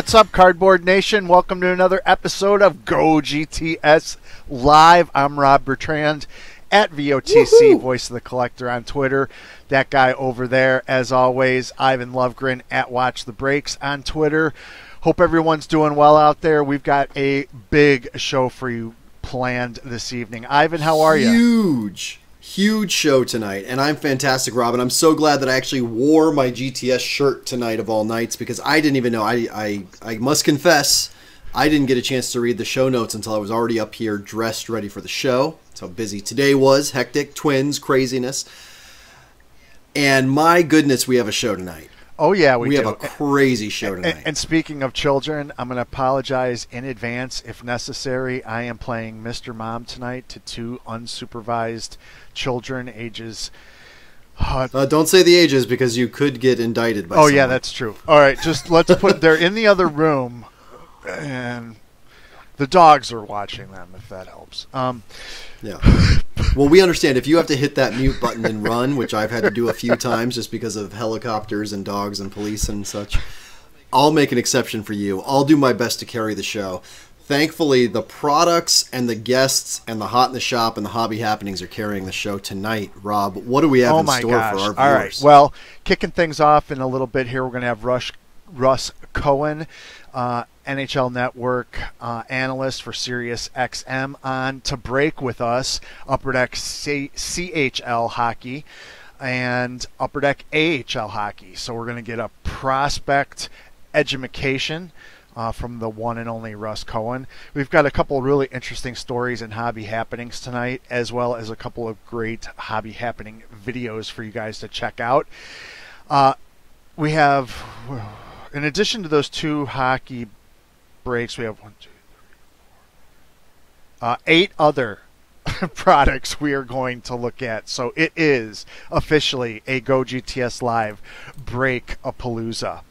What's up, Cardboard Nation? Welcome to another episode of Go GTS Live. I'm Rob Bertrand at VOTC, Woohoo! Voice of the Collector on Twitter. That guy over there, as always, Ivan Lovegren at Watch the Breaks on Twitter. Hope everyone's doing well out there. We've got a big show for you planned this evening. Ivan, how are you? Huge, huge show tonight, and I'm fantastic, Robin. I'm so glad that I actually wore my GTS shirt tonight of all nights because I didn't even know. I, I, I must confess, I didn't get a chance to read the show notes until I was already up here dressed, ready for the show. That's how busy today was. Hectic, twins, craziness. And my goodness, we have a show tonight. Oh, yeah, we, We, have a crazy show tonight. and speaking of children, I'm going to apologize in advance if necessary. I am playing Mr. Mom tonight to two unsupervised children, ages. Uh, uh, don't say the ages because you could get indicted by oh yeah, that's true. All right, just let's put. They're in the other room, and the dogs are watching them. If that helps. Um, Yeah. Well, we understand if you have to hit that mute button and run, which I've had to do a few times just because of helicopters and dogs and police and such. I'll make an exception for you. I'll do my best to carry the show. Thankfully, the products and the guests and the hot in the shop and the hobby happenings are carrying the show tonight. Rob, what do we have oh in my store gosh! for our viewers? All right. Well, kicking things off in a little bit here, we're going to have Rush, Russ Cohen, uh, NHL Network uh, analyst for Sirius XM, on to break with us Upper Deck C- CHL hockey and Upper Deck AHL hockey. So we're going to get a prospect education. Uh, from the one and only Russ Cohen. We've got a couple really interesting stories and hobby happenings tonight, as well as a couple of great hobby happening videos for you guys to check out. Uh, we have, in addition to those two hockey breaks, we have one, two, three, four, uh, eight other products we are going to look at. So it is officially a Go GTS Live break a palooza.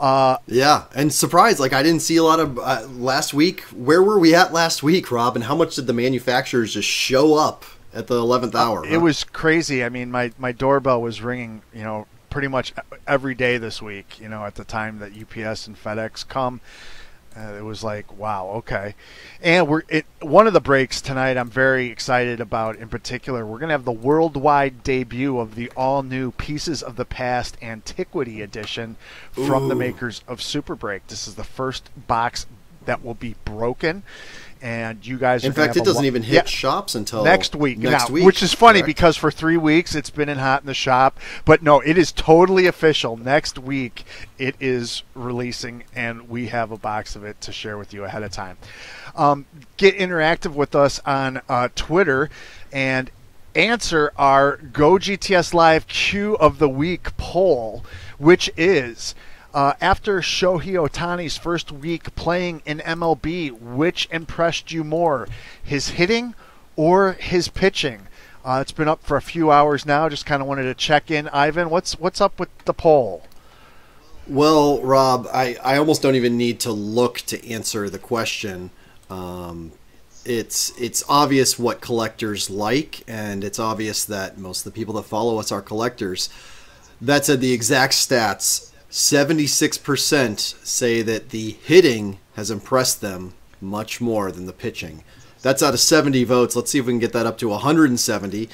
Uh, Yeah, and surprise, like I didn't see a lot of uh, last week. Where were we at last week, Rob? And how much did the manufacturers just show up at the 11th hour? It huh? was crazy. I mean, my, my doorbell was ringing, you know, pretty much every day this week, you know, at the time that UPS and FedEx come. Uh, it was like, wow, okay. And we're it one of the breaks tonight I'm very excited about in particular. We're going to have the worldwide debut of the all new Pieces of the Past Antiquity edition from the makers of Super Break. This is the first box that will be broken and you guys In fact, it doesn't lo- even hit Yeah, shops until next week. Next now, week, which is funny correct. because for three weeks it's been in hot in the shop, but no, it is totally official. Next week it is releasing, and we have a box of it to share with you ahead of time. Um, get interactive with us on uh, Twitter and answer our Go GTS Live Q of the Week poll, which is. Uh, after Shohei Ohtani's first week playing in MLB, which impressed you more, his hitting or his pitching? Uh, it's been up for a few hours now. Just kind of wanted to check in. Ivan, what's what's up with the poll? Well, Rob, I, I almost don't even need to look to answer the question. Um, it's it's obvious what collectors like, and it's obvious that most of the people that follow us are collectors. That said, the exact stats: seventy-six percent say that the hitting has impressed them much more than the pitching. That's out of seventy votes. Let's see if we can get that up to one hundred and seventy.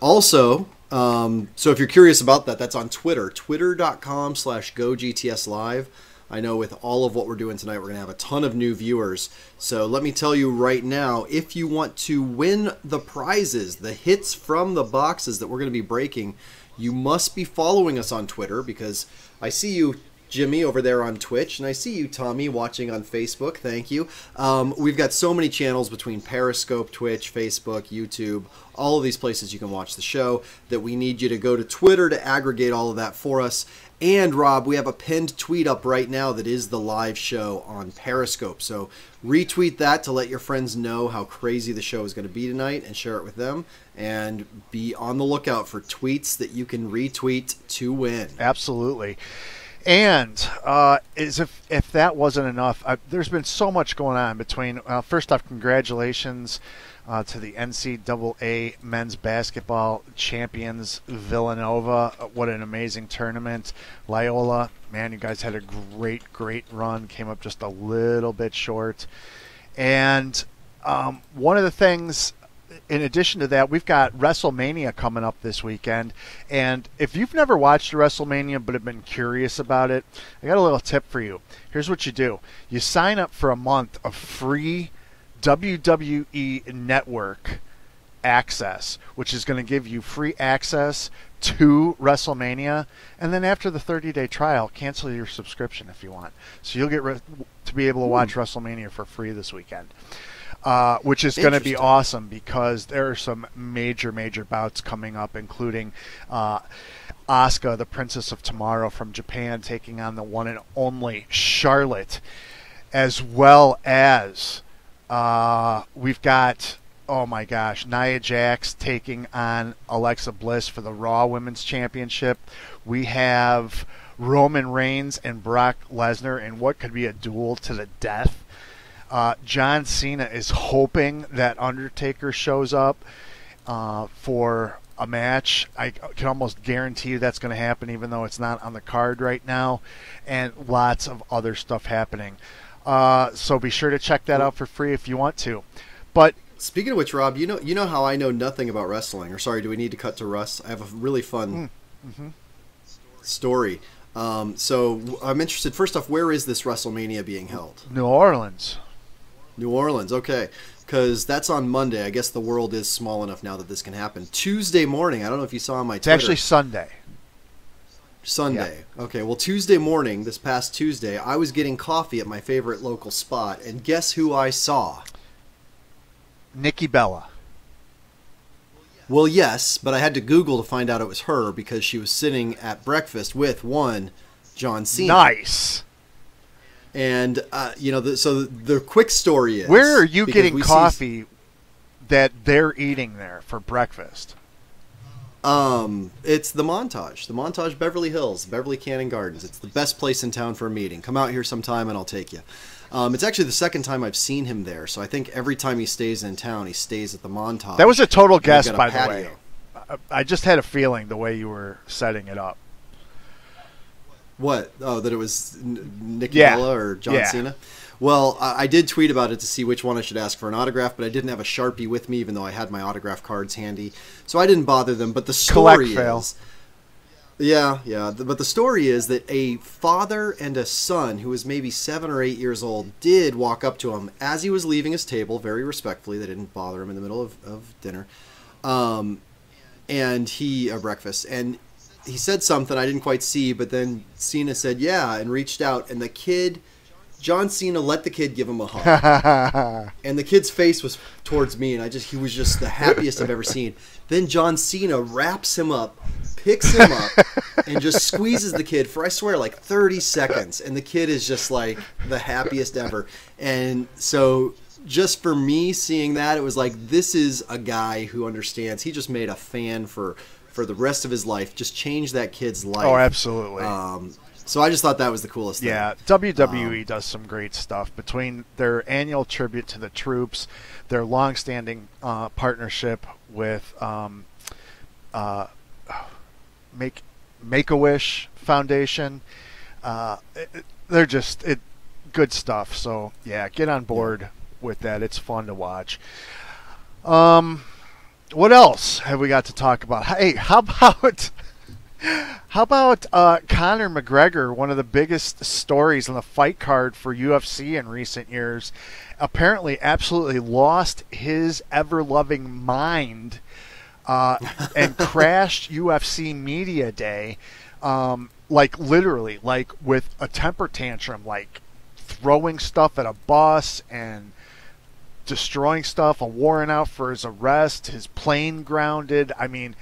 Also, um, so if you're curious about that, that's on Twitter, twitter.com slash gogtslive. I know with all of what we're doing tonight, we're going to have a ton of new viewers. So let me tell you right now, if you want to win the prizes, the hits from the boxes that we're going to be breaking, you must be following us on Twitter because I see you, Jimmy, over there on Twitch, and I see you, Tommy, watching on Facebook. Thank you. Um, we've got so many channels between Periscope, Twitch, Facebook, YouTube, all of these places you can watch the show that we need you to go to Twitter to aggregate all of that for us. And Rob, we have a pinned tweet up right now that is the live show on Periscope. So retweet that to let your friends know how crazy the show is going to be tonight and share it with them. And be on the lookout for tweets that you can retweet to win. Absolutely. And uh, as if if that wasn't enough, I, there's been so much going on between. Uh, first off, congratulations uh, to the NCAA men's basketball champions Villanova. What an amazing tournament! Loyola, man, you guys had a great, great run. Came up just a little bit short. And um, one of the things in addition to that, we've got WrestleMania coming up this weekend. And if you've never watched WrestleMania but have been curious about it, I got a little tip for you. Here's what you do you sign up for a month of free WWE Network access, which is going to give you free access to WrestleMania. And then after the 30 day trial, cancel your subscription if you want. So you'll get re- to be able to watch hmm. WrestleMania for free this weekend uh, which is going to be awesome because there are some major, major bouts coming up, including uh, Asuka, the Princess of Tomorrow from Japan, taking on the one and only Charlotte, as well as uh, we've got. Oh my gosh, Nia Jax taking on Alexa Bliss for the Raw Women's Championship. We have Roman Reigns and Brock Lesnar in what could be a duel to the death uh, John Cena is hoping that Undertaker shows up uh, for a match. I can almost guarantee you that's going to happen, even though it's not on the card right now, and lots of other stuff happening. Uh, so be sure to check that out for free if you want to. But speaking of which, Rob, you know you know how I know nothing about wrestling. Or sorry, do we need to cut to Russ? I have a really fun mm, mm-hmm. story. Um, so I'm interested. First off, where is this WrestleMania being held? New Orleans. New Orleans, okay. Because that's on Monday. I guess the world is small enough now that this can happen. Tuesday morning, I don't know if you saw on my It's actually Sunday. Sunday. Yeah. Okay, well, Tuesday morning, this past Tuesday, I was getting coffee at my favorite local spot, and guess who I saw? Nikki Bella. Well, yes, but I had to Google to find out it was her because she was sitting at breakfast with one John Cena. Nice. And uh, you know, the, so the quick story is where are you getting coffee see, that they're eating there for breakfast? Um, it's the Montage, the Montage Beverly Hills, Beverly Canyon Gardens. It's the best place in town for a meeting. Come out here sometime and I'll take you. Um, it's actually the second time I've seen him there, so I think every time he stays in town, he stays at the Montage. That was a total guess, by the way. I just had a feeling the way you were setting it up. What? Oh, that it was Nikki yeah. Bella or John yeah. Cena? Well, I, I, did tweet about it to see which one I should ask for an autograph, but I didn't have a Sharpie with me, even though I had my autograph cards handy. So I didn't bother them. But the story Collect is. Fail. Yeah, yeah. But the story is that a father and a son who was maybe seven or eight years old did walk up to him as he was leaving his table, very respectfully. They didn't bother him in the middle of, of dinner. Um, and he, a breakfast. And he said something I didn't quite see, but then Cena said yeah and reached out, and the kid, John Cena, let the kid give him a hug, and the kid's face was towards me, and I just he was just the happiest I've ever seen. Then John Cena wraps him up, picks him up, and just squeezes the kid for I swear like 30 seconds, and the kid is just like the happiest ever, and so. Just for me seeing that, it was like this is a guy who understands. He just made a fan for for the rest of his life. Just change that kid's life. Oh, absolutely. Um, so I just thought that was the coolest thing. Yeah, WWE um, does some great stuff between their annual tribute to the troops, their long-standing uh, partnership with um, uh, Make Make a Wish Foundation. Uh, it, they're just it good stuff. So yeah, get on board with that. It's fun to watch. Um, what else have we got to talk about? Hey, how about how about uh, Conor McGregor? One of the biggest stories on the fight card for UFC in recent years. Apparently, absolutely lost his ever-loving mind uh, and crashed UFC media day. Um, like literally, like with a temper tantrum, like throwing stuff at a bus and destroying stuff, a warrant out for his arrest, his plane grounded. I mean,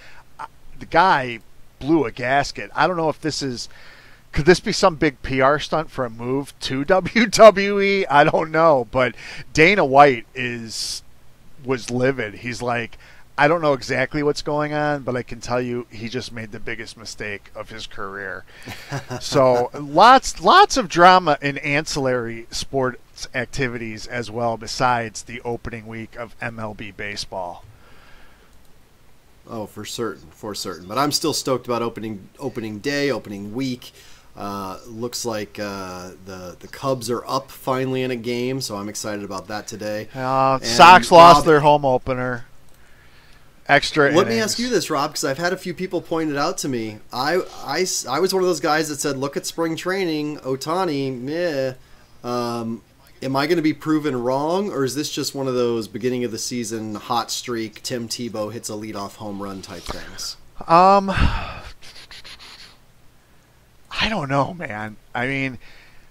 the guy blew a gasket. I don't know if this is. Could this be some big PR stunt for a move to WWE? I don't know, but Dana White is was livid. He's like, I don't know exactly what's going on, but I can tell you he just made the biggest mistake of his career. so lots lots of drama in ancillary sports activities as well besides the opening week of MLB baseball. Oh, for certain, for certain. But I'm still stoked about opening opening day, opening week. Uh, looks like uh, the the Cubs are up finally in a game, so I'm excited about that today. Uh, Sox lost their home opener extra. Let innings. me ask you this, Rob, because I've had a few people point it out to me. I, I, I was one of those guys that said, "Look at spring training, Ohtani, meh." Um, am I going to be proven wrong, or is this just one of those beginning of the season hot streak? Tim Tebow hits a leadoff home run type things. Um, I don't know, man. I mean,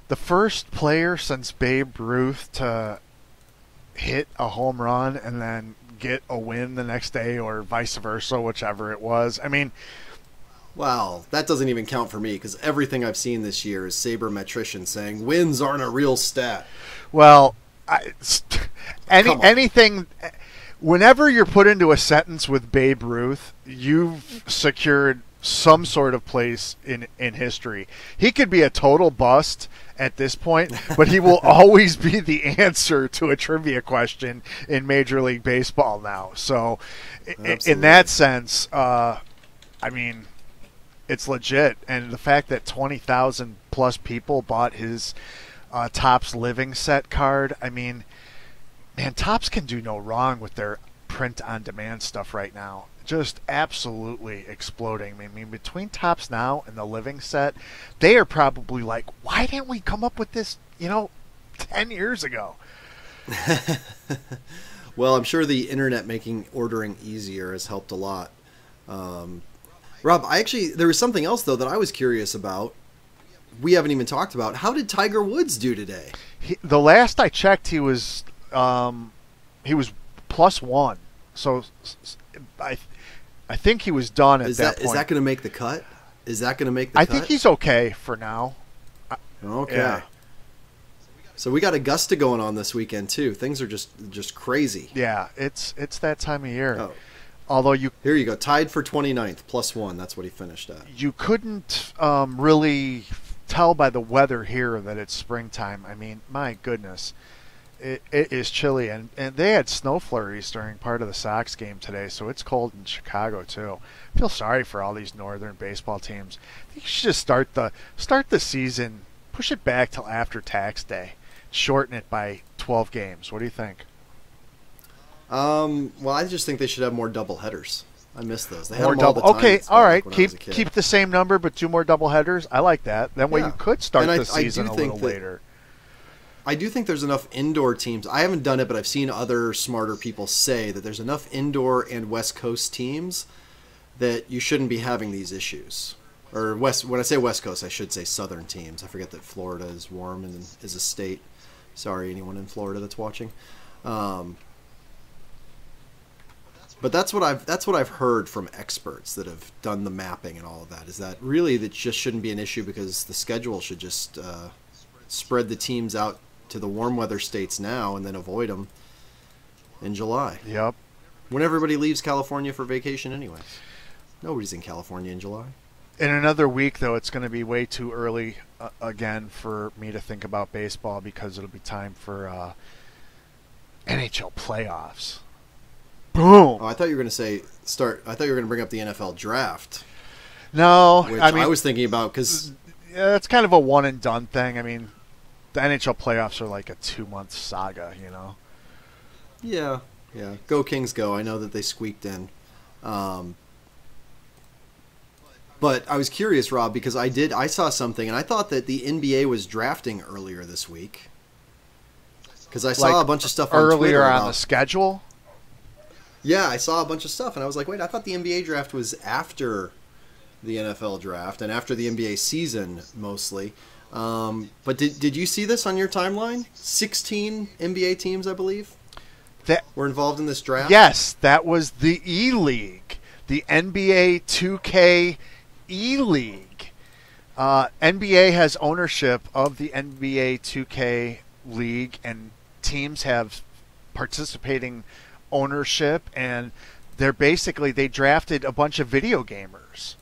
the first player since Babe Ruth to hit a home run and then get a win the next day or vice versa, whichever it was. I mean, well, that doesn't even count for me because everything I've seen this year is sabermetrician saying wins aren't a real stat. Well, I, any anything. Whenever you're put into a sentence with Babe Ruth, you've secured some sort of place in in history. He could be a total bust at this point, but he will always be the answer to a trivia question in Major League Baseball now. So, Absolutely. in that sense, uh, I mean, it's legit, and the fact that twenty thousand plus people bought his uh, Topps Living Set card, I mean, man, Topps can do no wrong with their print on demand stuff right now just absolutely exploding. I mean, between Topps Now and the Living Set, they are probably like, why didn't we come up with this, you know, 10 years ago? well, I'm sure the internet making ordering easier has helped a lot. Um, Rob, I actually, there was something else, though, that I was curious about. We haven't even talked about. How did Tiger Woods do today? He, the last I checked, he was um, he was plus one. So I I think he was done at is that, that point. Is that going to make the cut? Is that going to make the I cut? think he's okay for now. Okay. Yeah. So we got Augusta going on this weekend too. Things are just just crazy. Yeah, it's it's that time of year. Oh. Although you here you go tied for 29th plus one. That's what he finished at. You couldn't um, really tell by the weather here that it's springtime. I mean, my goodness it, it is chilly, and, and they had snow flurries during part of the Sox game today, so it's cold in Chicago too. I feel sorry for all these northern baseball teams. I think you should just start the start the season, push it back till after tax day, shorten it by twelve games. What do you think? Um, well, I just think they should have more double headers. I miss those. They more double. okay, all right. Keep keep the same number, but two more double headers. I like that. That way yeah. you could start and the I, season I a little later. I do think there's enough indoor teams. I haven't done it, but I've seen other smarter people say that there's enough indoor and West Coast teams that you shouldn't be having these issues. Or west. When I say West Coast, I should say Southern teams. I forget that Florida is warm and is a state. Sorry, anyone in Florida that's watching. Um, but that's what I've that's what I've heard from experts that have done the mapping and all of that. Is that really that just shouldn't be an issue because the schedule should just uh, spread the teams out to the warm weather states now and then avoid them in July. Yep. When everybody leaves California for vacation anyway. Nobody's in California in July. In another week, though, it's going to be way too early uh, again for me to think about baseball because it'll be time for uh, NHL playoffs. Boom! Oh, I thought you were going to say start. I thought you were going to bring up the NFL draft. No, I mean I was thinking about because yeah, it's kind of a one and done thing. I mean, the NHL playoffs are like a two month saga, you know. Yeah, yeah. Go Kings, go! I know that they squeaked in. Um, but I was curious, Rob, because I did I saw something and I thought that the NBA was drafting earlier this week. Because I saw like a bunch of stuff on earlier on the schedule. Yeah, I saw a bunch of stuff and I was like, wait, I thought the NBA draft was after the NFL draft and after the NBA season mostly. Um, but did, did you see this on your timeline? 16 NBA teams, I believe, that were involved in this draft. Yes, that was the E League, the NBA 2K E League. Uh, NBA has ownership of the NBA 2K League, and teams have participating ownership, and they're basically they drafted a bunch of video gamers.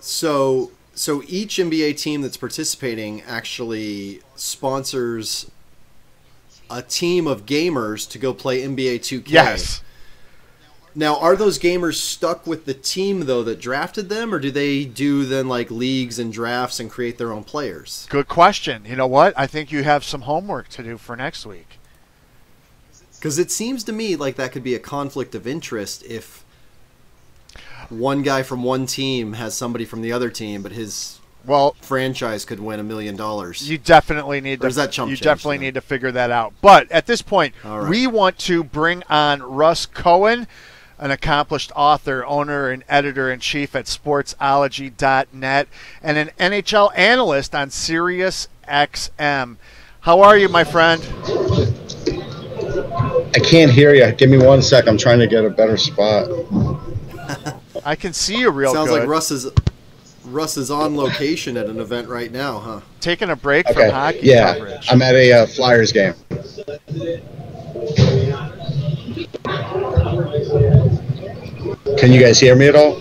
So so each NBA team that's participating actually sponsors a team of gamers to go play NBA 2K. Yes. Now, are those gamers stuck with the team though that drafted them, or do they do then like leagues and drafts and create their own players? Good question. You know what? I think you have some homework to do for next week. Because it seems to me like that could be a conflict of interest if one guy from one team has somebody from the other team, but his Well, franchise could win a million dollars. you definitely need to is that chump you definitely then? need to figure that out. But at this point, right. we want to bring on Russ Cohen, an accomplished author, owner, and editor in chief at sportsology.net, and an NHL analyst on Sirius XM. How are you, my friend? I can't hear you. Give me one sec. I'm trying to get a better spot. I can see you real Sounds good. like Russ is Russ is on location at an event right now, huh? Taking a break Okay. from hockey Yeah, coverage. I'm at a uh, Flyers game. Can you guys hear me at all?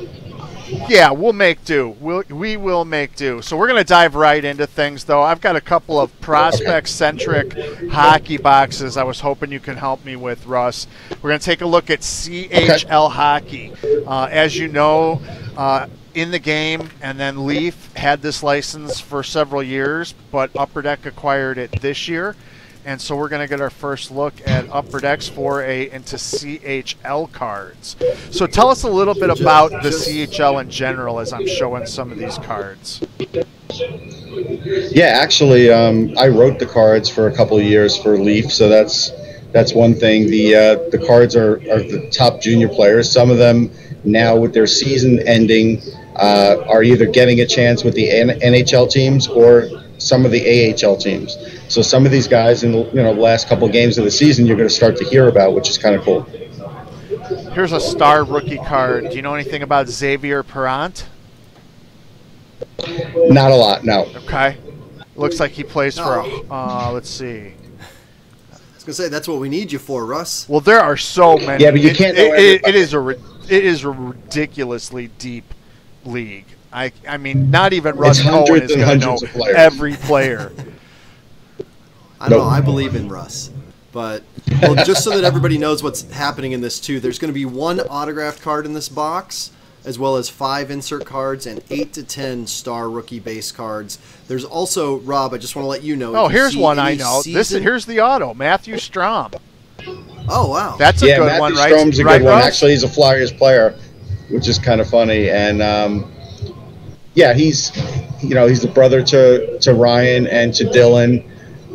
Yeah, we'll make do. We'll, we will make do. So we're going to dive right into things, though. I've got a couple of prospect-centric hockey boxes I was hoping you can help me with, Russ. We're going to take a look at CHL hockey. Uh, as you know, uh, in the game, and then Leaf had this license for several years, but Upper Deck acquired it this year. And so we're going to get our first look at Upper Decks 4A into CHL cards. So tell us a little bit about the CHL in general as I'm showing some of these cards. Yeah, actually, um, I wrote the cards for a couple years for Leaf, so that's that's one thing. The uh, the cards are, are the top junior players. Some of them now, with their season ending, uh, are either getting a chance with the NHL teams or some of the AHL teams. So some of these guys in the you know last couple of games of the season, you're going to start to hear about, which is kind of cool. Here's a star rookie card. Do you know anything about Xavier Perrant? Not a lot, no. Okay. Looks like he plays for, No. uh, let's see. I was gonna say that's what we need you for, Russ. Well, there are so many. Yeah, but you It- can't know it- it- it everybody. is a it is a ridiculously deep league. I I mean, not even Russ It's Cohen is going to know hundreds of players. every player. I don't Nope. know. I believe in Russ, but well, just so that everybody knows what's happening in this too, there's going to be one autographed card in this box, as well as five insert cards and eight to ten star rookie base cards. There's also Rob. I just want to let you know. Oh, you here's one I any know. This season- here's the auto, Matthew Strome. Oh wow. That's a yeah, good Matthew one, right? Strome's a right, good one. Russ? Actually, he's a Flyers player, which is kind of funny. And um, yeah, he's you know he's the brother to to Ryan and to Dylan.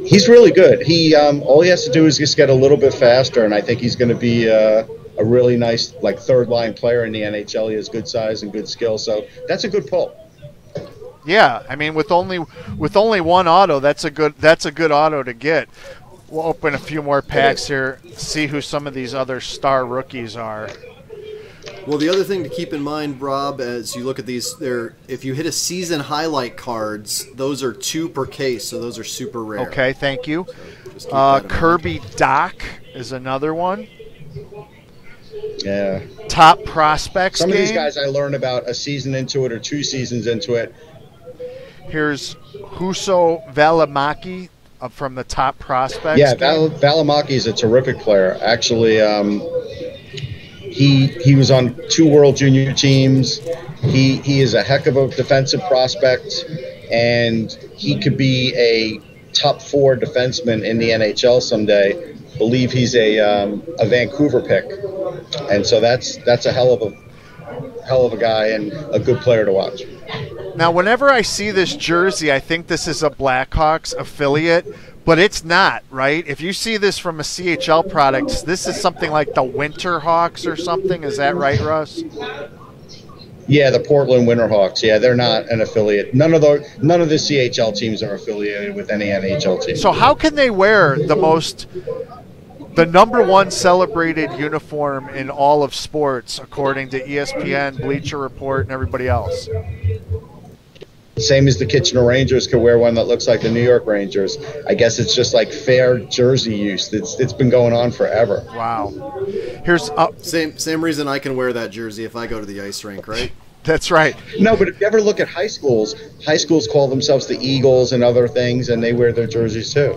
He's really good. He um, all he has to do is just get a little bit faster, and I think he's going to be uh, a really nice like third line player in the NHL. He has good size and good skill, so that's a good pull. Yeah, I mean, with only with only one auto, that's a good that's a good auto to get. We'll open a few more packs here, see who some of these other star rookies are. Well, the other thing to keep in mind, Rob, as you look at these, there if you hit a season highlight cards, those are two per case, so those are super rare. Okay, thank you. Just keep Uh, that mind. Kirby Dach is another one. Yeah, Top prospects some game. of these guys I learned about a season into it or two seasons into it. Here's Juuso Valimaki uh, from the top prospects. Yeah, game. Val- Valimaki is a terrific player. Actually, um, he he was on two World Junior teams. He he is a heck of a defensive prospect, and he could be a top four defenseman in the NHL someday. Believe he's a um, a Vancouver pick, and so that's that's a hell of a hell of a guy and a good player to watch. Now, whenever I see this jersey, I think this is a Blackhawks affiliate, but it's not, right? If you see this from a CHL product, this is something like the Winter Hawks or something. Is that right, Russ? Yeah, the Portland Winterhawks. Yeah, they're not an affiliate. None of the none of the CHL teams are affiliated with any NHL team. So how can they wear the most the number one celebrated uniform in all of sports according to ESPN, Bleacher Report, and everybody else? Same as the Kitchener Rangers could wear one that looks like the New York Rangers. I guess it's just like fair jersey use. It's it's been going on forever. Wow. Here's uh, Same same reason I can wear that jersey if I go to the ice rink, right? that's right. No, but if you ever look at high schools, high schools call themselves the Eagles and other things, and they wear their jerseys too.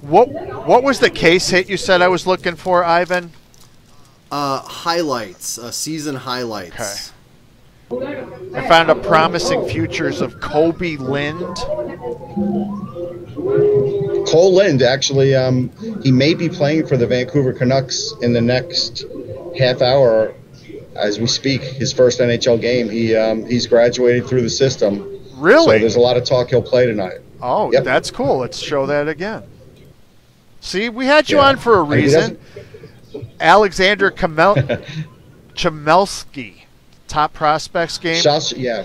What what was the case hit you said I was looking for, Ivan? Uh, highlights, uh, season highlights. I found a promising futures of Kobe Lind. Kole Lind actually, um, he may be playing for the Vancouver Canucks in the next half hour as we speak. His first NHL game. He um, he's graduated through the system. So Really? there's a lot of talk he'll play tonight. oh, Yep. that's cool. Let's show that again. See, we had you Yeah. on for a reason. Alexander Kamel- Chamelski, top prospects game. Yeah.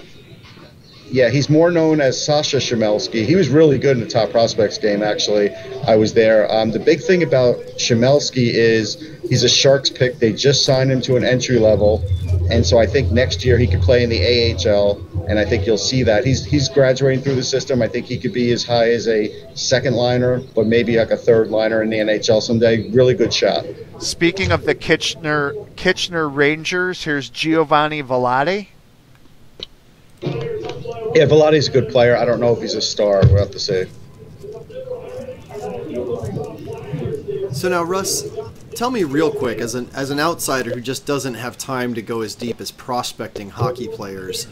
Yeah, he's more known as Sasha Chmelevski. He was really good in the top prospects game, actually. I was there. Um, the big thing about Chmelevski is he's a Sharks pick. They just signed him to an entry level. And so I think next year he could play in the AHL, and I think you'll see that. He's he's graduating through the system. I think he could be as high as a second liner, but maybe like a third liner in the NHL someday. Really good shot. Speaking of the Kitchener Kitchener Rangers, here's Giovanni Vallati. Yeah, Vallati's a good player. I don't know if he's a star. We'll have to see. So now, Russ, tell me real quick, as an as an outsider who just doesn't have time to go as deep as prospecting hockey players,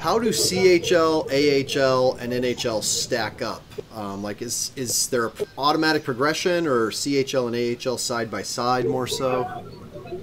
how do CHL, AHL, and NHL stack up? Um, like, is is there automatic progression, or CHL and AHL side by side more so?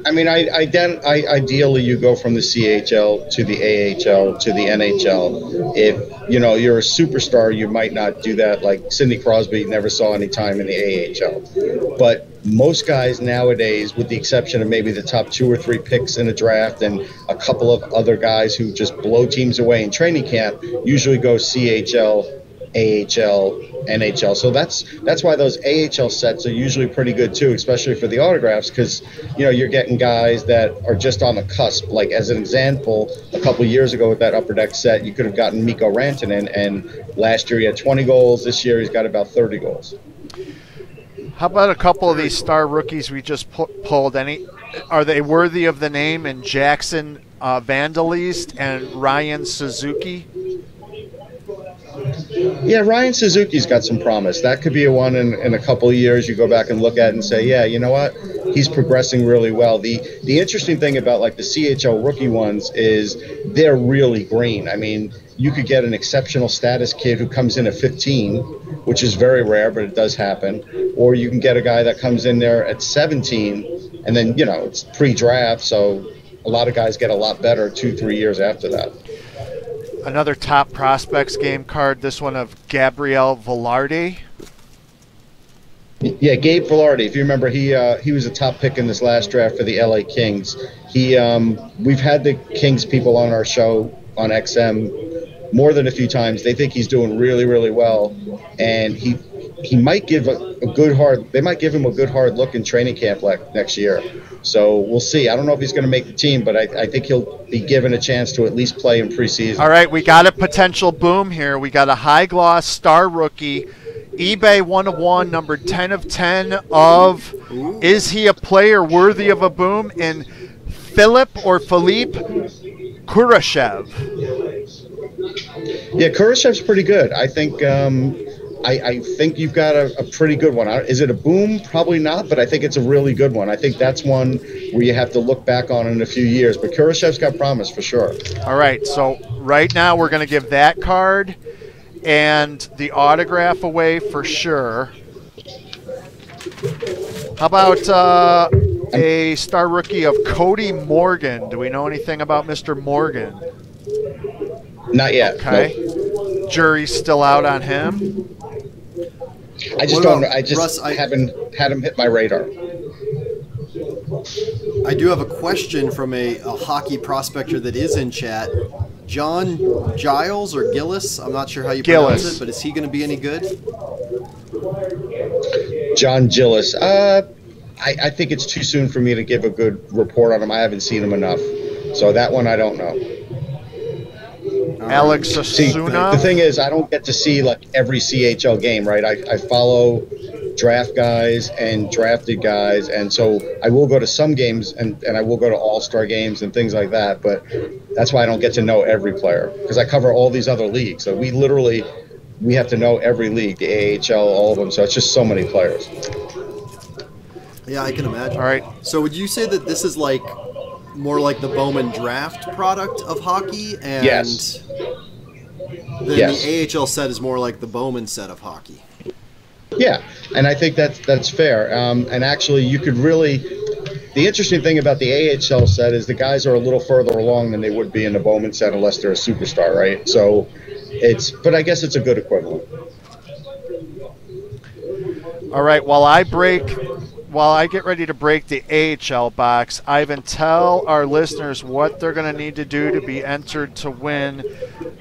I mean, I, I, I ideally you go from the CHL to the AHL to the NHL. If you know you're a superstar, you might not do that. Like Sidney Crosby never saw any time in the AHL, but most guys nowadays, with the exception of maybe the top two or three picks in a draft and a couple of other guys who just blow teams away in training camp, usually go CHL, AHL, NHL. So that's that's why those AHL sets are usually pretty good too, especially for the autographs, because you know you're getting guys that are just on the cusp. Like as an example, a couple years ago with that upper deck set, you could have gotten Mikko Rantanen, and last year he had 20 goals. This year he's got about 30 goals. How about a couple of these star rookies we just pu- pulled? Any are they worthy of the name? And Jackson uh, Vandalist and Ryan Suzuki. Yeah, Ryan Suzuki's got some promise. That could be a one in, in a couple of years you go back and look at and say, yeah, you know what? He's progressing really well. The the interesting thing about like the CHL rookie ones is they're really green. I mean, you could get an exceptional status kid who comes in at 15, which is very rare, but it does happen. Or you can get a guy that comes in there at 17, and then you know it's pre-draft, so a lot of guys get a lot better two, three years after that. Another top prospects game card. This one of Gabriel Vilardi. Yeah, Gabe Vilardi. If you remember, he uh, he was a top pick in this last draft for the LA Kings. He um, we've had the Kings people on our show on XM more than a few times. They think he's doing really really well, and he he might give a, a good hard. They might give him a good hard look in training camp like next year. So we'll see. I don't know if he's going to make the team, but I, I think he'll be given a chance to at least play in preseason. All right, we got a potential boom here. We got a high gloss star rookie, eBay one of one, number ten of ten of. Is he a player worthy of a boom? In Philip or Philippe Kurashev. Yeah, Kurashev's pretty good. I think um, I, I think you've got a, a pretty good one. Is it a boom? Probably not, but I think it's a really good one. I think that's one where you have to look back on in a few years. But Kurashev's got promise for sure. All right, so right now we're going to give that card and the autograph away for sure. How about uh, a star rookie of Cody Morgan? Do we know anything about Mr. Morgan? Not yet. Okay. Nope. Jury's still out on him. I just What don't. about I just Russ, I- haven't had him hit my radar. I do have a question from a, a hockey prospector that is in chat. John Giles or Gillis? I'm not sure how you pronounce it, but is he going to be any good? John Gillis. Uh, I, I think it's too soon for me to give a good report on him. I haven't seen him enough, so that one I don't know. All Alex See, Osuna. the thing is, I don't get to see like every CHL game, right? I, I follow draft guys and drafted guys, and so I will go to some games and, and I will go to All Star games and things like that. But that's why I don't get to know every player because I cover all these other leagues. So we literally we have to know every league, the AHL, all of them. So it's just so many players. Yeah, I can imagine. All right. So would you say that this is like more like the Bowman draft product of hockey, and Yes. then Yes. the AHL set is more like the Bowman set of hockey? Yeah, and I think that's that's fair. Um, and actually, you could really. The interesting thing about the AHL set is the guys are a little further along than they would be in the Bowman set unless they're a superstar, right? So, it's. But I guess it's a good equivalent. All right, while I break, while I get ready to break the AHL box, Ivan, tell our listeners what they're going to need to do to be entered to win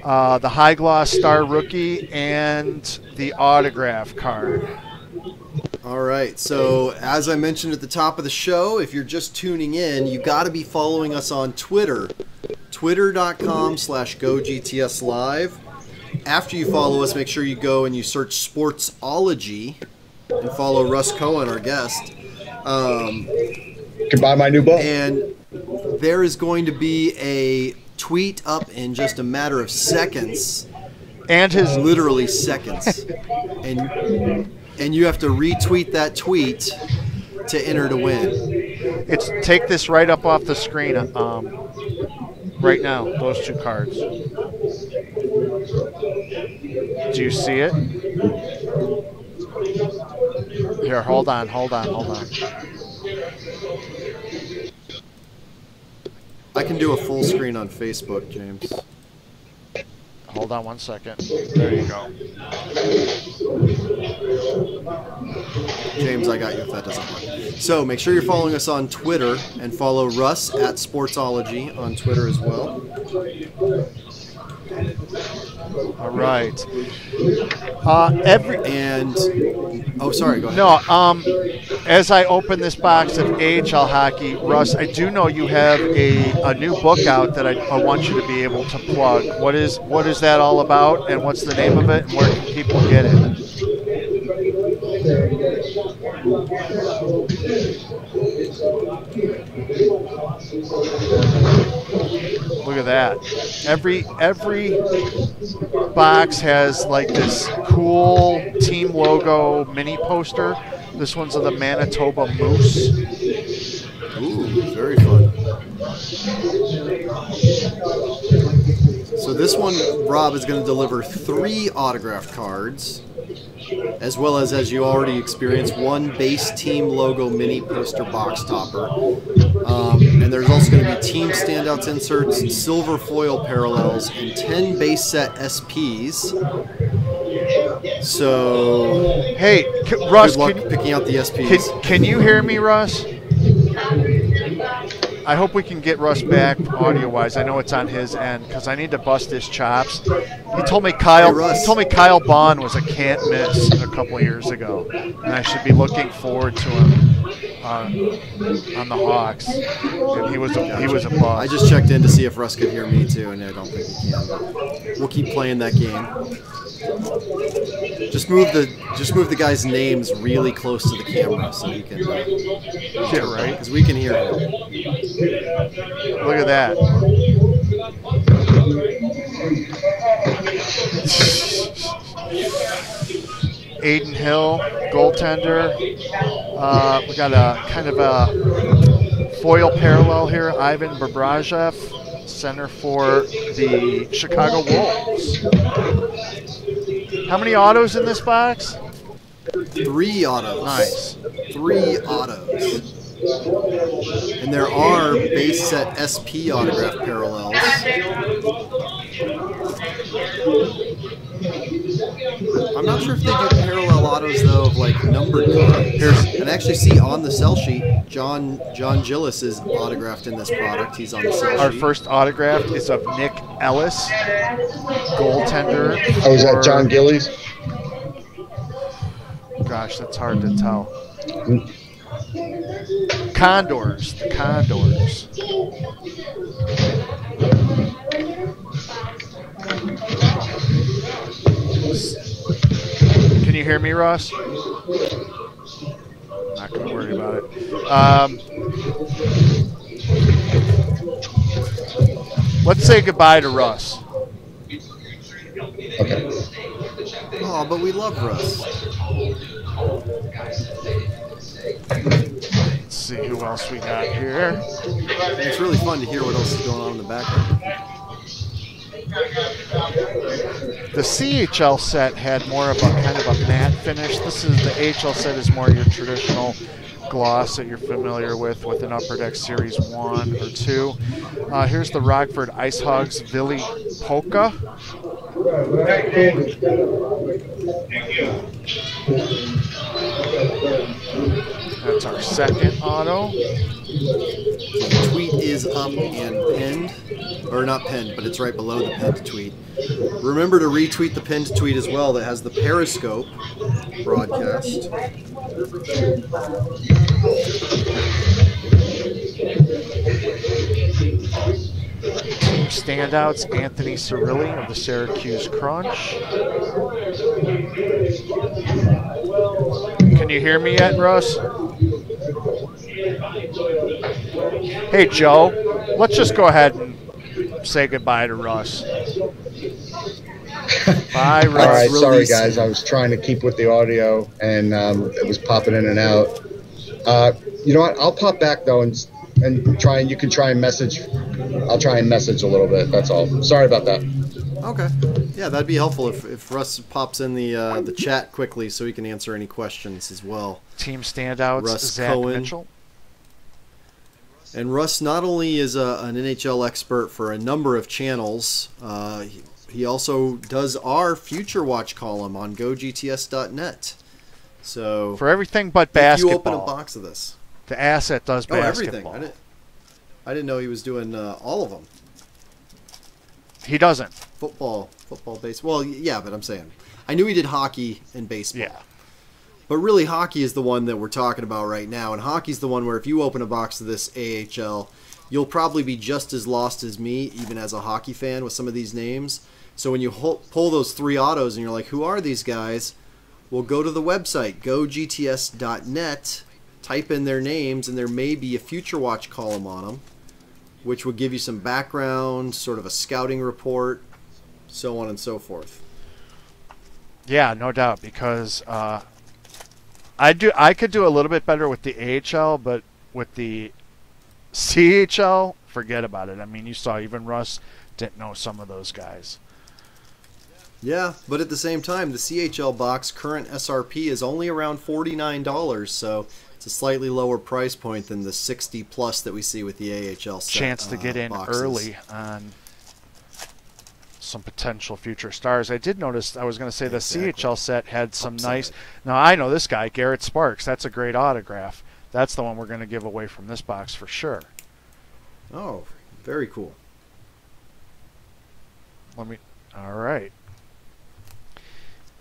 uh, the High Gloss Star Rookie and the autograph card. All right. So, as I mentioned at the top of the show, if you're just tuning in, you got to be following us on Twitter. Twitter.com slash GoGTSLive. After you follow us, make sure you go and you search Sportsology and follow Russ Cohen, our guest. Um, You can buy my new book. and there is going to be a tweet up in just a matter of seconds And his literally seconds. and and you have to retweet that tweet to enter to win. it's take this right up off the screen um, right now. Those two cards. Do you see it? Here, hold on, hold on, hold on. I can do a full screen on Facebook, James. Hold on one second. There you go. James, I got you if that doesn't work. So make sure you're following us on Twitter and follow Russ at Sportsology on Twitter as well. All right. Uh, every And oh, sorry, go ahead. no. Um, as I open this box of AHL hockey, Russ, I do know you have a, a new book out that I, I want you to be able to plug. What is what is that all about, and what's the name of it, and where can people get it? Look at that. Every every box has like this cool team logo mini poster. This one's of the Manitoba Moose. Ooh, very fun. So this one, Rob is going to deliver three autograph cards, as well as, as you already experienced, one base team logo mini poster box topper. Um, and there's also going to be team standouts inserts, silver foil parallels, and 10 base set SPs. So, Hey, Russ, good luck can, picking out the SPs. can, can you hear me, Russ? I hope we can get Russ back audio wise. I know it's on his end because I need to bust his chops. He told me Kyle. Hey, he told me Kyle Bond was a can't miss a couple years ago, and I should be looking forward to him uh, on the Hawks. And he was a, he was a bust. I just checked in to see if Russ could hear me too, and I don't think he can. We'll keep playing that game. Just move the just move the guy's names really close to the camera so he can, yeah, right. because we can hear him. Look at that. Aiden Hill, goaltender. Uh, we got a kind of a foil parallel here. Ivan Babrajev, center for the Chicago Wolves. How many autos in this box? Three autos. Nice. Three autos. And there are base set SP autograph parallels. I'm not sure if they do parallel autos though of like numbered cards. And I actually see on the sell sheet, John John Gillis is autographed in this product. He's on the sell Our first autograph is of Nick Ellis, goaltender. Oh, is that John Gillies? Gosh, that's hard to tell. Hmm. Condors, the Condors. You hear me, Ross? I'm Not going to worry about it. Um, let's say goodbye to Russ. Okay. Oh, but we love Russ. Let's see who else we got here. It's really fun to hear what else is going on in the background. The CHL set had more of a kind of a matte finish. This is the HL set is more your traditional gloss that you're familiar with with an Upper Deck Series 1 or 2. Uh, here's the Rockford Ice Hogs Ville Pokka. That's our second auto. The tweet is up and pinned, or not pinned, but it's right below the pinned tweet. Remember to retweet the pinned tweet as well that has the Periscope broadcast. Team standouts Anthony Cirelli of the Syracuse Crunch. Can you hear me yet, Russ? Hey, Joe, let's just go ahead and say goodbye to Russ. Bye, All Russ. right, sorry guys. I was trying to keep with the audio, and um, it was popping in and out. Uh, you know what? I'll pop back though, and and try and you can try and message. I'll try and message a little bit. That's all. Sorry about that. Okay. Yeah, that'd be helpful if, if Russ pops in the uh, the chat quickly so he can answer any questions as well. Team standouts Russ Zach Cohen. Mitchell. And Russ not only is a, an NHL expert for a number of channels, uh, he, he also does our Future Watch column on GoGTS.net. So For everything but if you open a box of this, the asset does oh everything. I didn't, I didn't know he was doing uh, all of them. He doesn't. Football, football, baseball. Well, yeah, but I'm saying I knew he did hockey and baseball. Yeah. But really, hockey is the one that we're talking about right now, and hockey's the one where if you open a box of this AHL, you'll probably be just as lost as me, even as a hockey fan, with some of these names. So when you pull those three autos and you're like, "Who are these guys?" Well, go to the website gogts.net, type in their names, and there may be a Future Watch column on them, which will give you some background, sort of a scouting report, so on and so forth. Yeah, no doubt. Because uh, I do, I could do a little bit better with the AHL, but with the CHL, forget about it. I mean, you saw even Russ didn't know some of those guys. Yeah, but at the same time, the CHL box current SRP is only around $49, so it's a slightly lower price point than the 60 plus that we see with the AHL set, Chance to uh, get in boxes. early on some potential future stars. I did notice. I was going to say the Exactly. CHL set had some Upside. nice. Now I know this guy, Garrett Sparks. That's a great autograph. That's the one we're going to give away from this box for sure. Oh, very cool. Let me. All right.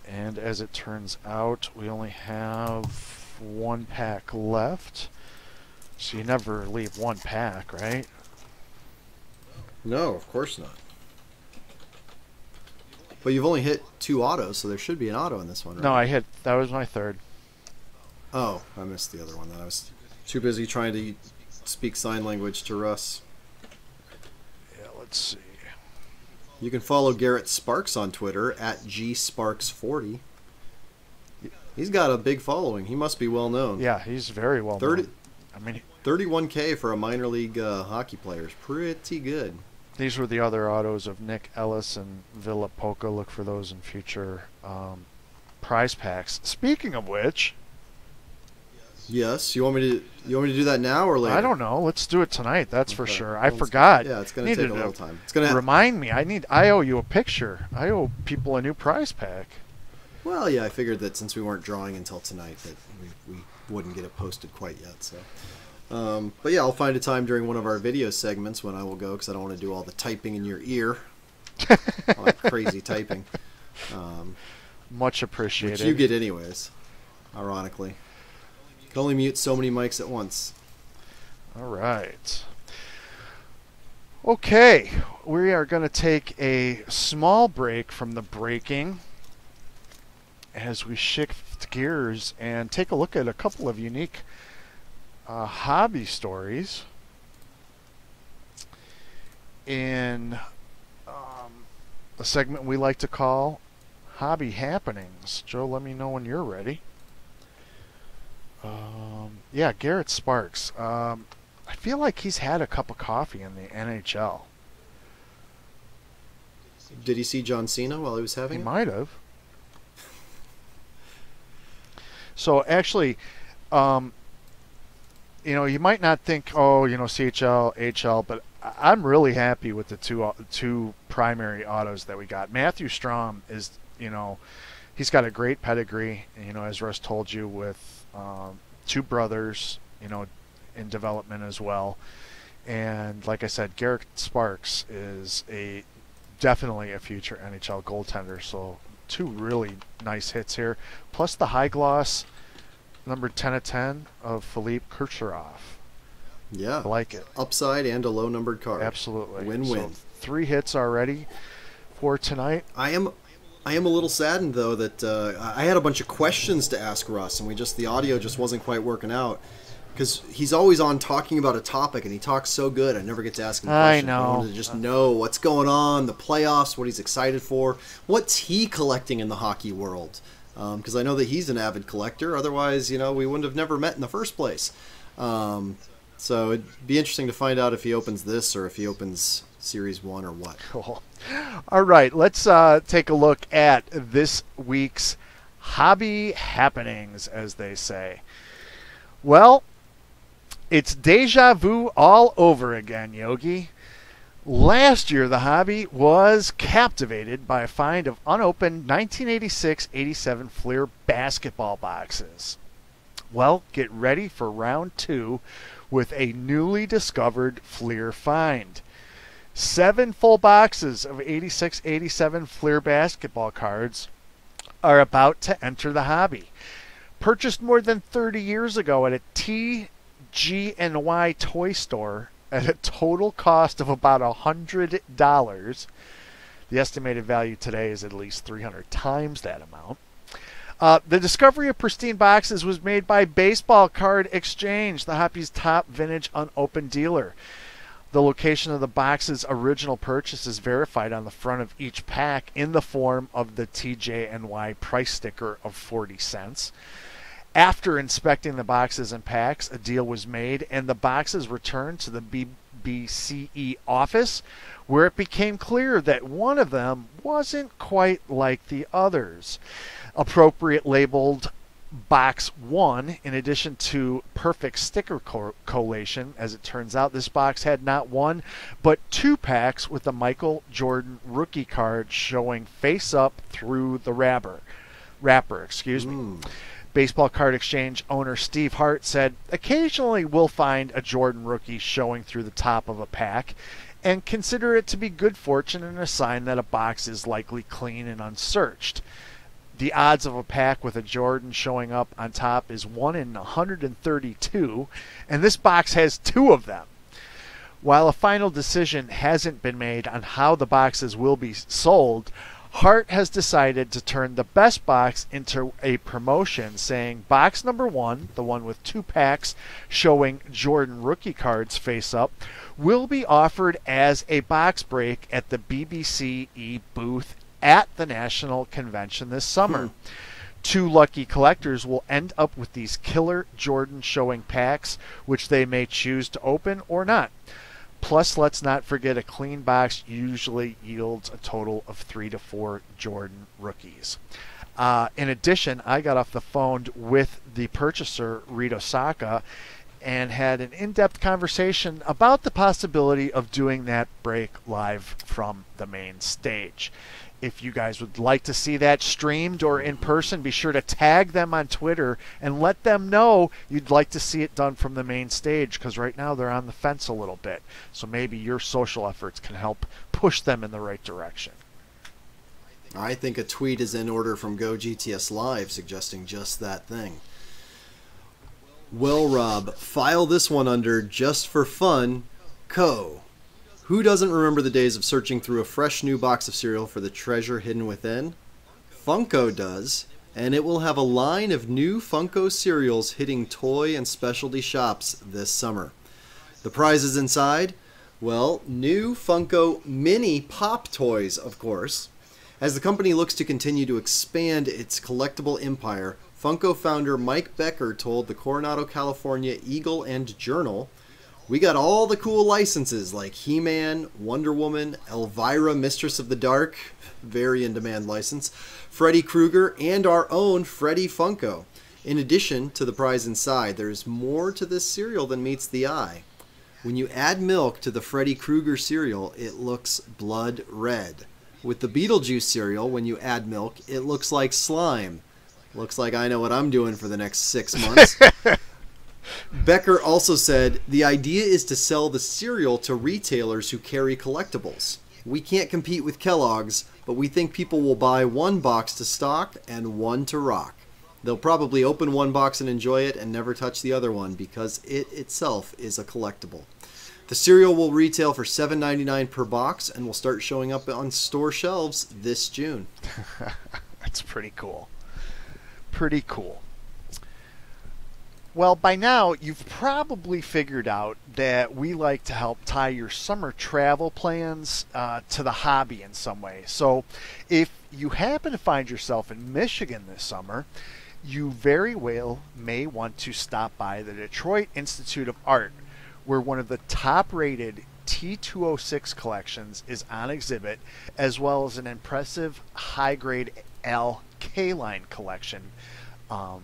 And as it turns out, we only have one pack left. So you never leave one pack, right? No, of course not. But you've only hit two autos, so there should be an auto in this one, right? No, I hit. That was my third. Oh, I missed the other one. Then I was too busy trying to speak sign language to Russ. Yeah, let's see. You can follow Garrett Sparks on Twitter at gsparks40. He's got a big following. He must be well known. Yeah, he's very well 30 known. I mean, 31k for a minor league uh, hockey player is pretty good. these were the other autos of Nick Ellis and Ville Pokka. Look for those in future um, prize packs. Speaking of which, Yes, you want me to you want me to do that now or later? I don't know. Let's do it tonight. That's for sure. I Well, forgot. Yeah, it's going to Needed take a little time. It's going to Remind me. I need. I owe you a picture. I owe people a new prize pack. Well, yeah, I figured that since we weren't drawing until tonight that we, we wouldn't get it posted quite yet. So, um, but yeah, I'll find a time during one of our video segments when I will go because I don't want to do all the typing in your ear, all that crazy typing, um, Much which appreciated. you get anyways. Ironically, you can only mute so many mics at once. All right. Okay, we are going to take a small break from the breaking. As we shift gears and take a look at a couple of unique uh, hobby stories in um, a segment we like to call Hobby Happenings. Joe, let me know when you're ready. Um, yeah, Garrett Sparks. Um, I feel like he's had a cup of coffee in the NHL. Did he see John Cena while he was having He it? might have. So actually, um, you know, you might not think, oh, you know, CHL, HL, but I'm really happy with the two two primary autos that we got. Matthew Strome is, you know, he's got a great pedigree. You know, as Russ told you, with um, two brothers, you know, in development as well. And like I said, Garrett Sparks is a definitely a future NHL goaltender. So two really nice hits here, plus the high gloss number ten of ten of Philippe Kirchhoff. Yeah. I like it. Upside and a low numbered card. Absolutely. Win-win. So three hits already for tonight. I am I am a little saddened though that uh, I had a bunch of questions to ask Russ and we just the audio just wasn't quite working out because he's always on talking about a topic and he talks so good I never get to ask him. I questions. know. wanted to just know what's going on, the playoffs, what he's excited for, what's he collecting in the hockey world. Because I know that he's an avid collector. Otherwise, you know, we wouldn't have never met in the first place. Um, so it'd be interesting to find out if he opens this or if he opens Series One or what. Cool. All right, let's uh, take a look at this week's hobby happenings, as they say. Well, it's deja vu all over again, Yogi. Last year, the hobby was captivated by a find of unopened 1986 87 Fleer basketball boxes. Well, get ready for round two with a newly discovered Fleer find. Seven full boxes of 86 87 Fleer basketball cards are about to enter the hobby. Purchased more than 30 years ago at a TG&Y toy store at a total cost of about $100. The estimated value today is at least 300 times that amount. Uh, the discovery of pristine boxes was made by Baseball Card Exchange, the hobby's top vintage unopened dealer. The location of the box's original purchase is verified on the front of each pack in the form of the TG&Y price sticker of 40 cents. After inspecting the boxes and packs, a deal was made and the boxes returned to the BBCE office where it became clear that one of them wasn't quite like the others. Appropriate labeled box one, in addition to perfect sticker collation, as it turns out, this box had not one but two packs with the Michael Jordan rookie card showing face up through the wrapper. Wrapper, excuse me. Mm. Baseball Card Exchange owner Steve Hart said, Occasionally we'll find a Jordan rookie showing through the top of a pack and consider it to be good fortune and a sign that a box is likely clean and unsearched. The odds of a pack with a Jordan showing up on top is 1 in 132, and this box has two of them. While a final decision hasn't been made on how the boxes will be sold, Hart has decided to turn the best box into a promotion, saying box number one, the one with two packs showing Jordan rookie cards face up, will be offered as a box break at the BBCE booth at the National Convention this summer. Hmm. Two lucky collectors will end up with these killer Jordan showing packs, which they may choose to open or not. Plus, let's not forget a clean box usually yields a total of three to four Jordan rookies. Uh, in addition, I got off the phone with the purchaser, Rito Saka, and had an in depth conversation about the possibility of doing that break live from the main stage. If you guys would like to see that streamed or in person, be sure to tag them on Twitter and let them know you'd like to see it done from the main stage because right now they're on the fence a little bit. So maybe your social efforts can help push them in the right direction. I think a tweet is in order from Go GTS Live suggesting just that thing. Well, Rob, file this one under just for fun, Co. Who doesn't remember the days of searching through a fresh new box of cereal for the treasure hidden within? Funko does, and it will have a line of new Funko cereals hitting toy and specialty shops this summer. The prizes inside? Well, new Funko Mini Pop toys, of course. As the company looks to continue to expand its collectible empire, Funko founder Mike Becker told the Coronado, California Eagle and Journal, We got all the cool licenses like He Man, Wonder Woman, Elvira, Mistress of the Dark, very in demand license, Freddy Krueger, and our own Freddy Funko. In addition to the prize inside, there's more to this cereal than meets the eye. When you add milk to the Freddy Krueger cereal, it looks blood red. With the Beetlejuice cereal, when you add milk, it looks like slime. Looks like I know what I'm doing for the next six months. Becker also said the idea is to sell the cereal to retailers who carry collectibles. We can't compete with Kellogg's, but we think people will buy one box to stock and one to rock. They'll probably open one box and enjoy it and never touch the other one because it itself is a collectible. The cereal will retail for $7.99 per box and will start showing up on store shelves this June. That's pretty cool. Pretty cool. Well, by now, you've probably figured out that we like to help tie your summer travel plans uh, to the hobby in some way. So, if you happen to find yourself in Michigan this summer, you very well may want to stop by the Detroit Institute of Art, where one of the top rated T206 collections is on exhibit, as well as an impressive high grade Al Kaline collection, um,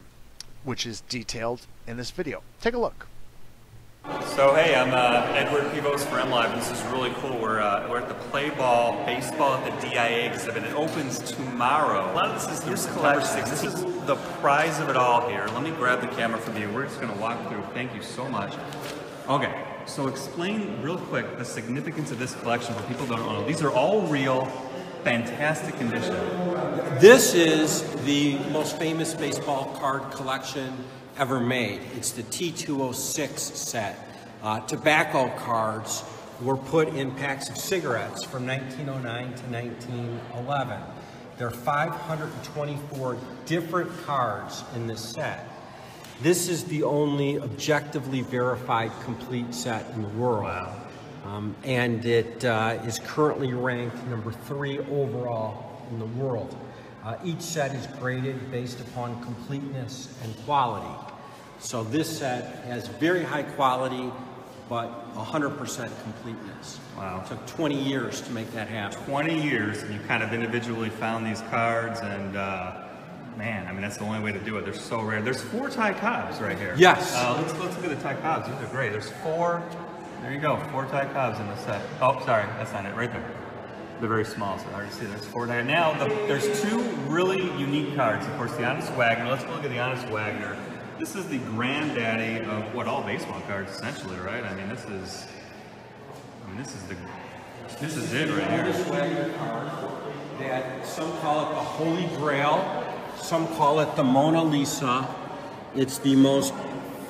which is detailed in this video. Take a look. So hey, I'm uh, Edward Pivos for MLive. This is really cool. We're, uh, we're at the Play Ball Baseball at the DIA exhibit. It opens tomorrow. A lot of this is this collection. This is the prize of it all here. Let me grab the camera from you. We're just going to walk through. Thank you so much. Okay, so explain real quick the significance of this collection for people who don't know. These are all real, fantastic condition. This is the most famous baseball card collection ever made. It's the T206 set. Uh, tobacco cards were put in packs of cigarettes from 1909 to 1911. There are 524 different cards in this set. This is the only objectively verified complete set in the world. Wow. Um, and it uh, is currently ranked number three overall in the world. Uh, each set is graded based upon completeness and quality. So this set has very high quality, but 100% completeness. Wow. It took 20 years to make that happen. 20 years, and you kind of individually found these cards, and uh, man, I mean, that's the only way to do it. They're so rare. There's four Ty Cobbs right here. Yes. Uh, let's, let's look at the Ty Cobbs. These are great. There's four, there you go, four Ty Cobbs in the set. Oh, sorry, that's not it, right there. They're very small, so hard to see. There's four Ty Now, the, there's two really unique cards. Of course, the Honus Wagner. Let's look at the Honus Wagner. This is the granddaddy of what all baseball cards, essentially, right? I mean, this is, I mean, this is the, this is it right here. That some call it the Holy Grail, some call it the Mona Lisa. It's the most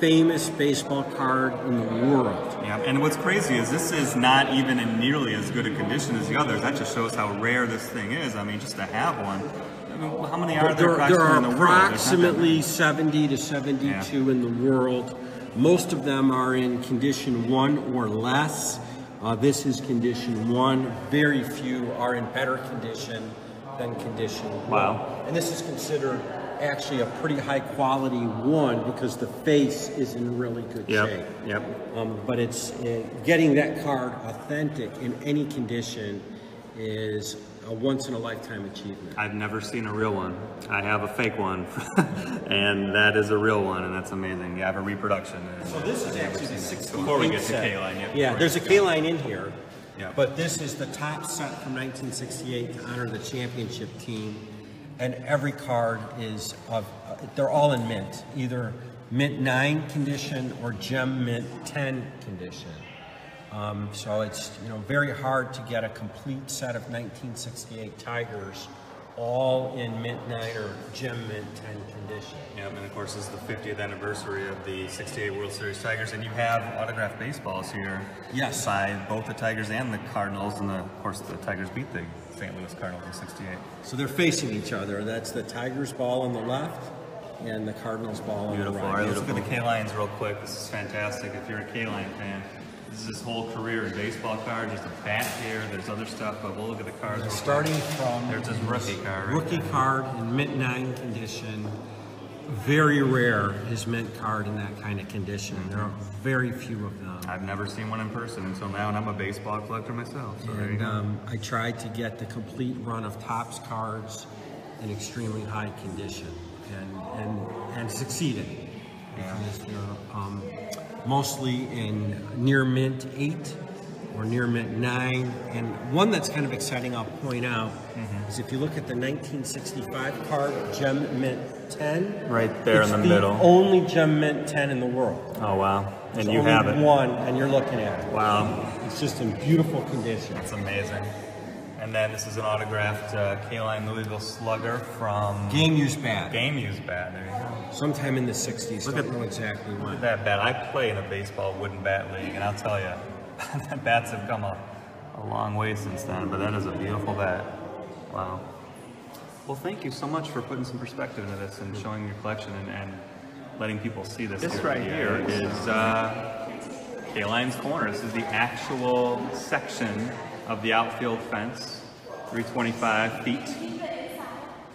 famous baseball card in the world. Yeah, and what's crazy is this is not even in nearly as good a condition as the others. That just shows how rare this thing is. I mean, just to have one. I mean, how many are there, There, there are in the world? There's not that approximately 70 to 72 in the world. Most of them are in condition one or less. Uh, this is condition one. Very few are in better condition than condition one. Wow. And this is considered actually a pretty high quality one because the face is in really good Yep, shape. yep. Um, but it's uh, getting that card authentic in any condition is a once in a lifetime achievement. I've never seen a real one. I have a fake one, and that is a real one, and that's amazing. You have a reproduction. And So this is actually the 16th Before we get to set. Kaline, yeah, Yeah, there's a we- Kaline in here. Yeah. But this is the top set from 1968 to honor the championship team. And every card is of, uh, they're all in mint, either mint 9 condition or gem mint 10 condition. Um, so it's, you know, very hard to get a complete set of 1968 Tigers all in mint 9 or gem mint 10 condition. Yep, and of course this is the 50th anniversary of the 68 World Series Tigers, and you have autographed baseballs here. Yes. By both the Tigers and the Cardinals, and the, of course the Tigers beat the St. Louis Cardinals in 68. So they're facing each other. That's the Tigers ball on the left and the Cardinals ball on Beautiful. the All right. right, let's look at the K Lions real quick. This is fantastic. If you're a Kaline fan, this is his whole career in baseball cards. There's a bat here. There's other stuff, but we'll look at the cards. real quick. Starting from There's his rookie card. Right rookie there. card in mint 9 condition. Very rare his mint card in that kind of condition. There are very few of them. I've never seen one in person until now, and I'm a baseball collector myself. So And um, I tried to get the complete run of Topps cards in extremely high condition and, and, and succeeded. Because they're um, mostly in near mint 8 or near mint 9. And one that's kind of exciting I'll point out Mm-hmm. is if you look at the 1965 card, Gem Mint 10. Right there in it's the the middle. only Gem Mint 10 in the world. Oh wow! And you have it. one, and you're looking at it. Wow, It's just in beautiful condition. It's amazing. And then this is an autographed uh, Kaline Louisville Slugger from Game used bad. Game Used Bat. There you go. Sometime in the 60s. Look don't at- know exactly Look at that bat. I play in a baseball wooden bat league, and I'll tell you, bats have come a, a long way since then. But that is a beautiful bat. Wow. Well, thank you so much for putting some perspective into this and showing your collection and, and letting people see this. This right here is uh, Kaline's Corner. This is the actual section of the outfield fence, 325 feet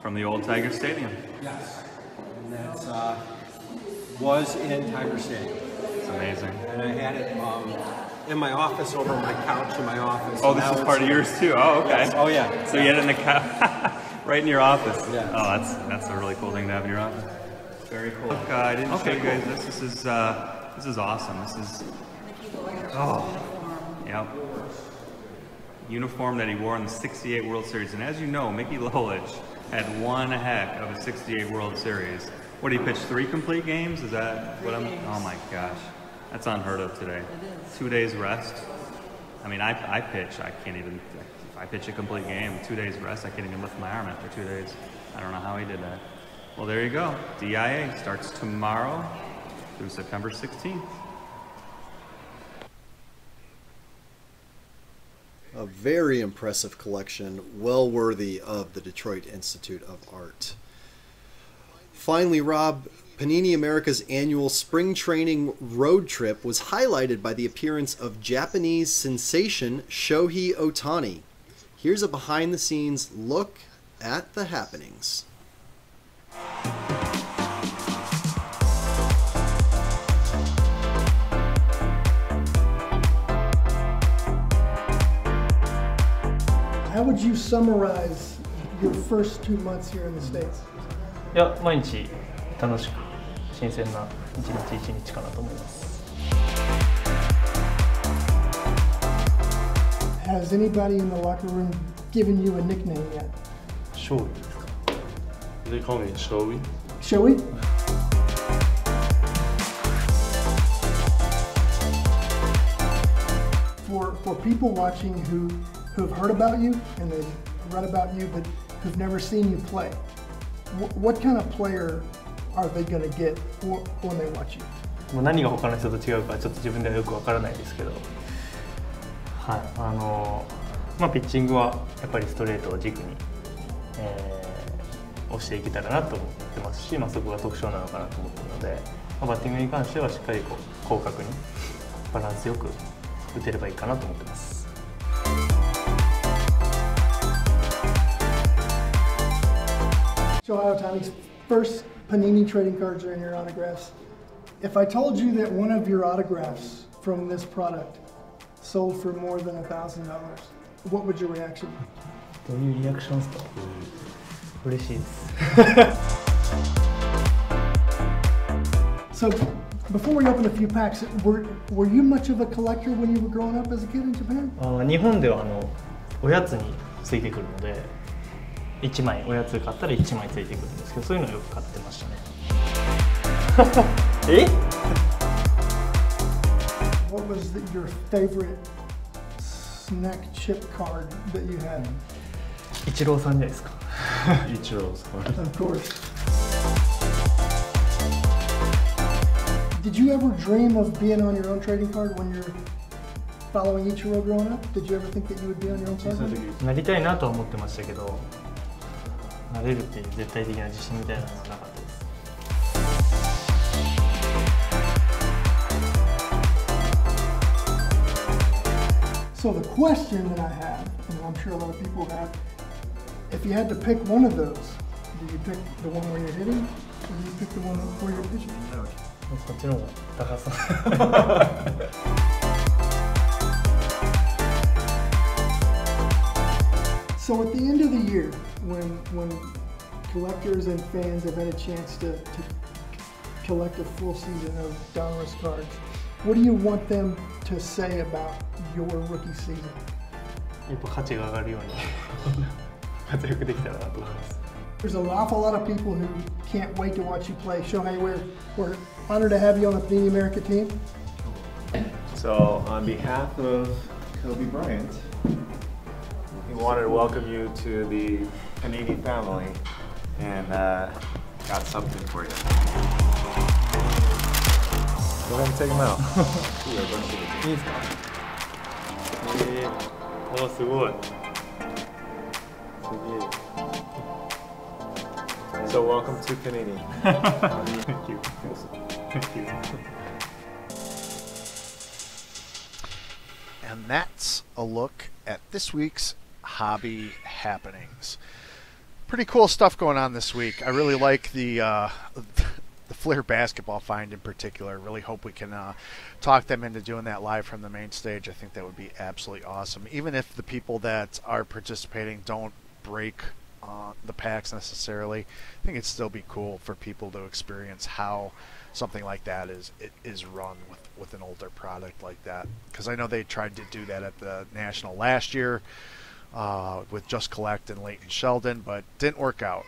from the old Tiger Stadium. Yes. And that's, uh, was in Tiger Stadium. It's amazing. And I had it um, in my office over my couch in my office. Oh, this is part of yours too. Oh, okay. Yes. Oh, yeah. So you had it in the co- right in your office. Yeah. Oh, that's that's a really cool thing to have in your office. Very cool. Look, uh, I didn't show you guys this. This is uh, this is awesome. This is oh, yeah, Uniform that he wore in the '68 World Series, and as you know, Mickey Lolich had one heck of a '68 World Series. What did he pitch? Three complete games? Is that what I'm? Oh my gosh, that's unheard of today. Two days rest. I mean, I, I pitch. I can't even. If I pitch a complete game, two days rest, I can't even lift my arm after two days. I don't know how he did that. Well, there you go. DIA starts tomorrow through September 16th. A very impressive collection, well worthy of the Detroit Institute of Art. Finally, Rob, Panini America's annual spring training road trip was highlighted by the appearance of Japanese sensation Shohei Ohtani. Here's a behind the scenes look at the happenings. How would you summarize your first two months here in the States? いや毎日楽しく新鮮な一日一日かなと思います Has anybody in the locker room given you a nickname yet? 勝利 They call me. Shall we? For, for people watching who, who've heard about you and they've read about you but who've never seen you play, wh- what kind of player are they going to get wh- when they watch you? もう何が他の人と違うかちょっと自分ではよくわからないですけどはいあのまあピッチングはやっぱりストレートを軸に、えー押していけたらなと思ってますし、まあ、そこが特徴なのかなと思ってるので、まあ、バッティングに関してはしっかりこう広角にバランスよく打てればいいかなと思ってます。Shohei Otani's first Panini trading cards are in your autographs. If I told you that one of your autographs from this product sold for more than a thousand dollars, what would your reaction be? どういうリアクションですか嬉しいです。So, before we open a few packs, were were you much of a collector when you were growing up as a kid in Japan? あ日本ではあのおやつについてくるので1枚おやつ買ったら1枚ついてくるんですけどそういうのをよく買ってましたねえ What was the, your favorite snack chip card that you had? イチローさんじゃないですか Ichiro's card. Of course. Did you ever dream of being on your own trading card when you're following Ichiro growing up? Did you ever think that you would be on your own 小さい card? 時なりたいなとは思ってましたけどなれるっていう絶対的な自信みたいなのはなかったです So the question that I have, and I'm sure a lot of people have, if you had to pick one of those, do you pick the one where you're hitting, or do you pick the one where you're pitching? こっちの方が高そう So at the end of the year, when when collectors and fans have had a chance to, to collect a full season of Donruss cards, what do you want them to say about your rookie season? やっぱ価値が上がるように 活躍できたらなと思います There's an awful lot of people who can't wait to watch you play. Shohei, we're, we're honored to have you on the Panini America team. So, on behalf of Kobe Bryant, we wanted to welcome you to the Panini family and uh, got something for you. Go ahead and take them out. いいですかえー、おすごい So, welcome to Panini. Thank you Thank you And that's a look at this week's hobby happenings. Pretty cool stuff going on this week. I really like the uh, the Fleer basketball find in particular. Really hope we can uh, talk them into doing that live from the main stage. I think that would be absolutely awesome. Even if the people that are participating don't break uh, the packs necessarily, I think it'd still be cool for people to experience how something like that is is run with with an older product like that. Because I know they tried to do that at the national last year uh, with Just Collect and Leighton Sheldon, but didn't work out.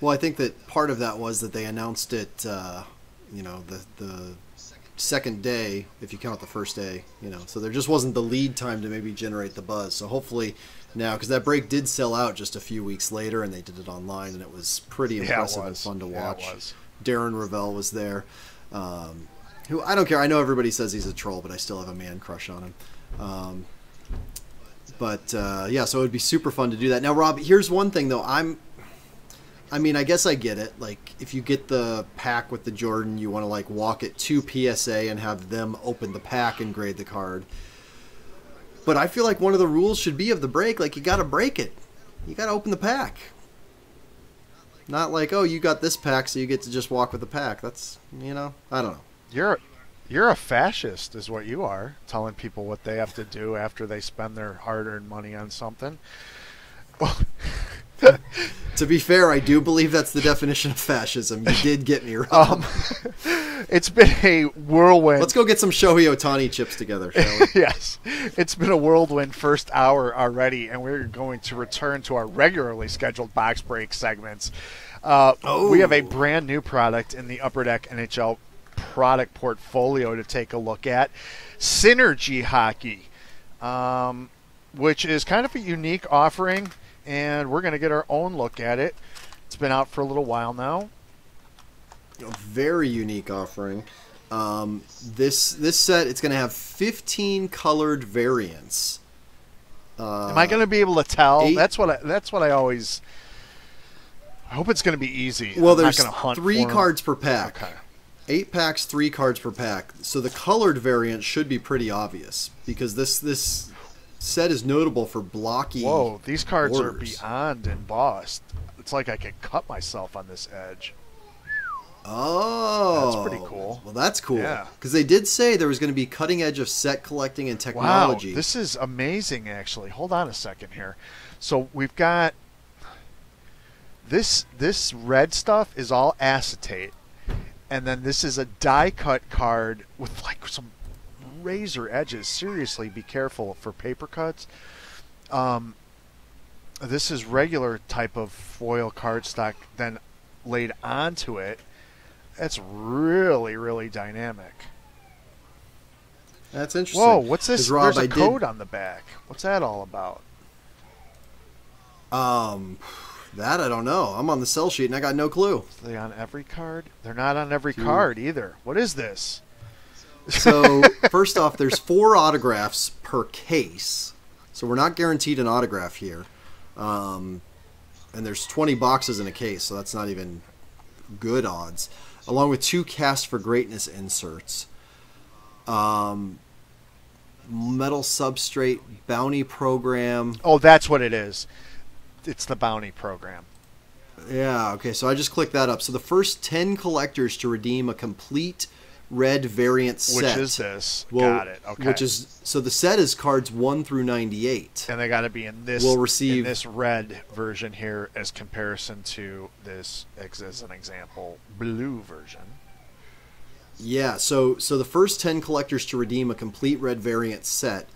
Well, I think that part of that was that they announced it, uh, you know, the the second day, if you count the first day, you know, so there just wasn't the lead time to maybe generate the buzz. So hopefully now, because that break did sell out just a few weeks later, and they did it online, and it was pretty Yeah, it impressive and fun to Yeah, watch. was. Darren Rovell was there, um, who I don't care. I know everybody says he's a troll, but I still have a man crush on him. Um, but uh, yeah, so it would be super fun to do that. Now, Rob, here's one thing though. I'm, I mean, I guess I get it. Like, if you get the pack with the Jordan, you want to like walk it to PSA and have them open the pack and grade the card. But I feel like one of the rules should be of the break, like you got to break it. You got to open the pack. Not like, oh, you got this pack, so you get to just walk with the pack. That's, you know, I don't know. You're you're a fascist, is what you are, telling people what they have to do after they spend their hard-earned money on something. Well, To be fair, I do believe that's the definition of fascism. You did get me wrong. um, it's been a whirlwind. Let's go get some Shohei Ohtani chips together, shall we? yes, it's been a whirlwind first hour already, and we're going to return to our regularly scheduled box break segments. Uh, We have a Oh. brand new product in the Upper Deck NHL product portfolio to take a look at Synergy Hockey, um, which is kind of a unique offering, and we're going to get our own look at it. It's been out for a little while now. a very unique offering. Um, this this set it's going to have 15 colored variants. Uh, Am I going to be able to tell? eight- That's what I, that's what I always. I hope it's going to be easy. Well, there's gonna hunt three cards per pack. Okay. Eight packs, three cards per pack. So the colored variant should be pretty obvious because this this set is notable for blocking. Whoa, these cards are beyond embossed. It's like I could cut myself on this edge. Oh, That's pretty cool. Well, that's cool. Yeah. because they did say there was going to be cutting edge of set collecting and technology. Wow, technology. this is amazing. Actually, hold on a second here. So we've got this. This red stuff is all acetate, and then this is a die cut card with like some razor edges. Seriously, be careful for paper cuts. Um, this is regular type of foil cardstock, then laid onto it. That's really, really dynamic. That's interesting. Whoa, what's this? Rob, There's a I did- code on the back. What's that all about? Um, that I don't know. I'm on the sell sheet and I got no clue. Are they on every card? They're not on every card either. What is this? So first off, there's four autographs per case, so we're not guaranteed an autograph here. Um, and there's 20 boxes in a case, so that's not even good odds. Along with two cast for greatness inserts. Um, metal substrate bounty program. Oh, that's what it is. It's the bounty program. Yeah, okay, so I just clicked that up. So the first 10 collectors to redeem a complete red variant set. Which is this? will- Got it. Okay. Which is so the set is cards 1 through 98. and they got to be in this will receive- in this red version here as comparison to this as an example blue version. Yeah, so so the first 10 collectors to redeem a complete red variant set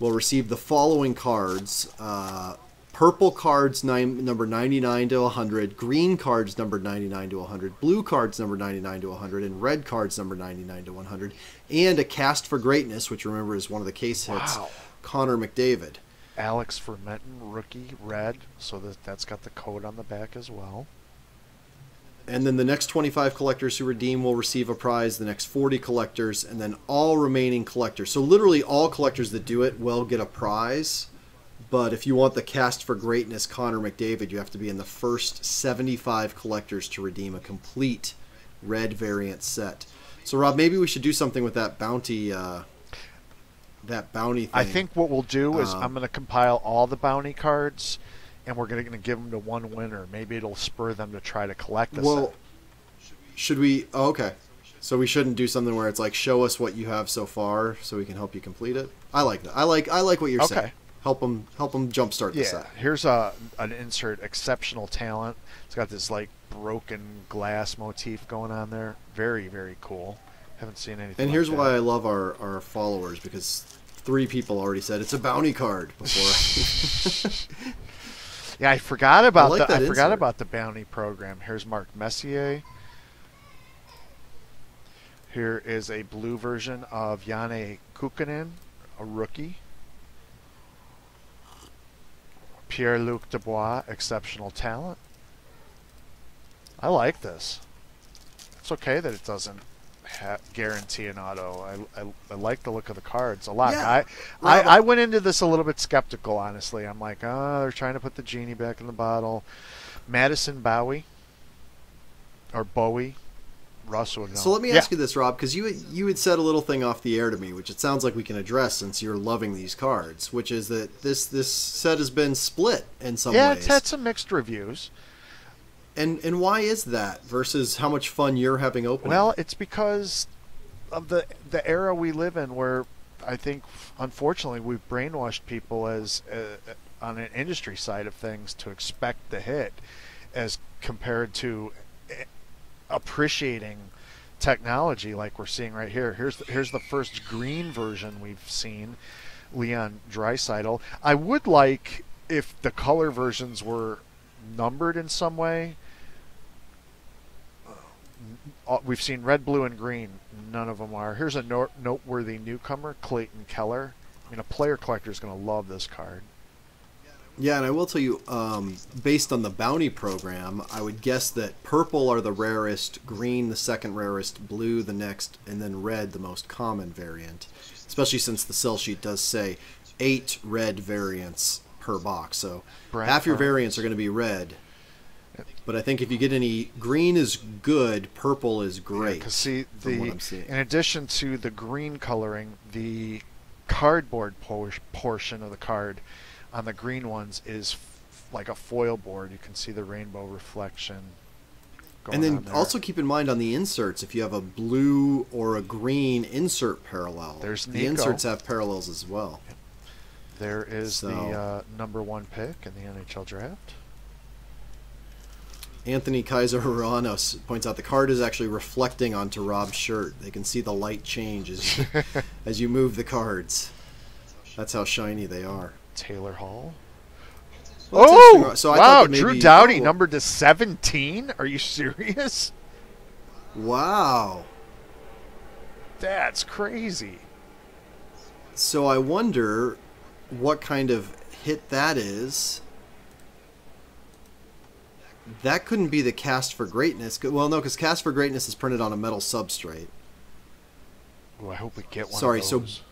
will receive the following cards. Uh, purple cards nine, number 99 to 100, green cards number 99 to 100, blue cards number 99 to 100, and red cards number 99 to 100, and a cast for greatness, which remember is one of the case hits, Wow. Connor McDavid. Alex Formenton rookie red, so that that's got the code on the back as well. And then the next 25 collectors who redeem will receive a prize, the next 40 collectors, and then all remaining collectors. So literally all collectors that do it will get a prize. But if you want the cast for greatness Connor McDavid, you have to be in the first 75 collectors to redeem a complete red variant set. So Rob, maybe we should do something with that bounty uh, that bounty thing. I think what we'll do is Um, I'm going to compile all the bounty cards, and we're going to give them to one winner. Maybe it'll spur them to try to collect the Well, set. should we? Oh, okay. So we shouldn't do something where it's like show us what you have so far, so we can help you complete it. I like that. I like I like what you're Okay. saying. Help them help them jumpstart the Yeah, set. here's a an insert exceptional talent. It's got this like broken glass motif going on there. Very very cool. Haven't seen anything. And like here's that. why I love our our followers because three people already said it's a bounty card before. Yeah, I forgot about like the I that forgot insert. about the bounty program. Here's Mark Messier. Here is a blue version of Janne Kuokkanen, a rookie. Pierre-Luc Dubois, exceptional talent. I like this. It's okay that it doesn't ha- guarantee an auto. I, I, I like the look of the cards a lot. Yeah. I, I I went into this a little bit skeptical, honestly. I'm like, oh, they're trying to put the genie back in the bottle. Madison Bowey or Bowie, Russ would know. so let me Yeah. ask you this, Rob, because you you had said a little thing off the air to me, which it sounds like we can address since you're loving these cards, which is that this this set has been split in some Yeah, ways. it's had some mixed reviews. And and why is that versus how much fun you're having opening? Well, it's because of the the era we live in, where I think, unfortunately, we've brainwashed people as uh, on an industry side of things to expect the hit, as compared to appreciating technology like we're seeing right here. Here's the, here's the first green version we've seen, Leon Draisaitl. I would like if the color versions were numbered in some way. Uh, We've seen red, blue, and green. None of them are. Here's a no- noteworthy newcomer, Clayton Keller. I mean, a player collector is going to love this card. Yeah, and I will tell you, um, based on the bounty program, I would guess that purple are the rarest, green the second rarest, blue the next, and then red the most common variant. Especially since the sell sheet does say eight red variants per box, so half your variants are going to be red. But I think if you get any green is good, purple is great. Because see, the in addition to the green coloring, the cardboard por- portion of the card on the green ones is f- like a foil board. You can see the rainbow reflection. Going and then also keep in mind on the inserts, if you have a blue or a green insert parallel, There's the Nico. inserts have parallels as well. there is the uh, number one pick in the NHL draft. Anthony Kaiser points out the card is actually reflecting onto Rob's shirt. They can see the light change as as you move the cards. That's how shiny they are. Taylor Hall. Well, oh. So I wow! that Drew Dowdy, Doughty, oh, numbered to 17. Are you serious? Wow. That's crazy. So I wonder what kind of hit that is. that couldn't be the cast for greatness. Well, no, because cast for greatness is printed on a metal substrate. Ooh, I hope we get one. Sorry, of so- those.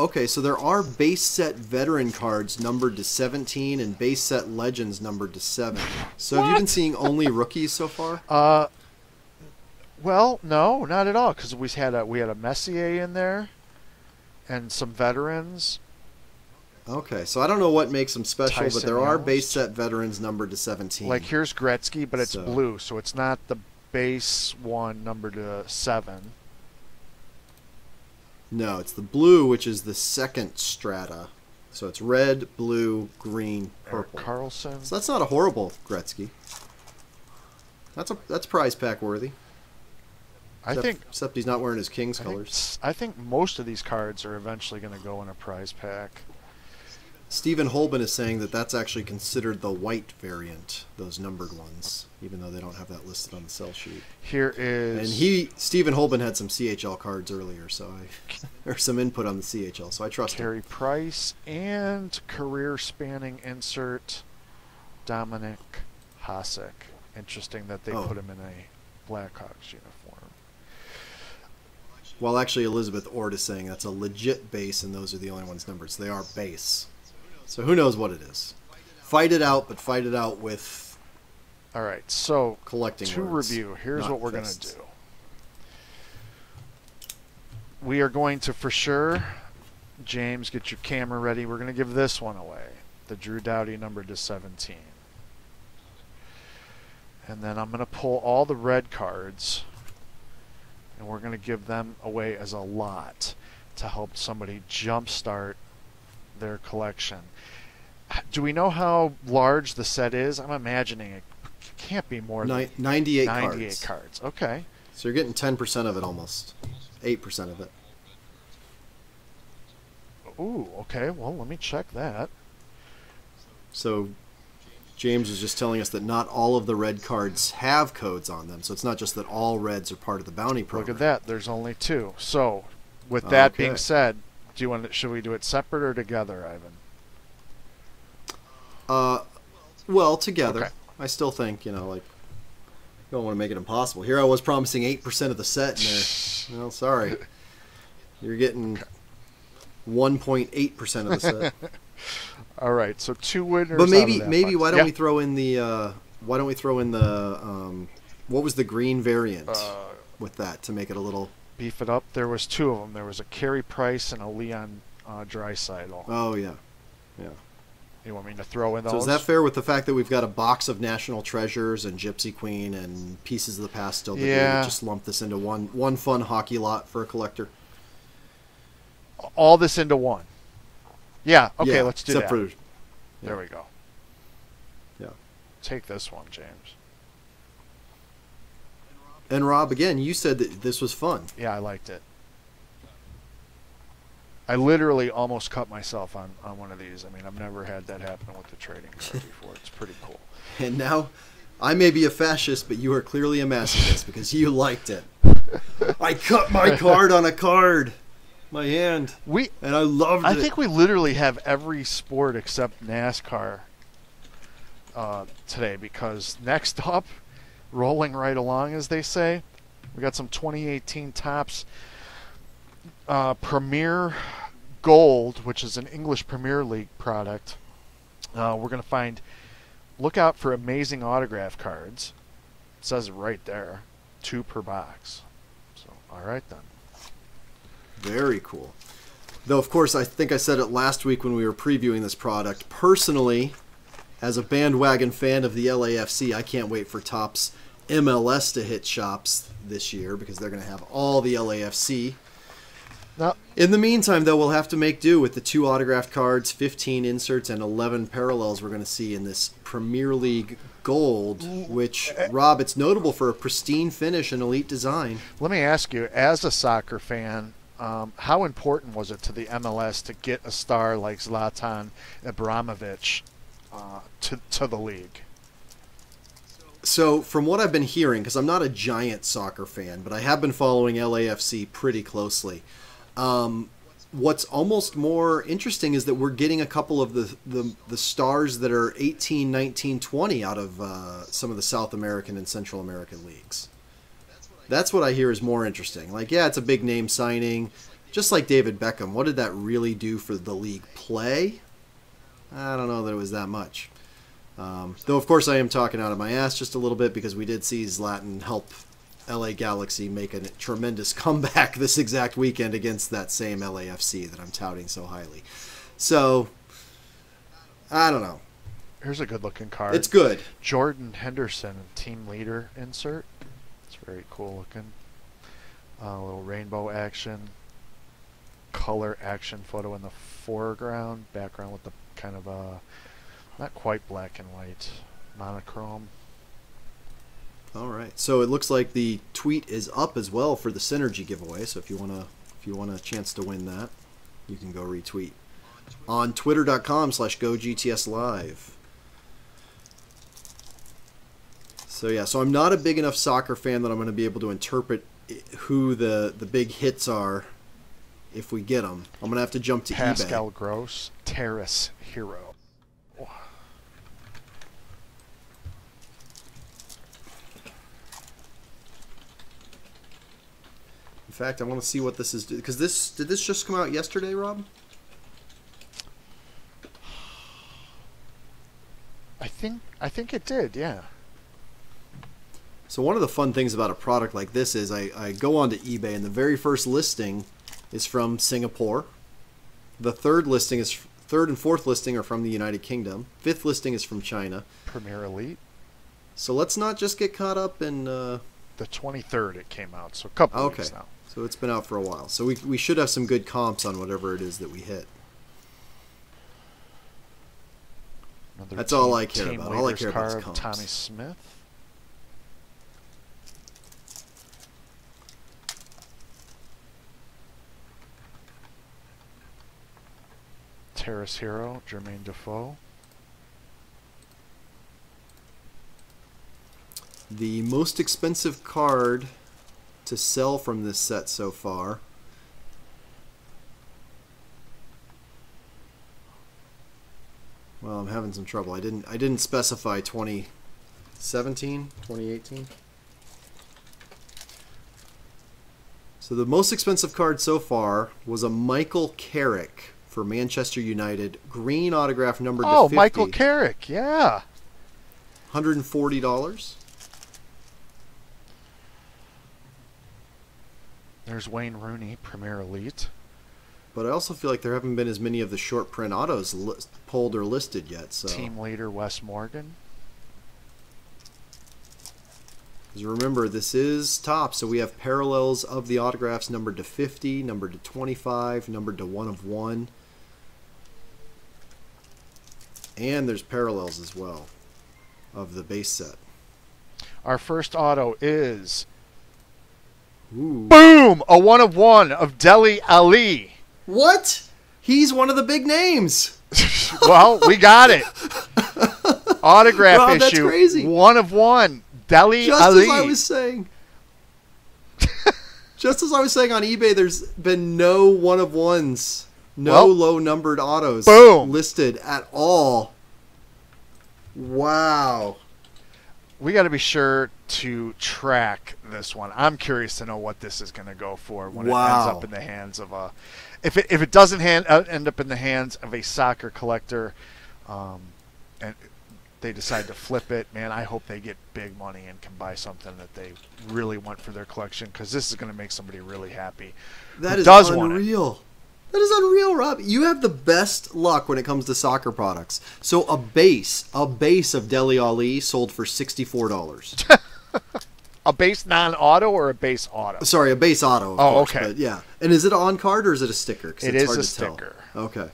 Okay, so there are base set veteran cards numbered to 17 and base set legends numbered to 7. So have you been seeing only rookies so far? Uh, well, no, not at all, because we had a we had a Messier in there, and some veterans. Okay, so I don't know what makes them special, but Tyson there are Yost. base set veterans numbered to 17. Like here's Gretzky, but it's So- blue, so it's not the base one numbered to seven. No, it's the blue, which is the second strata. So it's red, blue, green, purple. Erik. Karlsson. So that's not a horrible Gretzky. That's a that's prize pack worthy. I think except he's not wearing his Kings I think, colors. s- I think most of these cards are eventually going to go in a prize pack. Stephen Holben is saying that that's actually considered the white variant, those numbered ones, even though they don't have that listed on the sell sheet. Here is And he, Stephen Holben, had some CHL cards earlier, so I, or some input on the CHL, so I trust him. Price and career spanning insert Dominik Hasek. Interesting that they Oh. put him in a Blackhawks uniform. Well, actually, Elizabeth Ord is saying that's a legit base, and those are the only ones numbered, so they are base. So who knows what it is? Fight it out, but fight it out with All right, so collecting. to words, review, here's what we're going to do. We are going to, for sure, James, get your camera ready. We're going to give this one away the Drew Doughty number to 17. And then I'm going to pull all the red cards, and we're going to give them away as a lot to help somebody jumpstart their collection. Do we know how large the set is? I'm imagining it can't be more than 98, 98 cards. cards. Okay. So you're getting 10% of it almost. 8% of it. Ooh, okay. Well, let me check that. So James was just telling us that not all of the red cards have codes on them. So it's not just that all reds are part of the bounty program. Look at that. There's only two. So, with that being said, do you want to, should we do it separate or together, Ivan? Uh, well, together. Okay. I still think, you know, like, you don't want to make it impossible. Here I was promising 8% of the set, and there, well, sorry. You're getting 1.8% of the set. All right. So two winners. but maybe, maybe box. why don't Yeah. we throw in the, uh, why don't we throw in the, um, what was the green variant Uh, with that to make it a little, beef it up? There was two of them. There was a Carey Price and a Leon uh, oh, yeah. Yeah. You want me to throw in those? So is that fair with the fact that we've got a box of National Treasures and Gypsy Queen and Pieces of the Past still? Yeah. Just lump this into one one fun hockey lot for a collector. all this into one? Yeah. Okay. Yeah, let's do except that. for There we go. Yeah. Take this one, James. and Rob again, you said that this was fun. Yeah, I liked it. I literally almost cut myself on, on one of these. I mean, I've never had that happen with the trading card before. It's pretty cool. And now, I may be a fascist, but you are clearly a masochist because you liked it. I cut my card on a card, my hand, We, and I loved I it. think we literally have every sport except NASCAR uh, today because next up, rolling right along, as they say, we got some 2018 Topps. Uh, Premier Gold, which is an English Premier League product. Uh, we're going to find. Look out for amazing autograph cards. It says right there. Two per box. So, all right then. Very cool. Though, of course, I think I said it last week when we were previewing this product. Personally, as a bandwagon fan of the LAFC, I can't wait for Topps MLS to hit shops this year because they're going to have all the LAFC. Now, In the meantime, though, we'll have to make do with the two autographed cards, 15 inserts, and 11 parallels we're going to see in this Premier League Gold, which, Rob, it's notable for a pristine finish and elite design. Let me ask you, as a soccer fan, um, how important was it to the MLS to get a star like Zlatan Ibrahimovic uh, to to the league? So, from what I've been hearing, because I'm not a giant soccer fan, but I have been following LAFC pretty closely. Um, what's almost more interesting is that we're getting a couple of the, the, the stars that are 18, 19, 20 out of uh, some of the South American and Central American leagues. That's what I hear is more interesting. Like, yeah, it's a big name signing. Just like David Beckham, what did that really do for the league play? I don't know that it was that much. Um, though, of course, I am talking out of my ass just a little bit because we did see Zlatan help LA Galaxy make a tremendous comeback this exact weekend against that same LAFC that I'm touting so highly. So, I don't know. Here's a good looking card. It's good. Jordan Henderson, team leader insert. It's very cool looking. Uh, a little rainbow action. Color action photo in the foreground. Background with the kind of a, uh, not quite black and white, monochrome. All right. So it looks like the tweet is up as well for the synergy giveaway. So if you wanna if you want a chance to win that, you can go retweet on twitter.com slash go GTS live. So yeah, so I'm not a big enough soccer fan that I'm going to be able to interpret who the the big hits are if we get them. I'm going to have to jump to Pascal eBay. Gross, Terrace Hero. Fact, I want to see what this is because this did this just come out yesterday, Rob? I think I think it did, yeah. So one of the fun things about a product like this is I, I go onto eBay and the very first listing is from Singapore. The third listing is third and fourth listing are from the United Kingdom. Fifth listing is from China. Premier Elite. So let's not just get caught up in uh, the 23rd it came out, so a couple okay. weeks now. So it's been out for a while. So we, we should have some good comps on whatever it is that we hit. Another That's team, all I care about. All I care about is comps. Tommy Smith. Terrace Hero, Jermaine Defoe. The most expensive card to sell from this set so far. Well, I'm having some trouble. I didn't I didn't specify 2017, 2018. So the most expensive card so far was a Michael Carrick for Manchester United, green autograph number oh, Michael Carrick, yeah. $140. There's Wayne Rooney, Premier Elite. But I also feel like there haven't been as many of the short print autos list, pulled or listed yet. So team leader Wes Morgan. Because remember, this is top, so we have parallels of the autographs numbered to 50, numbered to 25, numbered to 1 of 1. And there's parallels as well of the base set. Our first auto is Ooh. Boom! A one of one of Dele Alli. What? He's one of the big names. well, we got it. Autograph Rob, issue. crazy. One of one. Dele Just Alli. Just as I was saying. Just as I was saying on eBay, there's been no one of ones, no well, low numbered autos boom. listed at all. Wow we got to be sure to track this one. I'm curious to know what this is going to go for when wow. it ends up in the hands of a. If it if it doesn't hand, uh, end up in the hands of a soccer collector, um, and they decide to flip it, man, I hope they get big money and can buy something that they really want for their collection because this is going to make somebody really happy. That is does unreal. That is unreal, Rob. You have the best luck when it comes to soccer products. So a base, a base of Dele Alli sold for sixty-four dollars. a base non-auto or a base auto? Sorry, a base auto. oh, course, okay. yeah. And is it on card or is it a sticker? It is a sticker. Tell. Okay.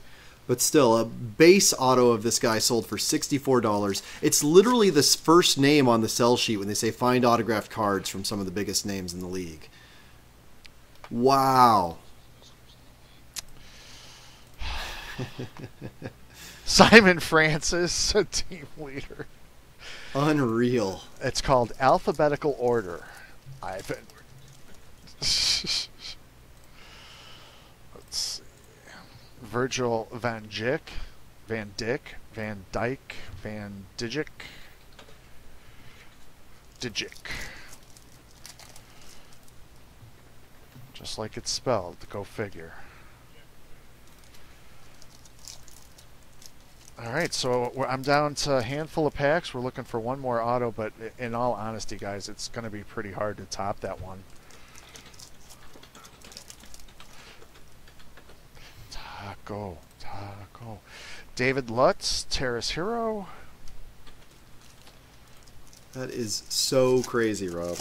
But still, a base auto of this guy sold for $64. It's literally this first name on the sell sheet when they say find autographed cards from some of the biggest names in the league. Wow. Simon Francis, a team leader. Unreal. It's called alphabetical order. I've been. Let's see. Virgil Van Dijk, Van Dyck, Van Dyke, Van Dijk, Dijk. Just like it's spelled, go figure. All right, so we're- I'm down to a handful of packs. We're looking for one more auto, but in all honesty, guys, it's going to be pretty hard to top that one. Taco, taco. David Luiz, Terrace Hero. That is so crazy, Rob.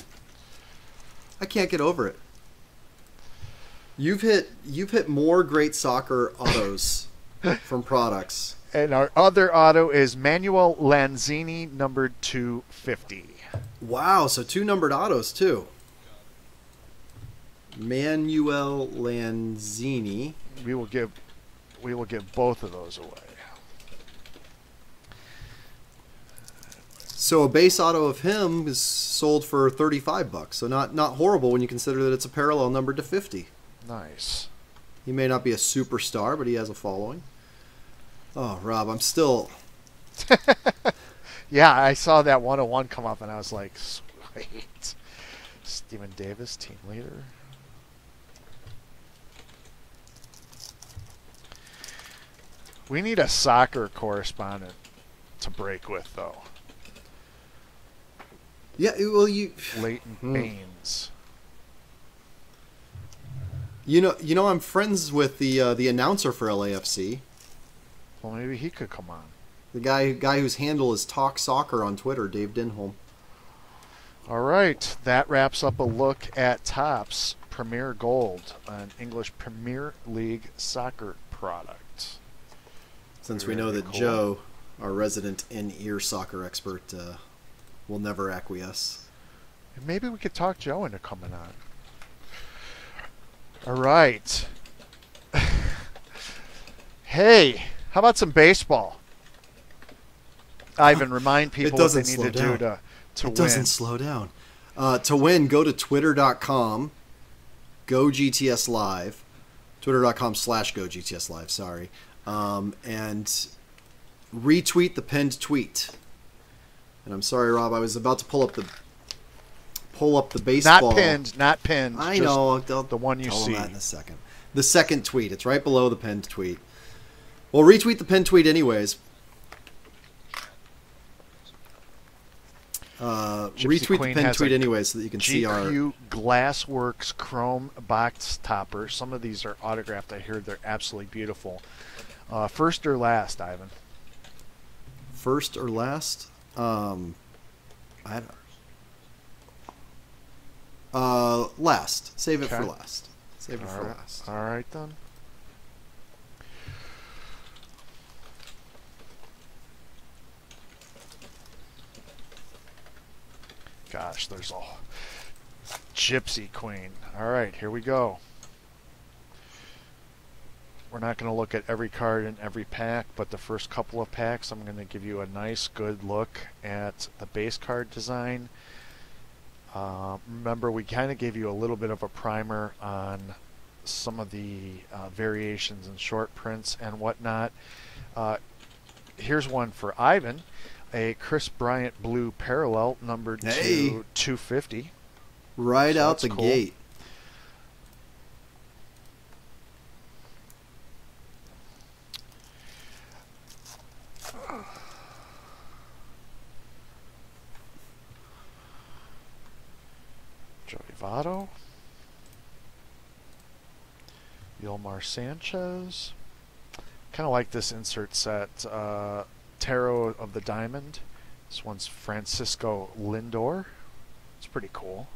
I can't get over it. You've hit you've hit more great soccer autos from products. And our other auto is Manuel Lanzini, numbered 250. Wow, so two numbered autos too. Manuel Lanzini. We will give we will give both of those away. So a base auto of him is sold for 35 bucks. So not not horrible when you consider that it's a parallel number to 50. Nice. He may not be a superstar, but he has a following. Oh, Rob, I'm still Yeah, I saw that 101 come up and I was like, sweet. Steven Davis, team leader. We need a soccer correspondent to break with, though. Yeah, well you Leighton Hmm. Baines. you know you know I'm friends with the uh, the announcer for LAFC. Well, maybe he could come on. The guy guy whose handle is Talk Soccer on Twitter, Dave Denholm. All right, that wraps up a look at Topps Premier Gold, an English Premier League soccer product. Since we know that cool. Joe, our resident in-ear soccer expert, uh, will never acquiesce. Maybe we could talk Joe into coming on. All right. hey, how about some baseball? Ivan, remind people what they need to do down. to, to it win. doesn't slow down. Uh, to win, go to twitter.com, go GTS Live, twitter.com slash go GTS Live, sorry, um, and retweet the pinned tweet. And I'm sorry, Rob, I was about to pull up the pull up the baseball. Not pinned, not pinned. I know. The one you see. that in a second. The second tweet. It's right below the pinned tweet. Well, retweet the pinned tweet anyways. Uh, retweet the Queen pinned has tweet a anyways so that you can see our. GQ Glassworks Chrome box topper. Some of these are autographed. I hear they're absolutely beautiful. Uh, first or last, Ivan? first or last. Um, I don't. Uh, last. Save it for last. Save it All for right. last. All right then. Gosh, there's a Gypsy Queen. All right, here we go. We're not going to look at every card in every pack, but the first couple of packs, I'm going to give you a nice, good look at the base card design. Uh, remember, we kind of gave you a little bit of a primer on some of the uh, variations and short prints and whatnot. Uh, here's one for Ivan, a Kris Bryant blue parallel numbered Hey. to 250. Right So out the cool. gate. Joey Votto. Yolmer Sanchez. Kind of like this insert set. Uh, Tarot of the Diamond. This one's Francisco Lindor. It's pretty cool.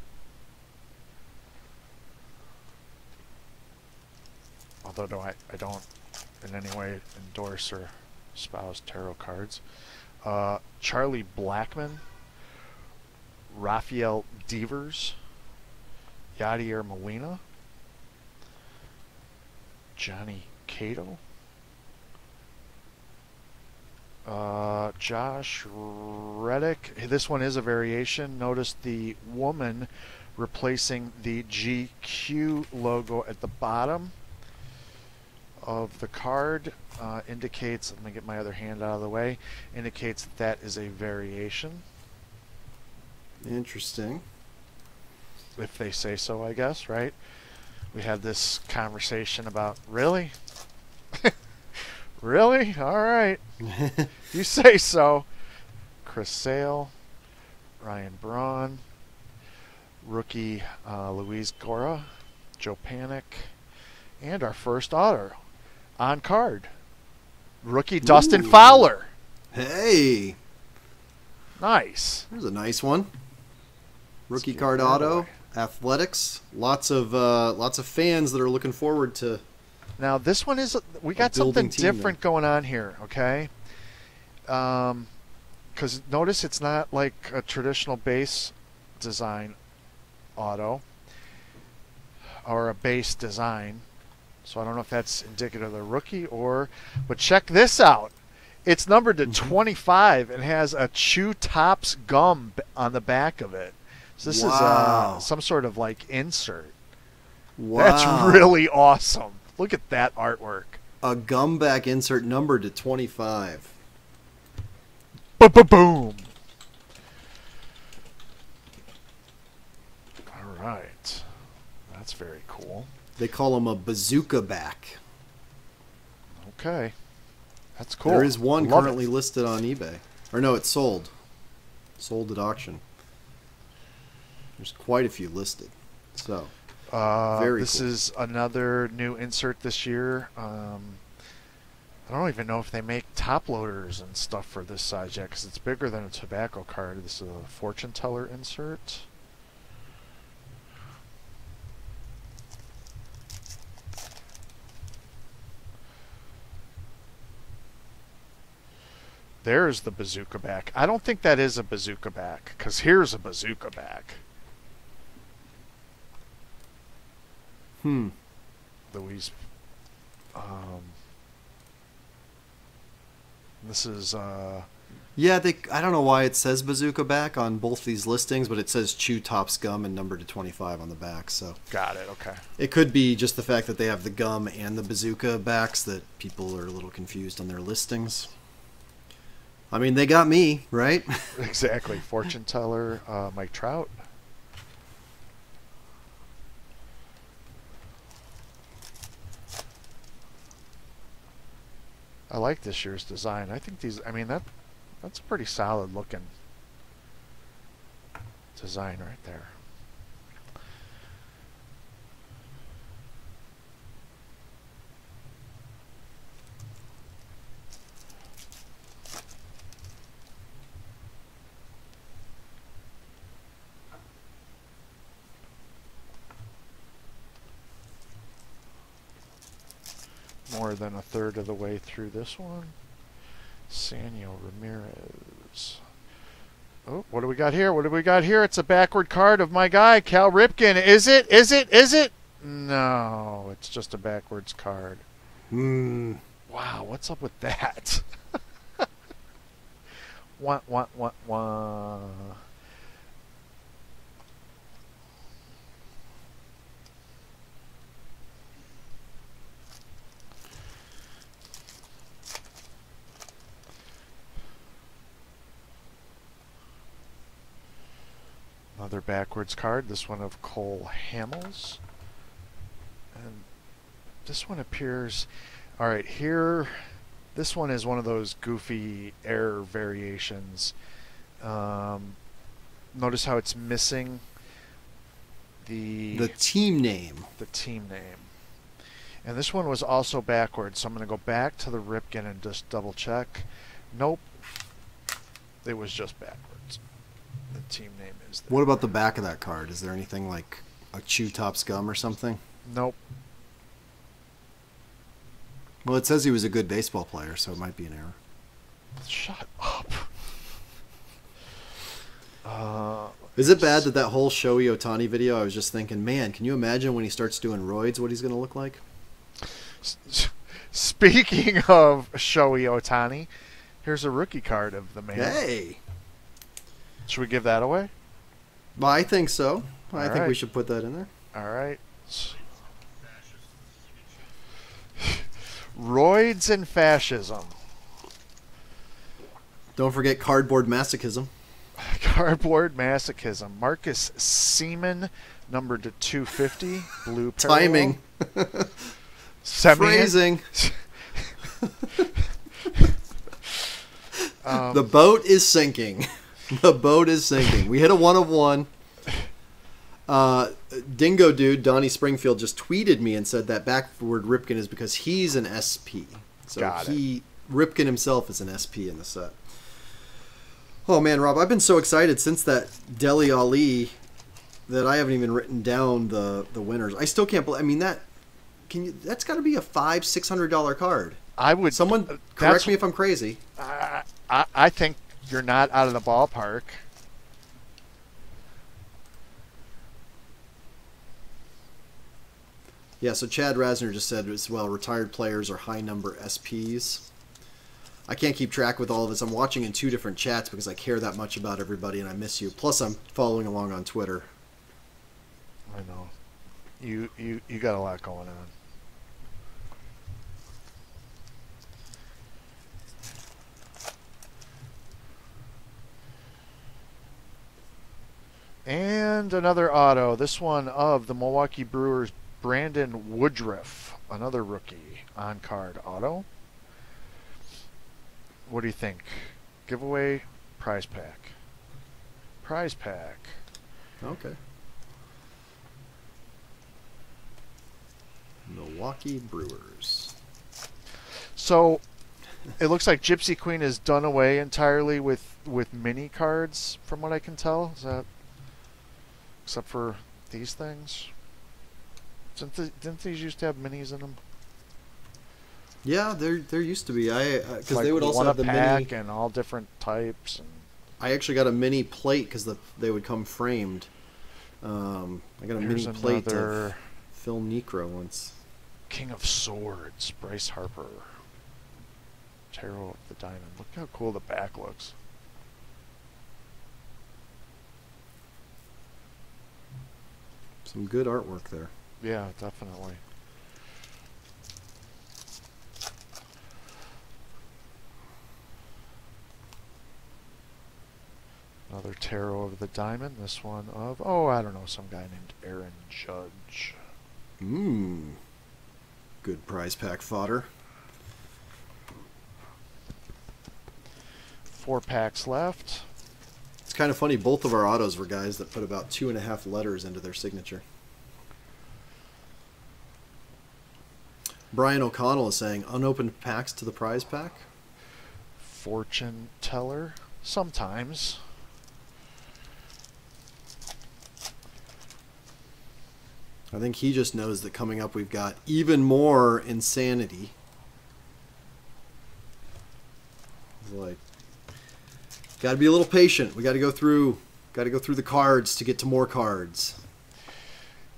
Although no, I, I don't in any way endorse or espouse tarot cards. Uh, Charlie Blackmon. Rafael Devers. Yadier Molina. Johnny Cueto. Uh, Josh Reddick. This one is a variation. Notice the woman replacing the GQ logo at the bottom. of the card uh, indicates, let me get my other hand out of the way, indicates that that is a variation, Interesting. if they say so, I guess, right? We had this conversation about, really? really? All right. you say so. Chris Sale, Ryan Braun, rookie uh, Luiz Gohara, Joe Panik, and our first auto on card. Rookie Dustin Ooh. Fowler. hey, Nice. there's a nice one. Rookie card auto, away. athletics. Lots of uh, lots of fans that are looking forward to. Now this one is we got something team different going on here, okay? Um, because notice it's not like a traditional base design auto or a base design. So I don't know if that's indicative of the rookie or, but check this out. It's numbered to 25 and has a Chew Topps gum on the back of it. So this Wow. is uh, some sort of like insert. Wow, That's really awesome. Look at that artwork. a gum back insert number to 25. Ba-ba-boom. All right. That's very cool. They call them a bazooka back. Okay. That's cool. There is one Love currently it. listed on eBay. Or no, it's sold. Sold at auction. There's quite a few listed. So, Uh, very this cool. is another new insert this year. Um, I don't even know if they make top loaders and stuff for this size yet because it's bigger than a tobacco card. This is a fortune teller insert. There's the bazooka back. I don't think that is a bazooka back because here's a bazooka back. Hmm. Louise. Um, this is uh, Yeah, they. I don't know why it says bazooka back on both these listings, but it says chew Topps gum and number to 25 on the back. So got it. Okay. it could be just the fact that they have the gum and the bazooka backs that people are a little confused on their listings. I mean, they got me right. Exactly. Fortune teller, uh, Mike Trout. I like this year's design. I think these. I mean that. That's a pretty solid looking design right there. More than a third of the way through this one. Sanio Ramirez. Oh, what do we got here? What do we got here? It's a backward card of my guy, Cal Ripken. Is it? Is it? Is it? No, it's just a backwards card. Hmm. Wow, what's up with that? wah, wah, wah, wah. Another backwards card, this one of Cole Hamels. And this one appears. Alright, here. This one is one of those goofy error variations. Um, notice how it's missing the The team name. the team name. And this one was also backwards, so I'm going to go back to the Ripken and just double check. Nope. It was just backwards. The team name is there. What about the back of that card? Is there anything like a chew Topps gum or something? Nope. Well, it says he was a good baseball player, so it might be an error. Shut up. Uh, Is it bad that that whole Shohei Ohtani video? I was just thinking, man, can you imagine when he starts doing roids, what he's going to look like? speaking of Shohei Ohtani, here's a rookie card of the man. Hey, Should we give that away? Well, I think so. I All think we should put that in there. All right. Roids and fascism. Don't forget cardboard masochism. Cardboard masochism. Marcus Semien, numbered to 250. Blue parallel. Timing. Phrasing. Um, the boat is sinking. The boat is sinking. We hit a one of one. Uh, Dingo dude, Donnie Springfield, just tweeted me and said that backward Ripken is because he's an SP. So Got it. he Ripken himself is an SP in the set. Oh man, Rob, I've been so excited since that Dele Alli that I haven't even written down the the winners. I still can't believe. I mean that can you? That's got to be a five six hundred dollar card. I would. Someone correct me if I'm crazy. I, I, I think you're not out of the ballpark. Yeah, so Chad Rasner just said as well retired players are high number SPs. I can't keep track with all of this. I'm watching in two different chats because I care that much about everybody and I miss you. Plus, I'm following along on Twitter. I know. You you you got a lot going on. And another auto. This one of the Milwaukee Brewers, Brandon Woodruff, another rookie on card auto. What do you think? Giveaway, prize pack. Prize pack. Okay. Milwaukee Brewers. So it looks like Gypsy Queen is done away entirely with with mini cards, from what I can tell. Is that except for these things? Didn't, the, didn't these used to have minis in them? Yeah, there there used to be. I because like they would also have the pack mini. and all different types. And I actually got a mini plate because the they would come framed. Um, I got a Here's mini plate of Phil Niekro once. King of Swords, Bryce Harper. Tarot of the Diamond. Look how cool the back looks. Some good artwork there. Yeah, definitely. Another tarot of the diamond. This one of oh, I don't know, some guy named Aaron Judge. Mmm. Good prize pack fodder. Four packs left. Kind of funny. Both of our autos were guys that put about two and a half letters into their signature. Brian O'Connell is saying unopened packs to the prize pack. Fortune teller. Sometimes. I think he just knows that coming up we've got even more insanity. Like, got to be a little patient. We got to go through, got to go through the cards to get to more cards.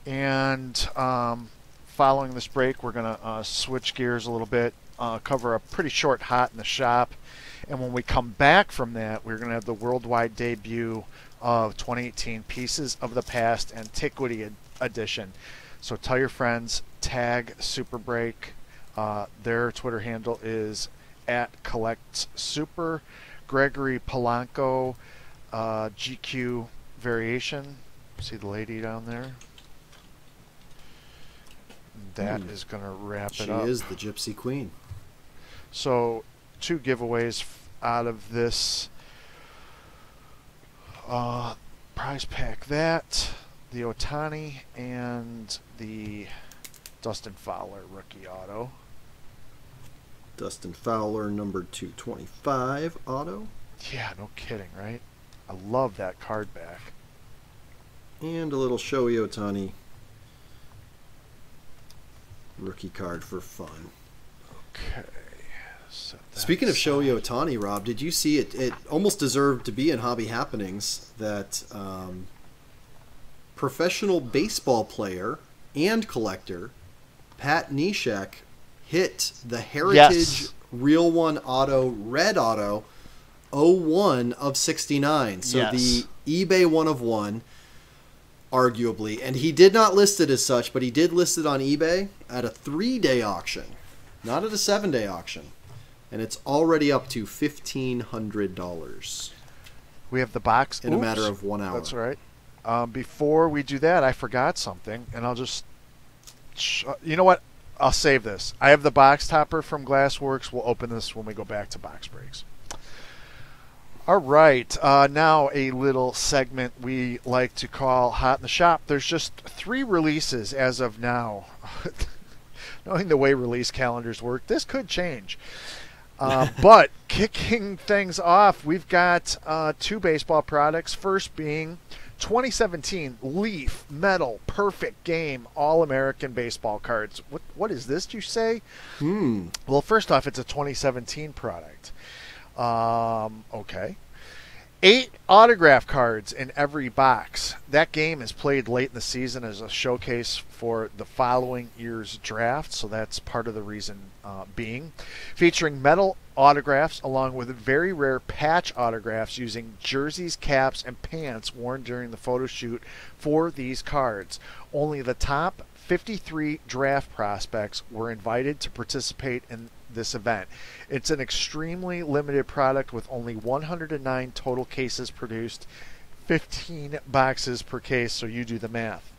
And um, following this break, we're going to uh, switch gears a little bit, uh, cover a pretty short hot in the shop. And when we come back from that, we're going to have the worldwide debut of 2018 Pieces of the Past Antiquity Ed- Edition. So tell your friends, tag Super Break. Uh, their Twitter handle is at Collect Super. Gregory Polanco, uh, GQ Variation. See the lady down there? That Hmm. is going to wrap She it up. She is the Gypsy Queen. So, two giveaways out of this uh, prize pack. That, the Ohtani, and the Dustin Fowler rookie auto. Dustin Fowler, number 225 auto. Yeah, no kidding, right? I love that card back. And a little Shohei Ohtani rookie card for fun. Okay. set that Speaking of. Shohei Ohtani, Rob, did you see it? It almost deserved to be in Hobby Happenings that um, professional baseball player and collector Pat Neshek hit the Heritage Yes. Real One Auto Red Auto 01 of 69. So Yes. the eBay one of one, arguably, and he did not list it as such, but he did list it on eBay at a three day auction. not at a seven day auction. And it's already up to $1,500 We have the box in a matter of one hour. That's right. Um, before we do that, I forgot something, and I'll just. Sh- you know what? I'll save this. I have the box topper from Glassworks. We'll open this when we go back to box breaks. All right. Uh, now a little segment we like to call Hot in the Shop. There's just three releases as of now. Knowing the way release calendars work, this could change. Uh, but kicking things off, we've got uh, two baseball products. First being 2017 Leaf Metal Perfect Game All American Baseball Cards. What what is this? Do you say? Hmm. Well, first off, it's a 2017 product. Um, okay. Eight autograph cards in every box. That game is played late in the season as a showcase for the following year's draft, so that's part of the reason uh, being. Featuring metal autographs along with very rare patch autographs using jerseys, caps, and pants worn during the photo shoot for these cards. Only the top 53 draft prospects were invited to participate in this event. It's an extremely limited product with only 109 total cases produced, 15 boxes per case, so you do the math.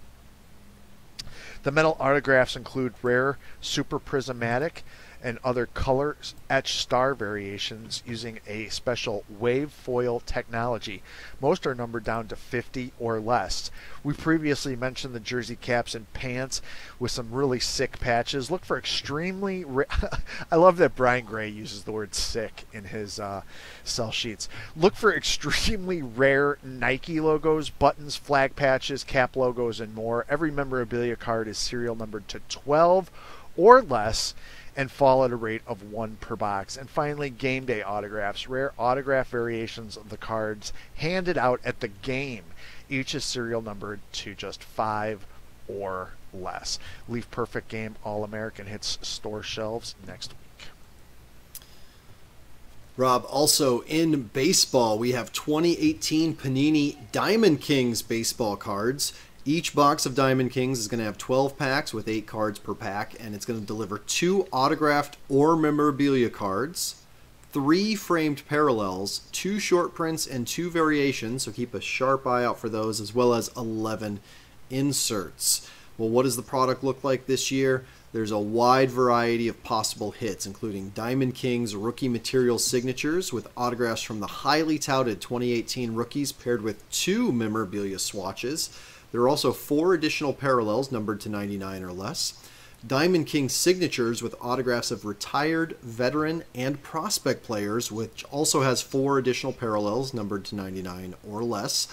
The metal autographs include rare super prismatic and other color etched star variations using a special wave foil technology. Most are numbered down to 50 or less. We previously mentioned the jersey caps and pants with some really sick patches. Look for extremely. Ra- I love that Brian Gray uses the word sick in his uh, sell sheets. Look for extremely rare Nike logos, buttons, flag patches, cap logos, and more. Every memorabilia card is serial numbered to 12 or less and fall at a rate of one per box. And finally, game day autographs, rare autograph variations of the cards handed out at the game. Each is serial numbered to just five or less. Leaf Perfect Game All American hits store shelves next week. Rob, also in baseball, we have 2018 Panini Diamond Kings baseball cards. Each box of Diamond Kings is going to have 12 packs with 8 cards per pack, and it's going to deliver two autographed or memorabilia cards, three framed parallels, two short prints, and two variations, so keep a sharp eye out for those, as well as 11 inserts. Well, what does the product look like this year? There's a wide variety of possible hits, including Diamond King's rookie material signatures with autographs from the highly touted 2018 rookies paired with two memorabilia swatches. There are also four additional parallels numbered to 99 or less. Diamond King signatures with autographs of retired, veteran, and prospect players, which also has four additional parallels numbered to 99 or less.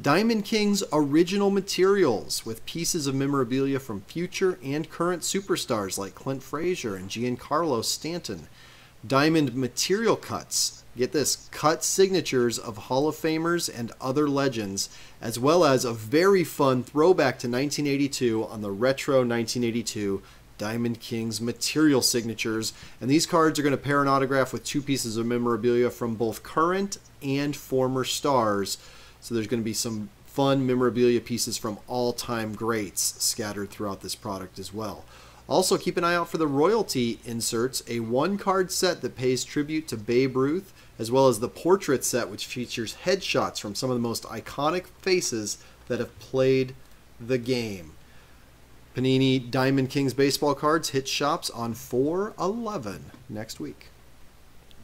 Diamond King's original materials with pieces of memorabilia from future and current superstars like Clint Frazier and Giancarlo Stanton. Diamond material cuts. Get this cut signatures of Hall of Famers and other legends, as well as a very fun throwback to 1982 on the Retro 1982 Diamond Kings material signatures. And these cards are going to pair an autograph with two pieces of memorabilia from both current and former stars. So there's going to be some fun memorabilia pieces from all time greats scattered throughout this product as well. Also, keep an eye out for the royalty inserts, a one card set that pays tribute to Babe Ruth, as well as the portrait set, which features headshots from some of the most iconic faces that have played the game. Panini Diamond Kings baseball cards hit shops on 411 next week.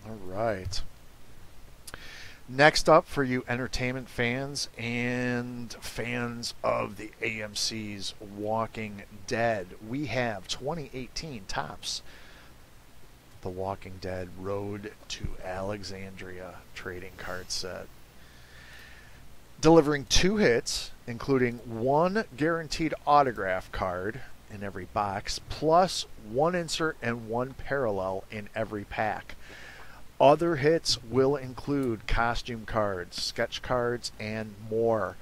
All right. Next up for you entertainment fans and fans of the AMC's Walking Dead, we have 2018 Topps. The Walking Dead Road to Alexandria trading card set. Delivering two hits, including one guaranteed autograph card in every box, plus one insert and one parallel in every pack. Other hits will include costume cards, sketch cards, and more.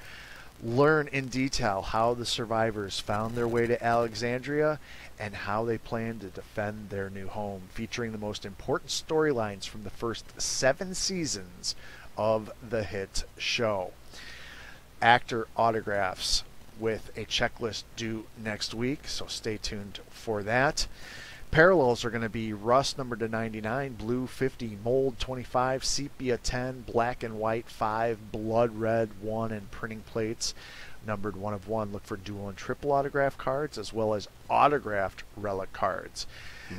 Learn in detail how the survivors found their way to Alexandria and how they plan to defend their new home, featuring the most important storylines from the first seven seasons of the hit show. Actor autographs with a checklist due next week, so stay tuned for that. Parallels are going to be rust number to 99, blue 50, mold 25, sepia 10, black and white 5, blood red 1, and printing plates numbered 1 of 1. Look for dual and triple autograph cards as well as autographed relic cards.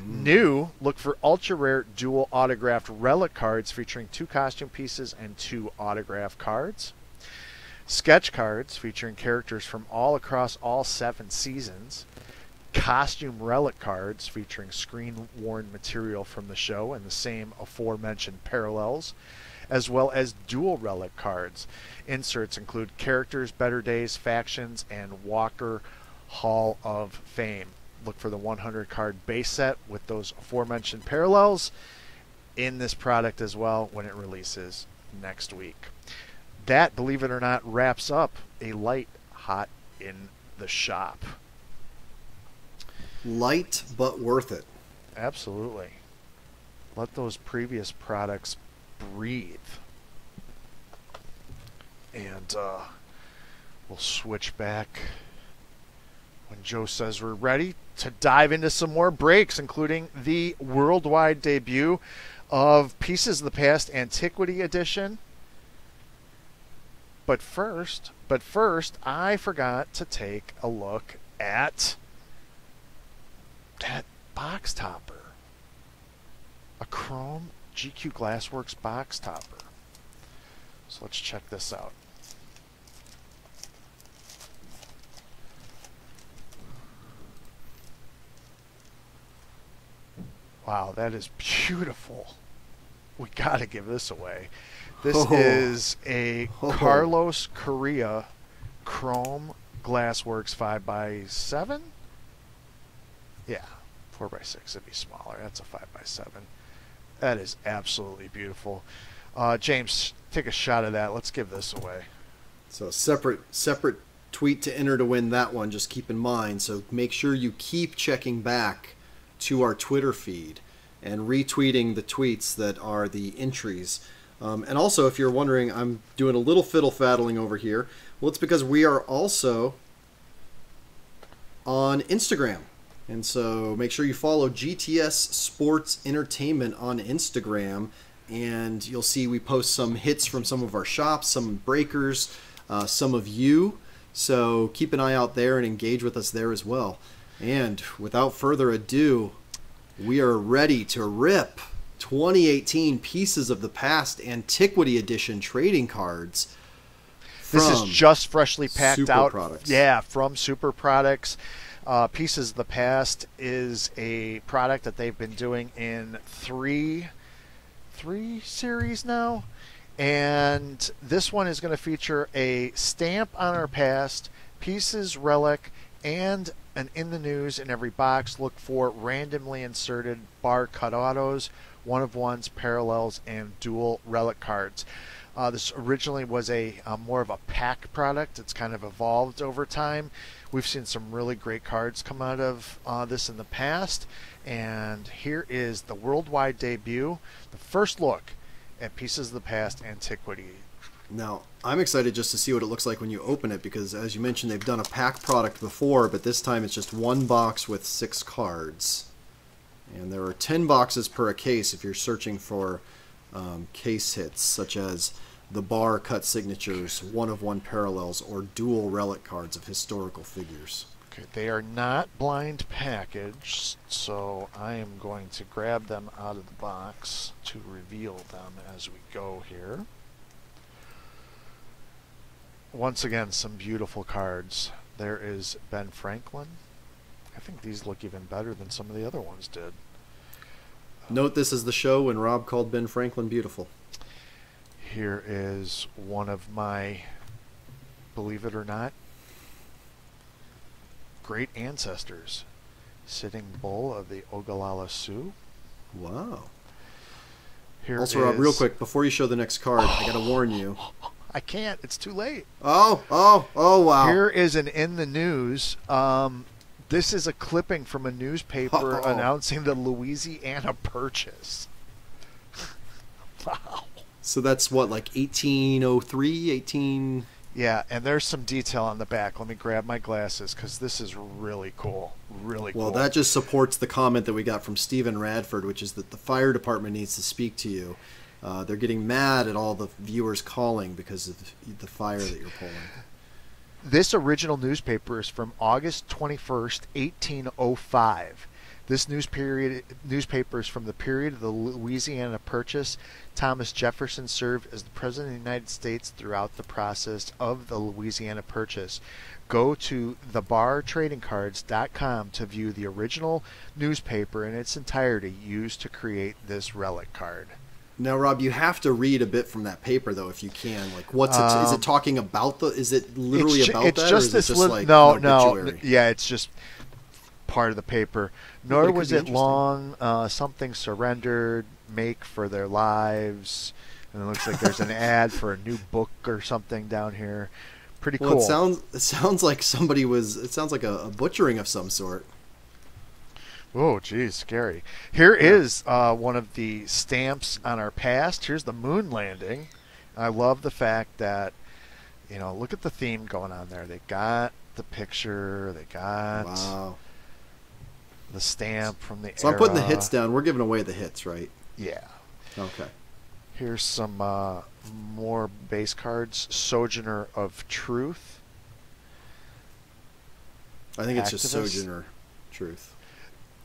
New, look for ultra rare dual autographed relic cards featuring two costume pieces and two autograph cards. Sketch cards featuring characters from all across all seven seasons. Costume relic cards featuring screen worn material from the show and the same aforementioned parallels, as well as dual relic cards. Inserts include characters, better days, factions, and Walker Hall of Fame. Look for the 100 card base set with those aforementioned parallels in this product as well when it releases next week. That, believe it or not, wraps up a light hot in the shop. Light but worth it. Absolutely. Let those previous products breathe. And uh, we'll switch back when Joe says we're ready to dive into some more breaks, including the worldwide debut of Pieces of the Past Antiquity Edition. But first, but first, I forgot to take a look at that box topper. A chrome GQ Glassworks box topper. So let's check this out. Wow, that is beautiful. We got to give this away. This Oh. is a Oh. Carlos Correa Chrome Glassworks 5x7. Yeah, 4x6 would be smaller. That's a 5x7. That is absolutely beautiful. Uh, James, take a shot of that. Let's give this away. So separate separate tweet to enter to win that one. Just keep in mind. So make sure you keep checking back to our Twitter feed and retweeting the tweets that are the entries. Um, and also, if you're wondering, I'm doing a little fiddle faddling over here. Well, it's because we are also on Instagram. And so make sure you follow GTS Sports Entertainment on Instagram. And you'll see we post some hits from some of our shops, some breakers, uh, some of you. So keep an eye out there and engage with us there as well. And without further ado, we are ready to rip 2018 Pieces of the Past Antiquity Edition trading cards. This is just freshly packed Super out. Products. Yeah, from Super Products. Uh, Pieces of the Past is a product that they've been doing in three, three series now, and this one is going to feature a stamp on our past, pieces, relic, and an in the news in every box. Look for randomly inserted bar cut autos, one of ones, parallels, and dual relic cards. Uh, this originally was a uh, more of a pack product. It's kind of evolved over time. We've seen some really great cards come out of uh, this in the past, and here is the worldwide debut, the first look at Pieces of the Past Antiquity. Now, I'm excited just to see what it looks like when you open it because, as you mentioned, they've done a pack product before, but this time it's just one box with six cards. And there are 10 boxes per a case if you're searching for um, case hits, such as the bar cut signatures, one of one parallels, or dual relic cards of historical figures. Okay, they are not blind packaged, so I am going to grab them out of the box to reveal them as we go here. Once again, some beautiful cards. There is Ben Franklin. I think these look even better than some of the other ones did. Note this is the show when Rob called Ben Franklin beautiful. Here is one of my, believe it or not, great ancestors. Sitting Bull of the Ogallala Sioux. Wow. Here also, Rob, real quick, before you show the next card, I gotta warn you. I can't. It's too late. Oh, oh, oh, wow. Here is an in the news. Um, this is a clipping from a newspaper Oh. announcing the Louisiana Purchase. wow. So that's what, like 1803, 18. Yeah, and there's some detail on the back. Let me grab my glasses because this is really cool. Really Well, cool. that just supports the comment that we got from Stephen Radford, which is that the fire department needs to speak to you. Uh, they're getting mad at all the viewers calling because of the fire that you're pulling. This original newspaper is from August 21st, 1805. This news period, newspaper is from the period of the Louisiana Purchase. Thomas Jefferson served as the President of the United States throughout the process of the Louisiana Purchase. Go to thebartradingcards.com to view the original newspaper in its entirety used to create this relic card. Now, Rob, you have to read a bit from that paper, though, if you can. Like, what's it? Is Um, it talking about the? Is it literally it's, ju- about it's that, just is this it just little like no no obituary? yeah it's just part of the paper nor it was it long uh, something surrendered make for their lives and it looks like there's an ad for a new book or something down here pretty cool. Well, it sounds it sounds like somebody was. It sounds like a, a butchering of some sort. oh geez scary Here is uh, one of the stamps on our past here's the moon landing i love the fact that you know look at the theme going on there they got the picture they got Wow. The stamp from the So I'm putting the hits down. We're giving away the hits, right? Yeah. Okay. Here's some uh, more base cards. Sojourner of Truth. I think it's just Sojourner Truth.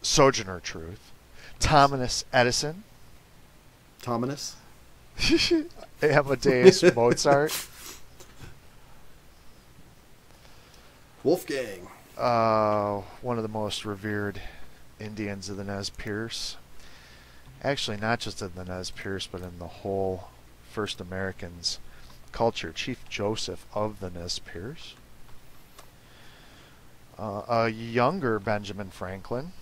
Sojourner Truth. Thomas Edison. Tominus? Amadeus Mozart. Wolfgang. Uh, one of the most revered Indians of the Nez Perce. Actually, not just in the Nez Perce, but in the whole First Americans culture. Chief Joseph of the Nez Perce. Uh, a younger Benjamin Franklin.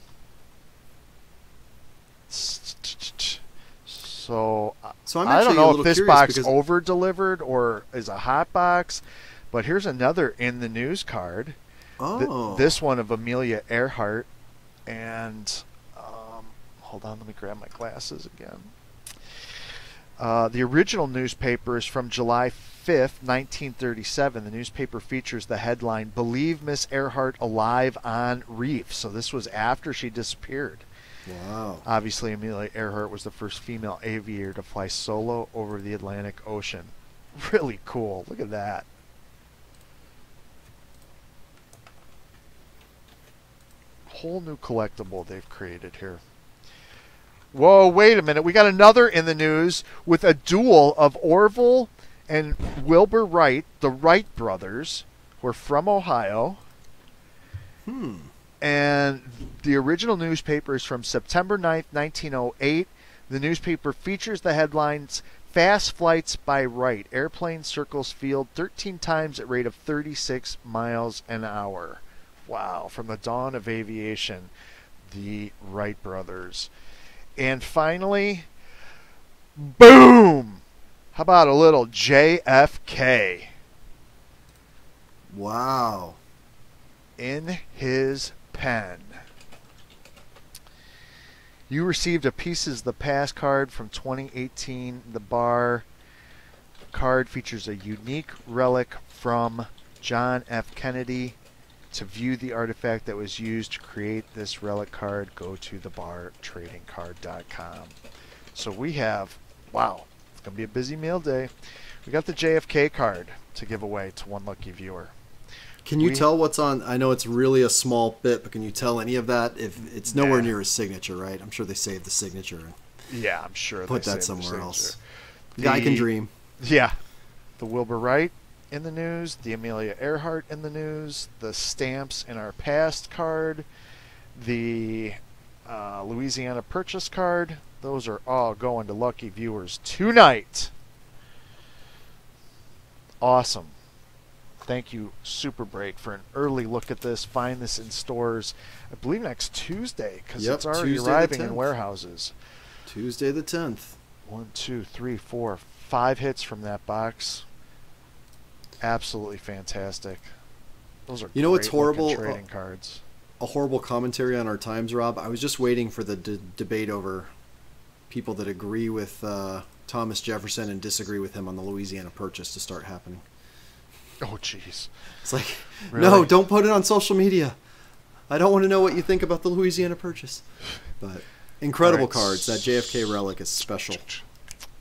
So, So I'm I don't know if this box over delivered or is a hot box, but here's another in the news card. Th- Oh. this one of Amelia Earhart, and um, hold on, let me grab my glasses again. Uh, the original newspaper is from July 5th, 1937. The newspaper features the headline "Believe Miss Earhart alive on reef." So this was after she disappeared. Wow. Obviously, Amelia Earhart was the first female aviator to fly solo over the Atlantic Ocean. Really cool. Look at that. Whole new collectible they've created here. Whoa, wait a minute. We got another in the news with a duel of Orville and Wilbur Wright, the Wright brothers, who are from Ohio. Hmm. And the original newspaper is from September 9th, 1908. The newspaper features the headlines Fast Flights by Wright. Airplane circles field 13 times at rate of 36 miles an hour. Wow, from the dawn of aviation, the Wright brothers. And finally, boom! How about a little JFK Wow. in his pen? You received a Pieces of the Past card from 2018. The bar card features a unique relic from John F. Kennedy. To view the artifact that was used to create this relic card, go to thebartradingcard.com. So we have, wow, it's going to be a busy mail day. We got the JFK card to give away to one lucky viewer. Can you We- tell what's on? I know it's really a small bit, but can you tell any of that? If it's nowhere near his signature, right? I'm sure they saved the signature Yeah, I'm sure. put they that saved the somewhere else. signature. Guy can dream. Yeah. The Wilbur Wright in the news, the Amelia Earhart in the news, the stamps in our past card, the uh, Louisiana Purchase card. Those are all going to lucky viewers tonight. Awesome. Thank you, Super Break, for an early look at this. Find this in stores, I believe, next Tuesday, because Yep, it's already Tuesday arriving in warehouses. Tuesday the 10th. One, two, three, four, five hits from that box. Absolutely fantastic. Those are You know what's horrible? trading cards. A horrible commentary on our times, Rob. I was just waiting for the d- debate over people that agree with uh, Thomas Jefferson and disagree with him on the Louisiana Purchase to start happening. Oh, jeez. It's like, Really? no, don't put it on social media. I don't want to know what you think about the Louisiana Purchase. But incredible right. cards. That JFK relic is special.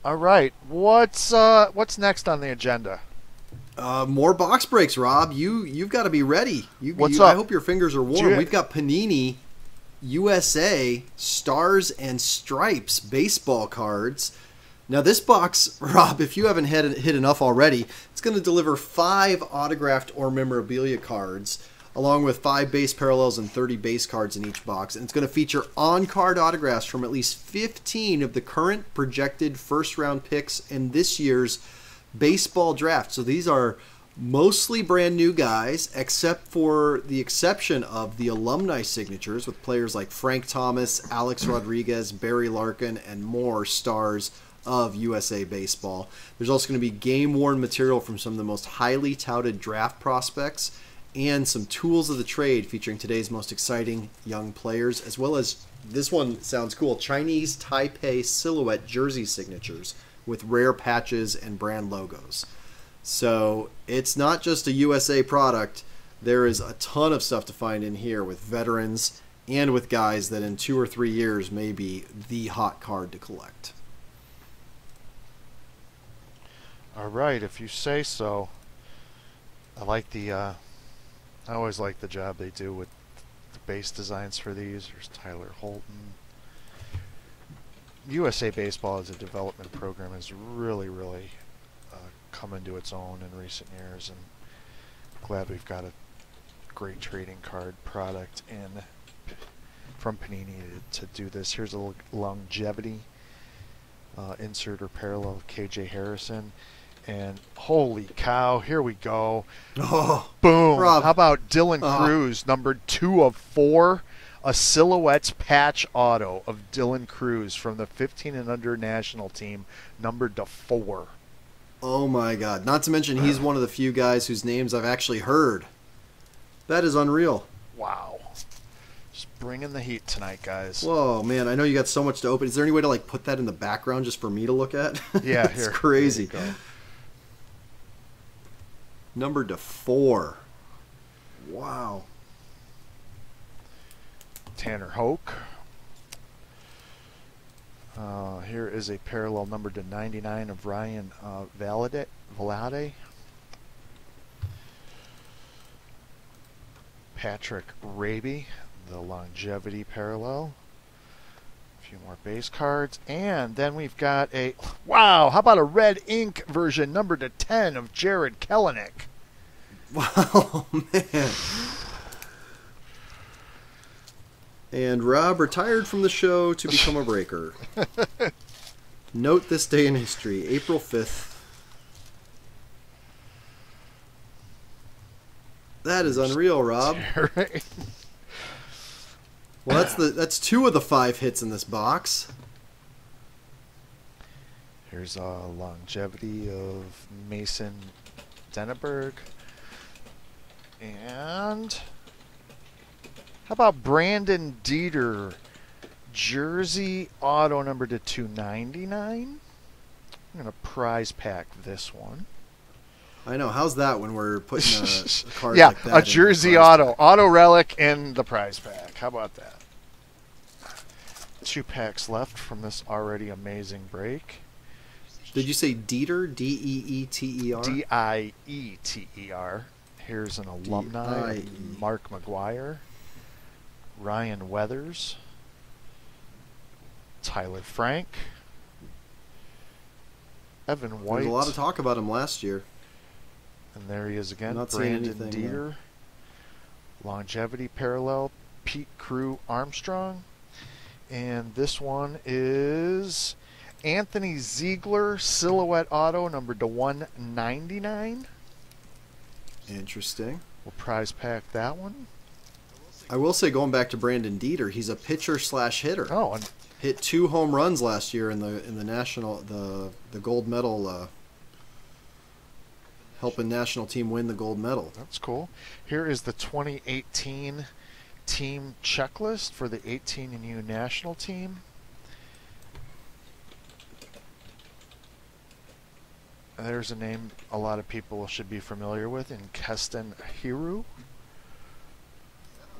All right. What's uh what's next on the agenda? Uh, more box breaks, Rob. You you've got to be ready. You, What's you- I hope your fingers are warm. We've got Panini USA Stars and Stripes baseball cards. Now this box, Rob, if you haven't hit, hit enough already, it's going to deliver five autographed or memorabilia cards, along with five base parallels and 30 base cards in each box. And it's going to feature on-card autographs from at least 15 of the current projected first-round picks in this year's baseball draft. So these are mostly brand new guys, except for the exception of the alumni signatures with players like Frank Thomas, Alex Rodriguez, Barry Larkin, and more stars of USA Baseball. There's also going to be game worn material from some of the most highly touted draft prospects and some tools of the trade featuring today's most exciting young players, as well as this one sounds cool Chinese Taipei silhouette jersey signatures with rare patches and brand logos. So it's not just a USA product. There is a ton of stuff to find in here with veterans and with guys that in two or three years may be the hot card to collect. All right, if you say so. I like the uh I always like the job they do with the base designs for these. There's Tyler Holton. USA Baseball as a development program has really, really uh, come into its own in recent years, and glad we've got a great trading card product in from Panini to, to do this. Here's a longevity uh, insert or parallel KJ Harrison, and holy cow, here we go! Oh, Boom! Rob. How about Dylan Ah. Crews, number two of four? A silhouettes patch auto of Dylan Crews from the 15 and under national team, numbered to four. oh my God. Not to mention, he's one of the few guys whose names I've actually heard. That is unreal. Wow. Just bringing the heat tonight, guys. Whoa, man. I know you got so much to open. Is there any way to like put that in the background just for me to look at? Yeah, here it's crazy. There you go. Numbered to four. Wow. Tanner Houck. Uh, here is a parallel number to 99 of Ryan uh, Vilade. Vilade. Patrick Raby, the longevity parallel. A few more base cards. And then we've got a. Wow! How about a red ink version number to 10 of Jarred Kelenic? Wow, man. And Rob retired from the show to become a breaker. Note this day in history, April 5th. That is unreal, Rob. Well, that's the that's two of the five hits in this box. Here's a longevity of Mason Denaburg. And how about Brandon Dieter? Jersey auto number to 299. I'm going to prize pack this one. I know. How's that when we're putting a, a card yeah, like that? a in the Jersey auto. pack? Auto relic in the prize pack. How about that? Two packs left from this already amazing break. Did you say Dieter? D E E T E R? D I E T E R. Here's an alumni, D-I-E. Mark McGwire, Ryan Weathers, Tyler Frank, Evan White, There was a lot of talk about him last year. and there he is again, Not seeing Brandon anything. Dieter, longevity parallel, Pete Crew Armstrong, and this one is Anthony Seigler silhouette auto number to 199. Interesting. We'll prize pack that one. I will say, going back to Brandon Dieter, he's a pitcher slash hitter. Oh, and Hit two home runs last year in the in the national the the gold medal, uh, helping national team win the gold medal. that's cool. Here is the 2018 team checklist for the 18 and U national team. There's a name a lot of people should be familiar with in Keston Hiura,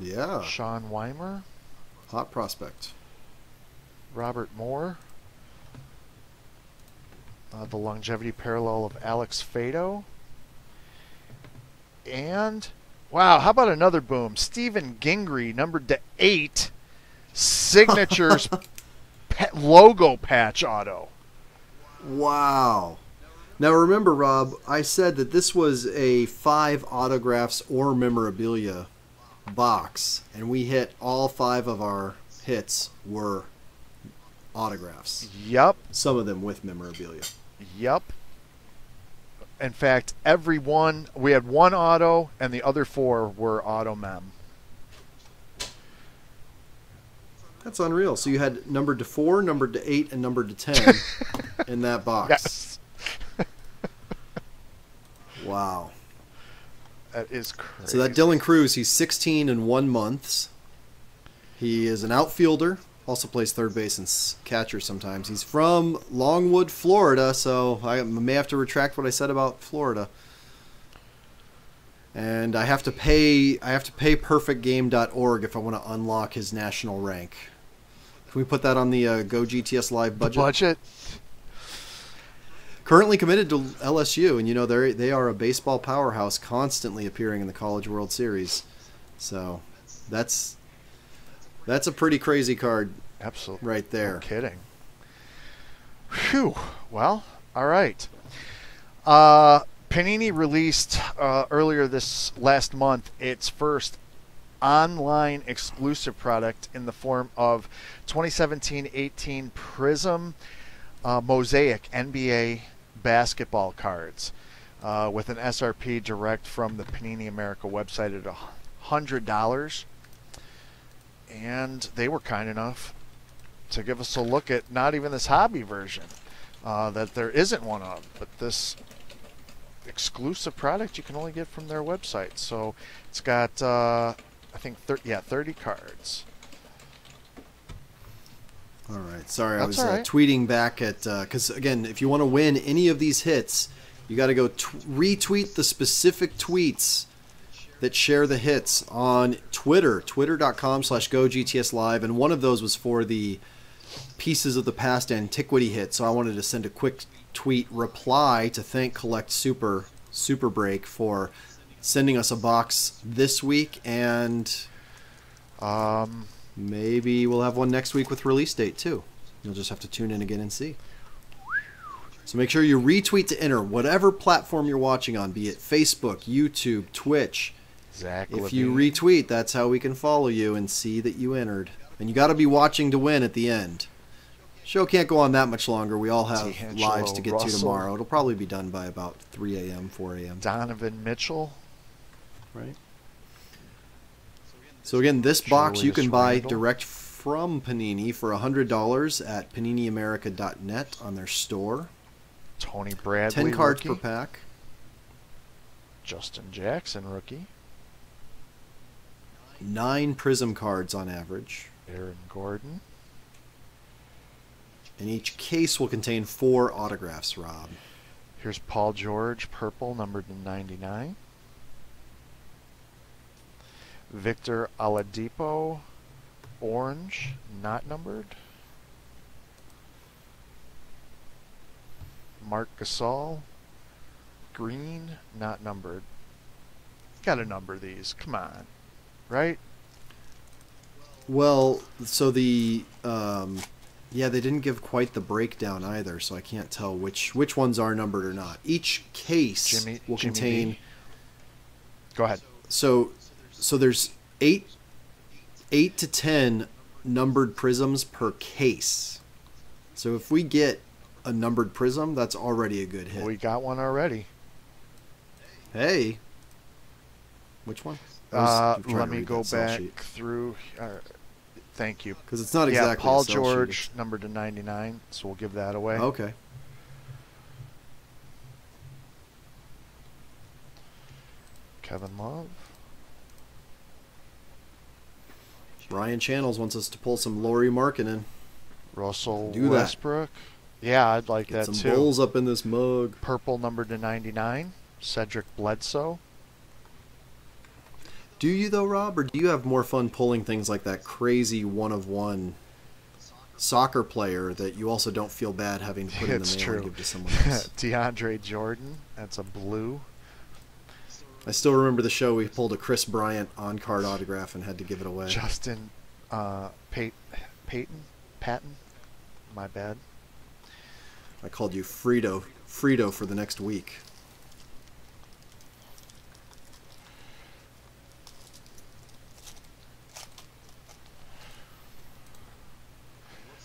Yeah, Sean Weimer, hot prospect. Robert Moore, uh, the longevity parallel of Alex Fado, and wow, how about another boom? Steven Gingery, numbered to eight, signatures pa- logo patch auto. Wow. Now remember, Rob, I said that this was a five autographs or memorabilia box, and we hit all five of our hits were autographs. Yep, Some of them with memorabilia. yep. In fact, every one we had one auto, and the other four were auto mem. That's unreal. So you had numbered to four, numbered to eight, and numbered to ten in that box. Yes, Wow. That is crazy. So that Dylan Crews, he's 16 and one months. He is an outfielder, also plays third base and catcher sometimes. He's from Longwood, Florida, so I may have to retract what I said about Florida. And I have to pay I have to pay perfectgame.org if I want to unlock his national rank. Can we put that on the uh, Go GTS Live The budget? Currently committed to LSU, and you know they they are a baseball powerhouse, constantly appearing in the College World Series. So that's that's a pretty crazy card Absolutely. right No there. kidding. Phew. Well, all right. Uh, Panini released uh, earlier this last month its first online exclusive product in the form of 2017-18 Prism uh, Mosaic NBA basketball cards uh, with an SRP direct from the Panini America website at hundred dollars. And they were kind enough to give us a look at not even this hobby version uh, that there isn't one of, but this exclusive product you can only get from their website. So it's got, uh, I think, thir- yeah, 30 cards. All right. Sorry, I was all uh, tweeting back at because again, if you want to win any of these hits, you got to go t- retweet the specific tweets that share the hits on Twitter, twitter.com slash go GTS live, and one of those was for the pieces of the past antiquity hit. So I wanted to send a quick tweet reply to thank Collect Super Super Break for sending us a box this week and Um, Maybe we'll have one next week with release date too. You'll just have to tune in again and see. So make sure you retweet to enter whatever platform you're watching on, be it Facebook, YouTube, Twitch. Zach If you retweet, that's how we can follow you and see that you entered. And you got to be watching to win at the end. Show can't go on that much longer. We all have D'Angelo lives to get to tomorrow. It'll probably be done by about 3 a.m., 4 a.m. Donovan Mitchell. Right. So again, this box you can buy direct from Panini for $100 at paniniamerica.net on their store. Tony Bradley. 10 cards rookie. per pack. Justin Jackson, rookie. 9 prism cards on average. Aaron Gordon. And each case will contain 4 autographs, Rob. Here's Paul George, purple, numbered to 99. Victor Oladipo, orange, not numbered. Marc Gasol, green, not numbered. Gotta number these. Come on. Right? Well, so the um, yeah, they didn't give quite the breakdown either, so I can't tell which which ones are numbered or not. Each case Jimmy- will Jimmy contain. Go ahead. so so there's eight eight to ten numbered prisms per case. So if we get a numbered prism, that's already a good hit. We got one already. hey, which one? Uh, let me go back through. Uh, thank you. because it's not yeah, exactly Paul cell sheet. George, number to 99, so we'll give that away. Okay. Kevin Love. Ryan Channels wants us to pull some Lauri Markkanen. Russell Do that. Westbrook. Yeah, I'd like Get that some too. Bulls up in this mug. Purple number to 99, Cedric Bledsoe. Do you though, Rob, or do you have more fun pulling things like that crazy one of one soccer player that you also don't feel bad having to put in It's the mail true. and give to someone else? DeAndre Jordan, that's a blue. I still remember the show we pulled a Kris Bryant on card autograph and had to give it away. Justin uh, Pay- Patton, my bad. I called you Frito, Frito for the next week.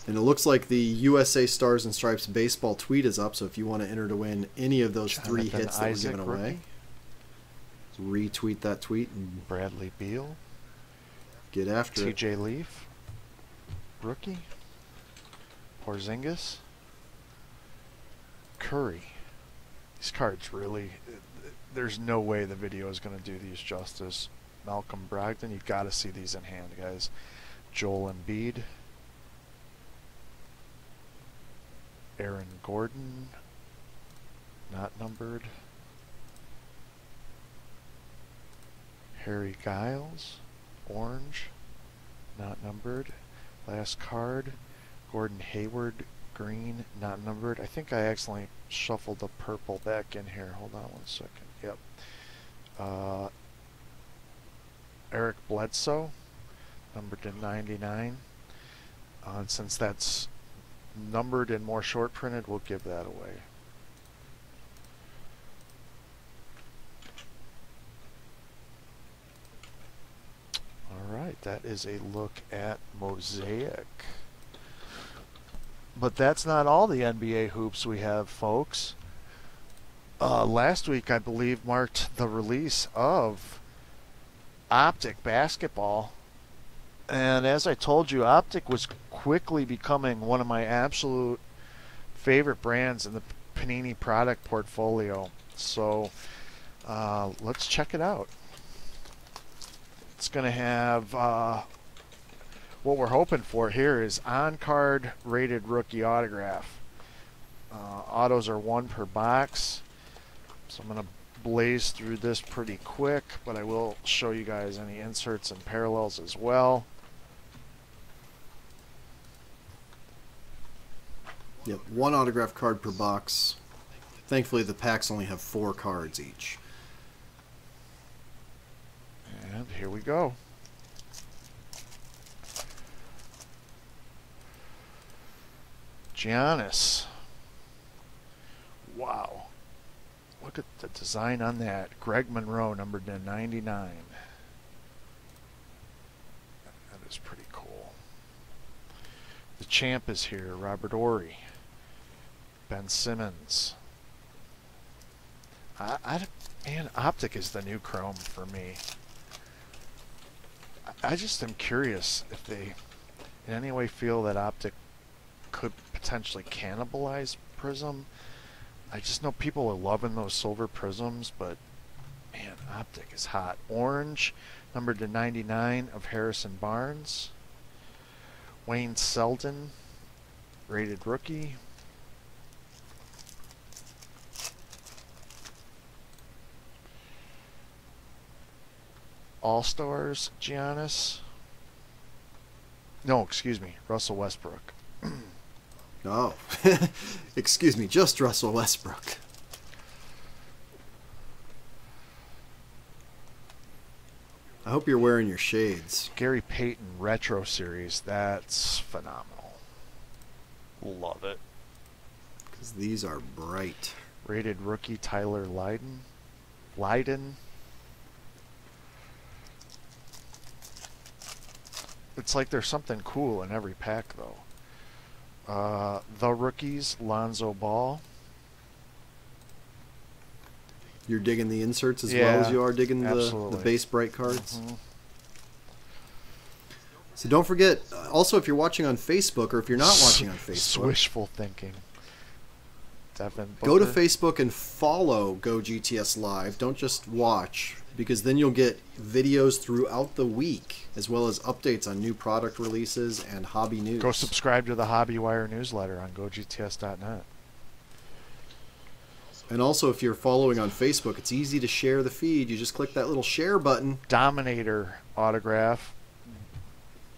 And it looks like the USA Stars and Stripes baseball tweet is up, so if you want to enter to win any of those three hits that we're Isaac giving away, retweet that tweet and Bradley Beal, get after it. TJ Leaf, rookie, Porzingis, Curry. These cards really, there's no way the video is going to do these justice. Malcolm Brogdon, you've got to see these in hand, guys. Joel Embiid, Aaron Gordon, not numbered. Harry Giles, orange, not numbered. Last card, Gordon Hayward, green, not numbered. I think I accidentally shuffled the purple back in here. Hold on one second. Yep. Uh, Eric Bledsoe, numbered to 99. Uh, and since that's numbered and more short printed, we'll give that away. All right, that is a look at Mosaic. But that's not all the NBA hoops we have, folks. Uh, last week, I believe, marked the release of Optic basketball. And as I told you, Optic was quickly becoming one of my absolute favorite brands in the Panini product portfolio. So uh, let's check it out. It's going to have uh, what we're hoping for here is on card rated rookie autograph. Uh, autos are one per box. So I'm going to blaze through this pretty quick, but I will show you guys any inserts and parallels as well. Yep, one autograph card per box. Thankfully, the packs only have four cards each. And here we go. Giannis. Wow. Look at the design on that. Greg Monroe, numbered to 99. That is pretty cool. The champ is here. Robert Horry. Ben Simmons. I, I, man, Optic is the new Chrome for me. I just am curious if they in any way feel that Optic could potentially cannibalize Prism. I just know people are loving those silver prisms, but man, Optic is hot. Orange, number to 99 of Harrison Barnes. Wayne Selden, rated rookie. All Stars, Giannis. No, excuse me, Russell Westbrook. Oh, excuse me, just Russell Westbrook. I hope you're wearing your shades. Gary Payton Retro Series. That's phenomenal. Love it. Because these are bright. Rated rookie Tyler Lydon. Lydon. It's like there's something cool in every pack, though. Uh, the rookies, Lonzo Ball. You're digging the inserts as Yeah, well as you are digging the, absolutely. the base bright cards. Mhm. So don't forget, uh, also, if you're watching on Facebook or if you're not watching on Facebook, Swishful thinking. Devin. Go to Facebook and follow Go GTS Live. Don't just watch, because then you'll get videos throughout the week, as well as updates on new product releases and hobby news. Go subscribe to the Hobby Wire newsletter on GoGTS.net. And also, if you're following on Facebook, it's easy to share the feed. You just click that little share button. Dominator autograph.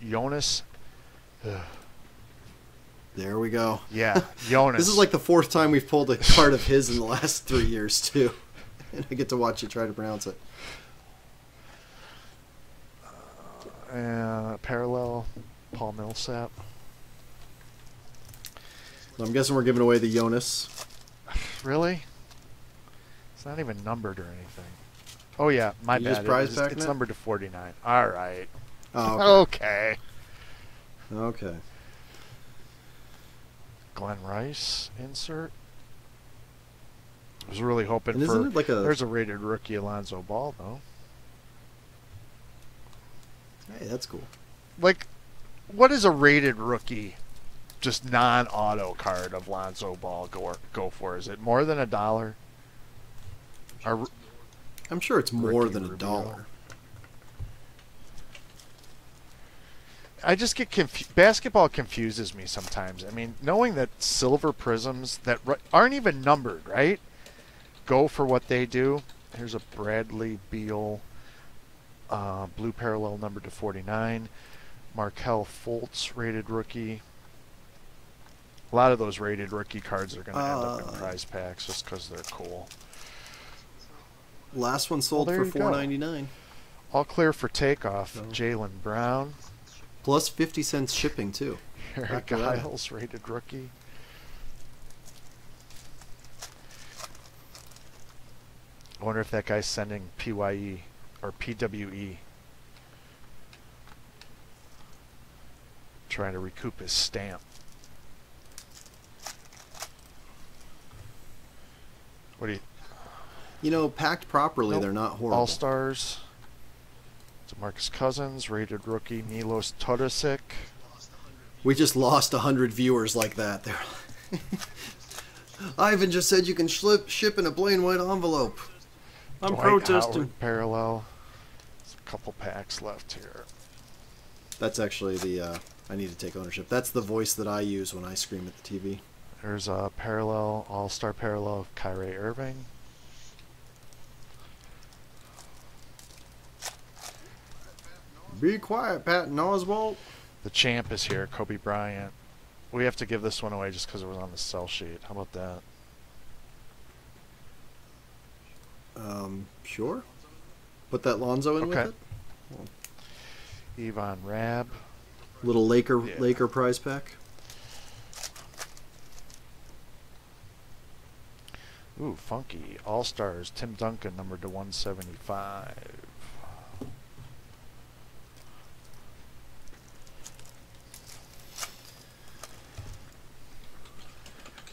Jonas. There we go. Yeah, Jonas. This is like the fourth time we've pulled a card of his in the last three years, too. And I get to watch you try to pronounce it. Uh, parallel Paul Millsap. I'm guessing we're giving away the Jonas. Really? It's not even numbered or anything. Oh yeah, my You bad. just It was- it's it? numbered to 49. All right. Oh, okay. okay. okay. Glen Rice insert. I was really hoping And for. isn't it like a- There's a rated rookie Alonzo Ball though. Hey, that's cool. Like, what is a rated rookie, just non-auto card of Lonzo Ball go go for? Is it more than a dollar? Are, I'm sure it's more than a Rubio. dollar. I just get confu- basketball confuses me sometimes. I mean, knowing that silver prisms that aren't even numbered, right? Go for what they do. Here's a Bradley Beal uh, blue parallel number to 49. Markelle Fultz rated rookie. A lot of those rated rookie cards are going to end up in Uh, prize packs just because they're cool. Last one sold there for four ninety nine, All clear for takeoff. Jaylen Brown. plus fifty cents shipping too. Eric Back to that. Giles rated rookie. I wonder if that guy's sending PYE or PWE. Trying to recoup his stamp. What do you You know, packed properly, Nope. they're not horrible. All Stars. Marcus Cousins, rated rookie Milos Teodosic. We just lost a hundred viewers like that. There. Ivan just said you can slip, ship in a plain white envelope. I'm Dwight protesting. Howard parallel. Couple packs left here. That's actually the. Uh, I need to take ownership. That's the voice that I use when I scream at the TV. There's a parallel, all-star parallel of Kyrie Irving. Be quiet, Patton Oswalt. The champ is here, Kobe Bryant. We have to give this one away just because it was on the sell sheet. How about that? Um, sure. Put that Lonzo in Okay. with it. Ivan Rabb. Little Laker Yeah. Laker prize pack. Ooh, funky. All-stars, Tim Duncan, numbered to 175.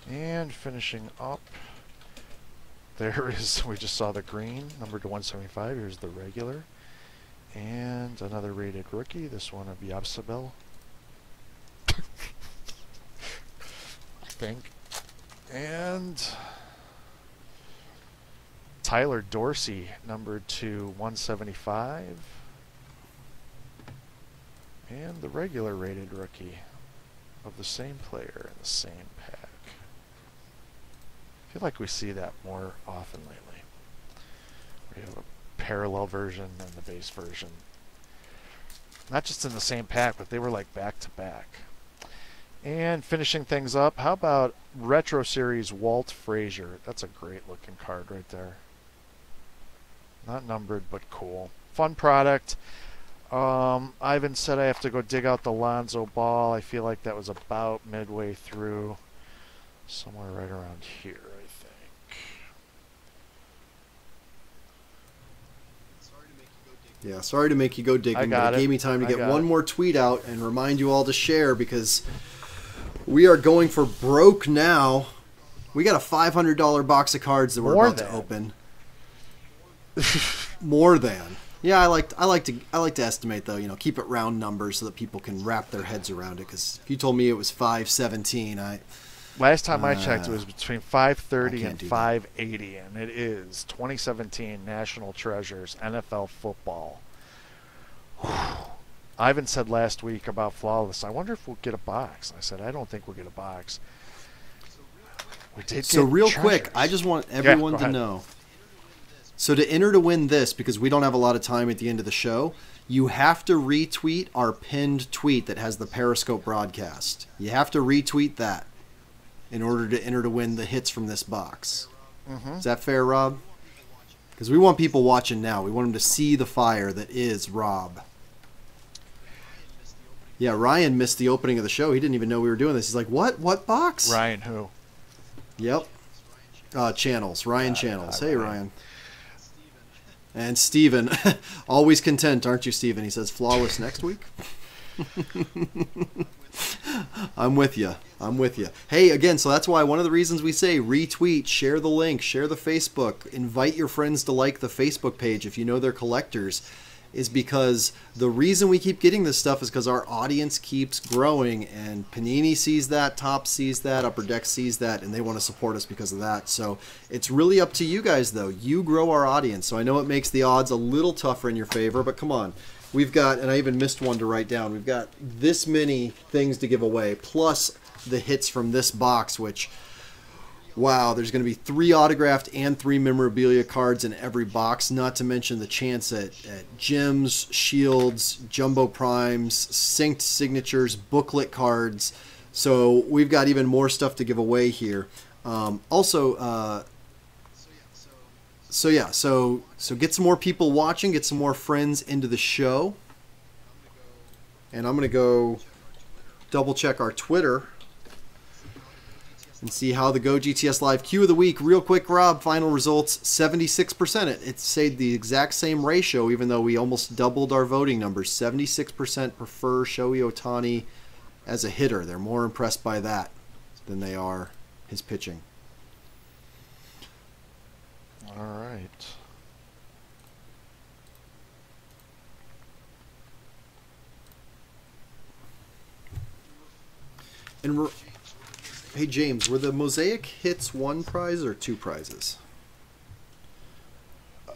And finishing up, there is, we just saw the green, numbered to 175. Here's the regular. And another rated rookie, this one of Yabsabel. I think. And Tyler Dorsey, number to 175. And the regular rated rookie of the same player in the same pack. I feel like we see that more often lately. We have a parallel version and the base version. Not just in the same pack, but they were like back to back. And finishing things up, how about Retro Series Walt Frazier? That's a great looking card right there. Not numbered, but cool. Fun product. Um, Ivan said I have to go dig out the Lonzo ball. I feel like that was about midway through. Somewhere right around here, I think. Yeah, sorry to make you go digging, but it, it. gave me time to I get one it. more tweet out and remind you all to share because we are going for broke now. We got a five hundred dollar box of cards that we're More about than. to open. More than. Yeah, I like I like to I like to estimate though. You know, keep it round numbers so that people can wrap their heads around it. Because if you told me it was five seventeen, I Last time I checked, it Uh, was between 530 and can't do that. 580, and it is 2017 National Treasures NFL football. Ivan said last week about Flawless, I wonder if we'll get a box. I said, I don't think we'll get a box. We did So real quick. I just want everyone go to know. So to enter to win this, because we don't have a lot of time at the end of the show, you have to retweet our pinned tweet that has the Periscope broadcast. You have to retweet that in order to enter to win the hits from this box. Mhm. Is that fair, Rob? Because we want people watching now. We want them to see the fire that is Rob. Yeah, Ryan missed the opening of the show. He didn't even know we were doing this. He's like, "What? What box?" Ryan, who? Yep. Uh, channels. Ryan Channels. hi, hey, Ryan. Ryan. And Steven. Always content, aren't you, Steven? He says, flawless next week. I'm with you. I'm with you. Hey, again, so that's why one of the reasons we say retweet, share the link, share the Facebook, invite your friends to like the Facebook page if you know they're collectors, is because the reason we keep getting this stuff is because our audience keeps growing and Panini sees that, Topps sees that, Upper Deck sees that, and they want to support us because of that. So it's really up to you guys, though. You grow our audience. So I know it makes the odds a little tougher in your favor, but come on. We've got, and I even missed one to write down, we've got this many things to give away, plus the hits from this box, which Wow, there's going to be three autographed and three memorabilia cards in every box, not to mention the chance at, at gems, shields, jumbo primes, synced signatures, booklet cards. So we've got even more stuff to give away here. Um, also, uh, so yeah, so so get some more people watching, get some more friends into the show, and I'm to go double check our Twitter and see how the Go GTS Live Q of the week. Real quick, Rob, final results 76%. It, it stayed the exact same ratio, even though we almost doubled our voting numbers. 76% prefer Shohei Ohtani as a hitter. They're more impressed by that than they are his pitching. All right. And we're, hey, James, were the Mosaic hits one prize or two prizes?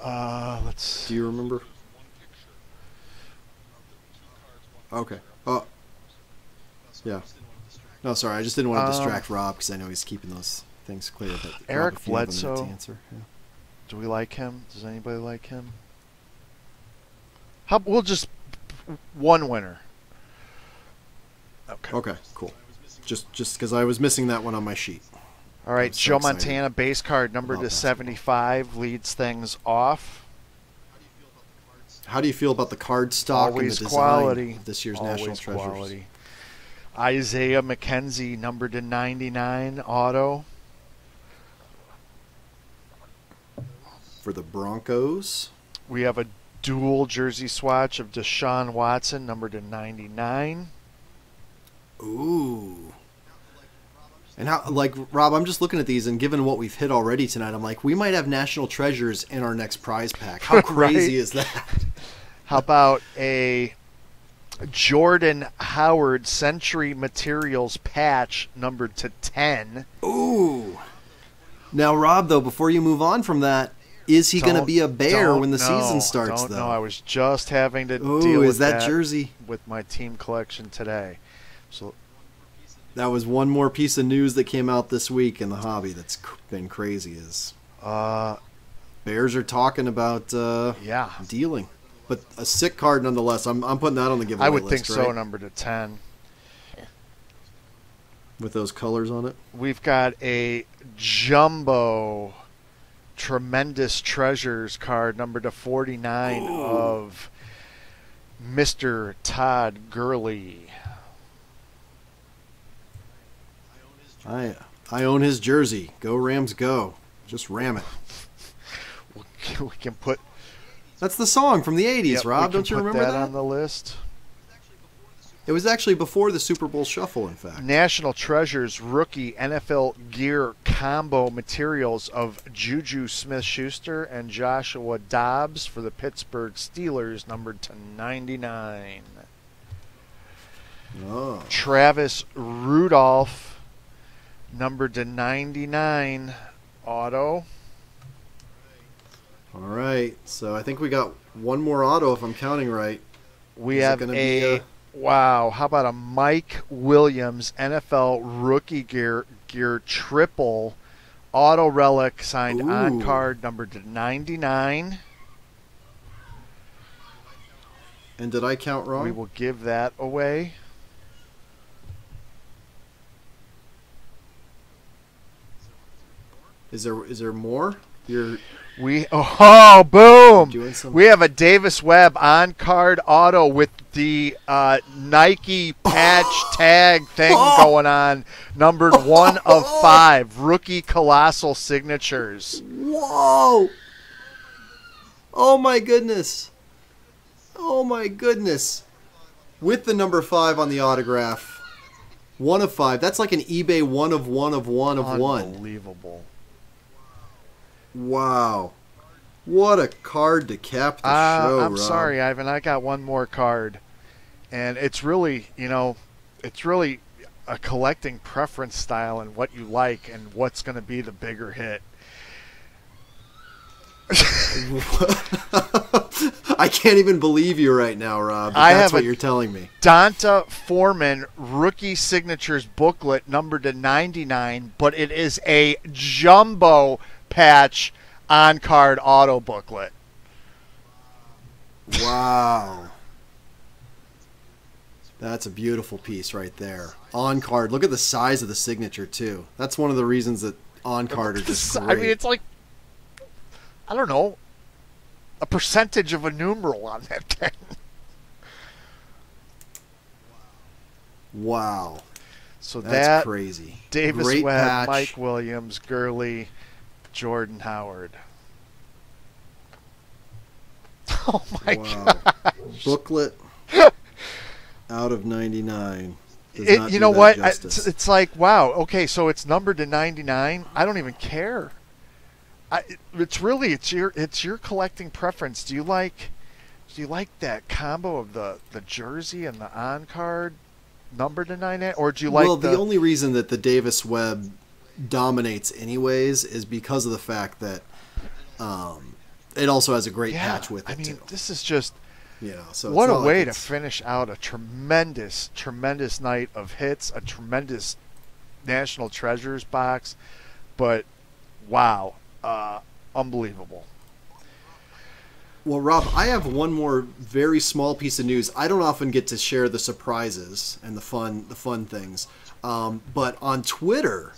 Uh, let's. Do you remember? Okay. Oh. Yeah. No, sorry. I just didn't want to Um, distract Rob because I know he's keeping those things clear. But Eric Rob, if you have a minute to Bledsoe. answer, yeah. Do we like him? Does anybody like him? How, we'll just one winner. Okay. Okay. Cool. Just just because I was missing that one on my sheet. All right, I'm so Joe excited Montana base card number about to 75 leads things off. How do you feel about the card stock Always and the design quality. of this year's Always National Treasures? quality. Isaiah McKenzie number to 99 auto. For the Broncos, We have a dual jersey swatch of Deshaun Watson number to 99. Ooh. And how, like, Rob, I'm just looking at these, and given what we've hit already tonight, I'm like, we might have national treasures in our next prize pack. How Right. crazy is that? How about a Jordan Howard Century Materials patch numbered to 10? Ooh. Now, Rob, though, before you move on from that, is he going to be a bear when the know, season starts, Don't though? know. I was just having to Ooh, deal is with that jersey? with my team collection today. So That was one more piece of news that came out this week in the hobby that's been crazy. Is uh Bears are talking about uh, yeah, dealing, but a sick card nonetheless. I'm, I'm putting that on the giveaway I would list, think so. right? Number to 10. with those colors on it. We've got a jumbo tremendous treasures card number to 49 of Mr. Todd Gurley. I I own his jersey. Go Rams, go! Just ram it. We can put That's the song from the '80s, yep, Rob. Don't you remember that, that? on the list? It was actually before the Super Bowl Shuffle, in fact. National Treasures rookie NFL gear combo materials of Juju Smith Schuster and Joshua Dobbs for the Pittsburgh Steelers, numbered to 99. Oh, Travis Rudolph number to 99 auto. All right. So I think we got one more auto if I'm counting right. We Is have a, be a- uh, wow. How about a Mike Williams NFL rookie gear gear triple auto relic signed on card number to 99. And did I count wrong? We will give that away. Is there is there more? You're We oh boom! We have a Davis Webb on card auto with the uh, Nike patch tag thing going on, numbered one of five. Rookie colossal signatures. Whoa! Oh my goodness! Oh my goodness! With the number five on the autograph, one of five. That's like an eBay one of one of one of one. Unbelievable. Wow! What a card to cap the Uh, show, I'm Rob. sorry, Ivan. I got one more card, and it's really, you know, it's really a collecting preference style and what you like and what's going to be the bigger hit. I can't even believe you right now, Rob. I that's have what you're telling me. D'Onta Foreman rookie signatures booklet numbered to 99, but it is a jumbo patch on card auto booklet. Wow. That's a beautiful piece right there. On card. Look at the size of the signature too. That's one of the reasons that on card are just great. I mean, it's like, I don't know, a percentage of a numeral on that thing. wow. So That's that crazy. Davis Great Webb, patch. Mike Williams, Gurley, Jordan Howard. Oh my wow. god! Booklet out of 99. It, you know what? I- it's, it's like wow. Okay, so it's numbered to ninety nine. I don't even care. I, it's really it's your it's your collecting preference. Do you like do you like that combo of the the jersey and the on card number to nine or do you like well, the, only reason that the Davis Webb dominates, anyways, is because of the fact that um, it also has a great yeah, patch with it I mean, too. this is just You know, so what a not like way to finish out a tremendous, tremendous night of hits, a tremendous national treasures box. But wow, uh, unbelievable. Well, Rob, I have one more very small piece of news. I don't often get to share the surprises and the fun, the fun things, um, but on Twitter.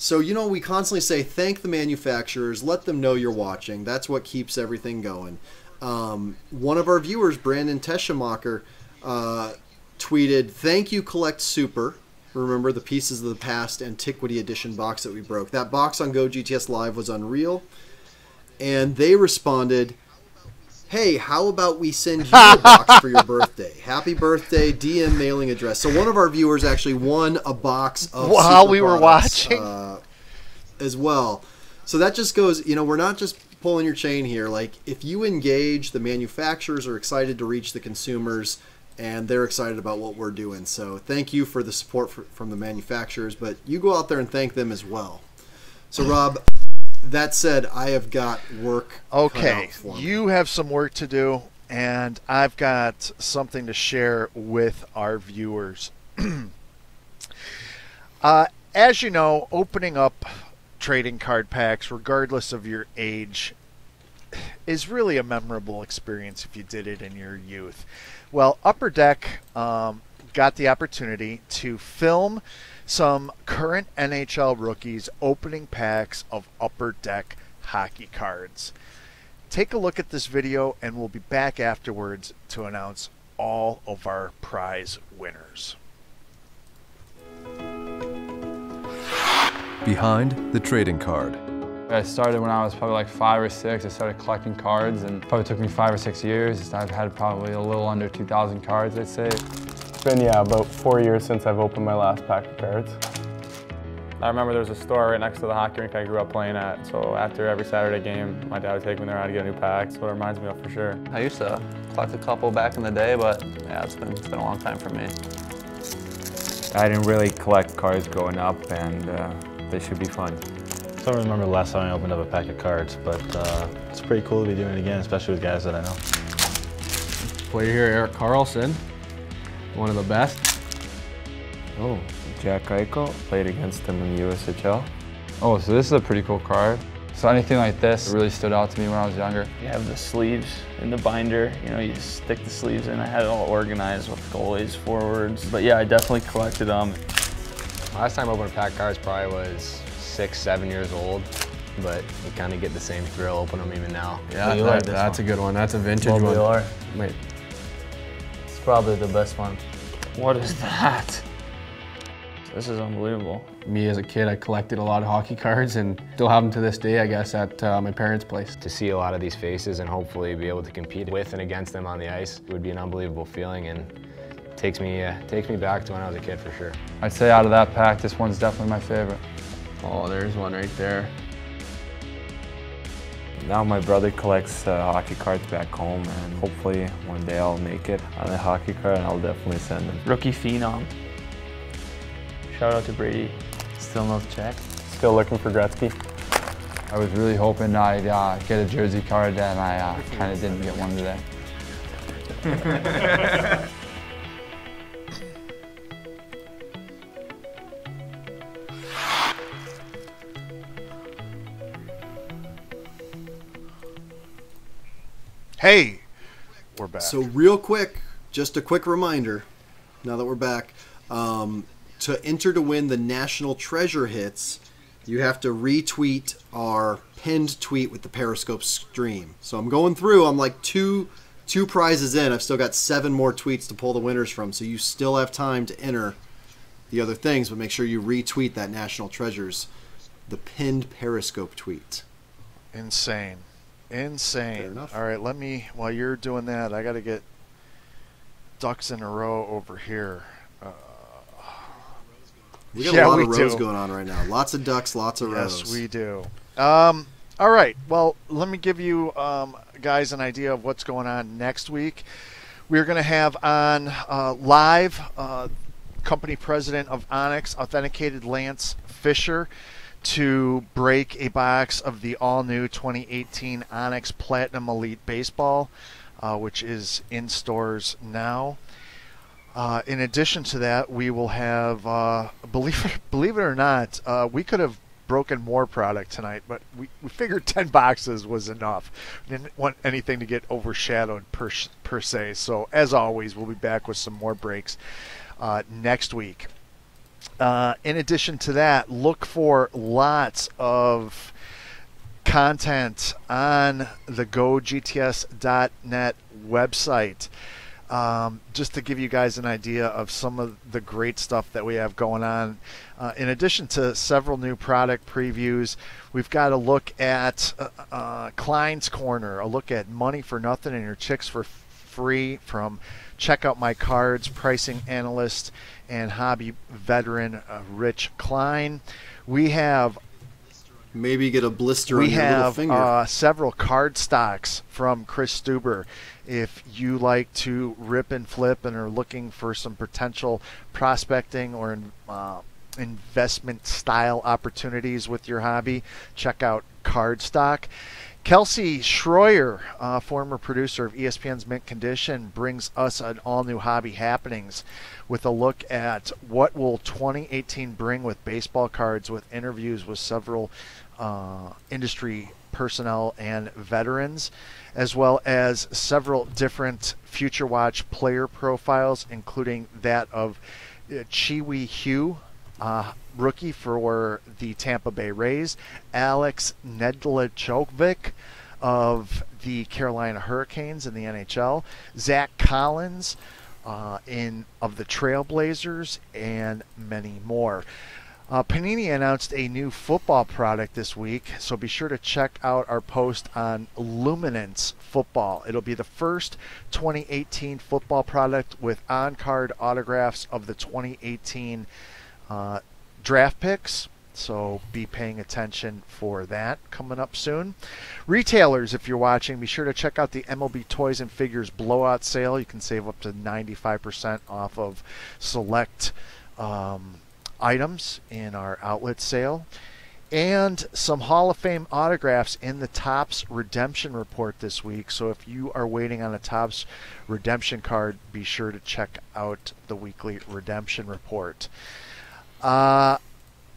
So you know, we constantly say thank the manufacturers, let them know you're watching. That's what keeps everything going. Um, one of our viewers, Brandon Teschemacher, uh, tweeted, "Thank you, Collect Super." Remember the Pieces of the Past Antiquity Edition box that we broke. That box on Go GTS Live was unreal and they responded, "Hey, how about we send you a box for your birthday? Happy birthday, DM mailing address." So one of our viewers actually won a box of While we were products, watching? uh, as well. So that just goes, you know, we're not just pulling your chain here. Like if you engage, the manufacturers are excited to reach the consumers. And they're excited about what we're doing. So thank you for the support for, from the manufacturers, but you go out there and thank them as well. So Rob, that said, I have got work. Okay, out for me. you have some work to do, and I've got something to share with our viewers. uh, as you know, opening up trading card packs, regardless of your age, is really a memorable experience if you did it in your youth. Well, Upper Deck um, got the opportunity to film some current NHL rookies opening packs of Upper Deck hockey cards. Take a look at this video, and we'll be back afterwards to announce all of our prize winners. Behind the trading card. I started when I was probably like five or six. I started collecting cards and probably took me five or six years. I've had probably a little under 2,000 cards, I'd say. It's been, yeah, about four years since I've opened my last pack of cards. I remember there was a store right next to the hockey rink I grew up playing at. So after every Saturday game, my dad would take me there to get a new pack. That's what it reminds me of for sure. I used to collect a couple back in the day, but yeah, it's been, it's been a long time for me. I didn't really collect cards growing up, and uh, they should be fun. I don't remember the last time I opened up a pack of cards, but uh, it's pretty cool to be doing it again, especially with guys that I know. Player here, Erik Karlsson, one of the best. Oh, Jack Eichel played against him in the USHL. Oh, so this is a pretty cool card. So anything like this really stood out to me when I was younger. You have the sleeves in the binder, you know, you stick the sleeves in. I had it all organized with goalies, forwards. But yeah, I definitely collected them. Last time I opened a pack of cards probably was six, seven years old, but you kind of get the same thrill opening them even now. Yeah, that, that's one. a good one. That's a vintage one. Are. Wait. It's probably the best one. What is that? This is unbelievable. Me as a kid, I collected a lot of hockey cards and still have them to this day, I guess, at uh, my parents' place. To see a lot of these faces and hopefully be able to compete with and against them on the ice would be an unbelievable feeling and takes me, uh, takes me back to when I was a kid for sure. I'd say out of that pack, this one's definitely my favorite. Oh, there's one right there. Now my brother collects uh, hockey cards back home and hopefully one day I'll make it on a hockey card and I'll definitely send them. Rookie Phenom. Shout out to Brady. Still no check. Still looking for Gretzky. I was really hoping I'd uh, get a jersey card and I uh, kind of didn't get one today. hey, we're back. So real quick, just a quick reminder, now that we're back, um, to enter to win the National Treasure Hits, you have to retweet our pinned tweet with the Periscope stream. So I'm going through. I'm like two two prizes in. I've still got seven more tweets to pull the winners from. So you still have time to enter the other things, but make sure you retweet that National Treasures, the pinned Periscope tweet. Insane, insane. All right, let me. While you're doing that, I got to get ducks in a row over here. Uh, we got yeah, a lot of rows do. going on right now. Lots of ducks, lots of yes, rows. Yes, we do. Um, all right. Well, let me give you um, guys an idea of what's going on next week. We're going to have on uh, live uh, company president of Onyx, Authenticated Lance Fisher, to break a box of the all new 2018 Onyx Platinum Elite Baseball, uh, which is in stores now. Uh, in addition to that, we will have, uh, believe it, believe it or not, uh, we could have broken more product tonight, but we, we figured 10 boxes was enough. We didn't want anything to get overshadowed per, per se. So, as always, we'll be back with some more breaks uh, next week. Uh, in addition to that, look for lots of content on the GoGTS.net website. Um, just to give you guys an idea of some of the great stuff that we have going on. Uh, in addition to several new product previews, we've got a look at uh, uh, Klein's Corner, a look at money for nothing and your chicks for free from Check Out My Cards, pricing analyst and hobby veteran uh, Rich Klein. We have maybe get a blister we on your have, little finger. Uh, several card stocks from Chris Stuber. If you like to rip and flip and are looking for some potential prospecting or uh, investment style opportunities with your hobby, check out Cardstock. Kelsey Schroyer, uh, former producer of ESPN's Mint Condition, brings us an all new hobby happenings with a look at what will 2018 bring with baseball cards with interviews with several uh, industry personnel and veterans, as well as several different Future Watch player profiles, including that of uh, Chih-Wei Hu, uh, rookie for the Tampa Bay Rays, Alex Nedeljkovic of the Carolina Hurricanes in the NHL, Zach Collins uh, in of the Trailblazers, and many more. Uh, Panini announced a new football product this week, so be sure to check out our post on Luminance Football. It'll be the first 2018 football product with on card autographs of the 2018 uh, draft picks. So be paying attention for that coming up soon. Retailers, if you're watching, be sure to check out the MLB Toys and Figures blowout sale. You can save up to 95% off of select um, items in our outlet sale and some Hall of Fame autographs in the Topps Redemption Report this week. So if you are waiting on a Topps redemption card, be sure to check out the weekly redemption report. Uh,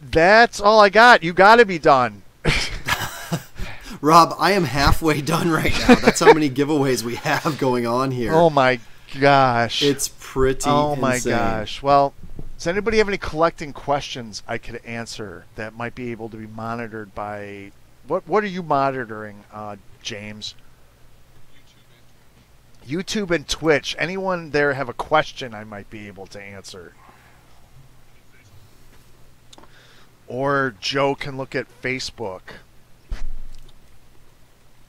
that's all I got. You got to be done. Rob, I am halfway done right now. That's how many giveaways we have going on here. Oh my gosh. It's pretty Oh my insane. gosh. Well, does anybody have any collecting questions I could answer that might be able to be monitored by what what are you monitoring, uh, James? YouTube and Twitch. Anyone there have a question I might be able to answer? Or Joe can look at Facebook.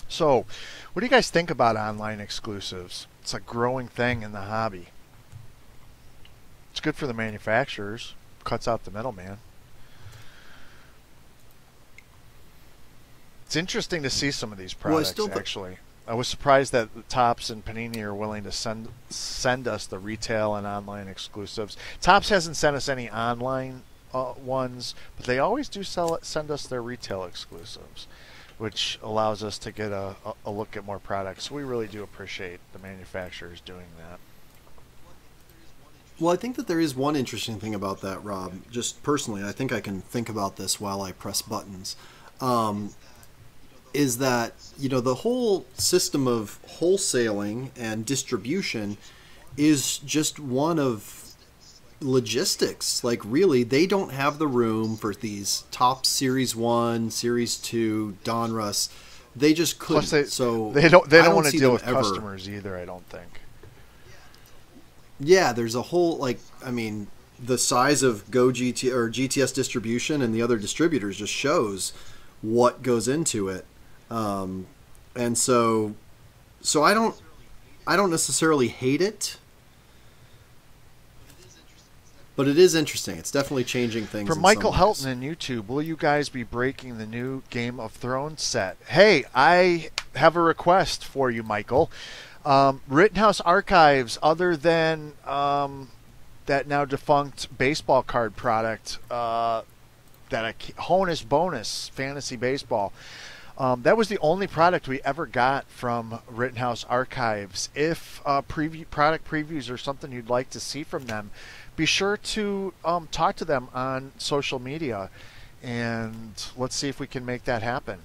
So, what do you guys think about online exclusives? It's a growing thing in the hobby. It's good for the manufacturers. Cuts out the middleman. It's interesting to see some of these Well, I products. actually, I was surprised that Topps and Panini are willing to send send us the retail and online exclusives. Topps hasn't sent us any online uh, ones, but they always do sell it, send us their retail exclusives, which allows us to get a, a, look at more products. We really do appreciate the manufacturers doing that. Well, I think that there is one interesting thing about that, Rob. Just personally, I think I can think about this while I press buttons. Um, is that you know the whole system of wholesaling and distribution is just one of logistics. Like really, they don't have the room for these Topps Series One, Series Two, Donruss. They just couldn't. Plus, they, so they don't they I don't want to deal with ever- customers either. I don't think. Yeah, there's a whole like I mean the size of Go GT or GTS distribution and the other distributors just shows what goes into it, um, and so so I don't I don't necessarily hate it, but it is interesting. It's definitely changing things. For Michael. Helton in YouTube, will you guys be breaking the new Game of Thrones set? Hey, I have a request for you, Michael. Um, Rittenhouse Archives, other than um, that now defunct baseball card product, uh, that I, Honus Bonus Fantasy Baseball. Um, that was the only product we ever got from Rittenhouse Archives. If uh, preview product previews or something you'd like to see from them, be sure to um, talk to them on social media, and let's see if we can make that happen.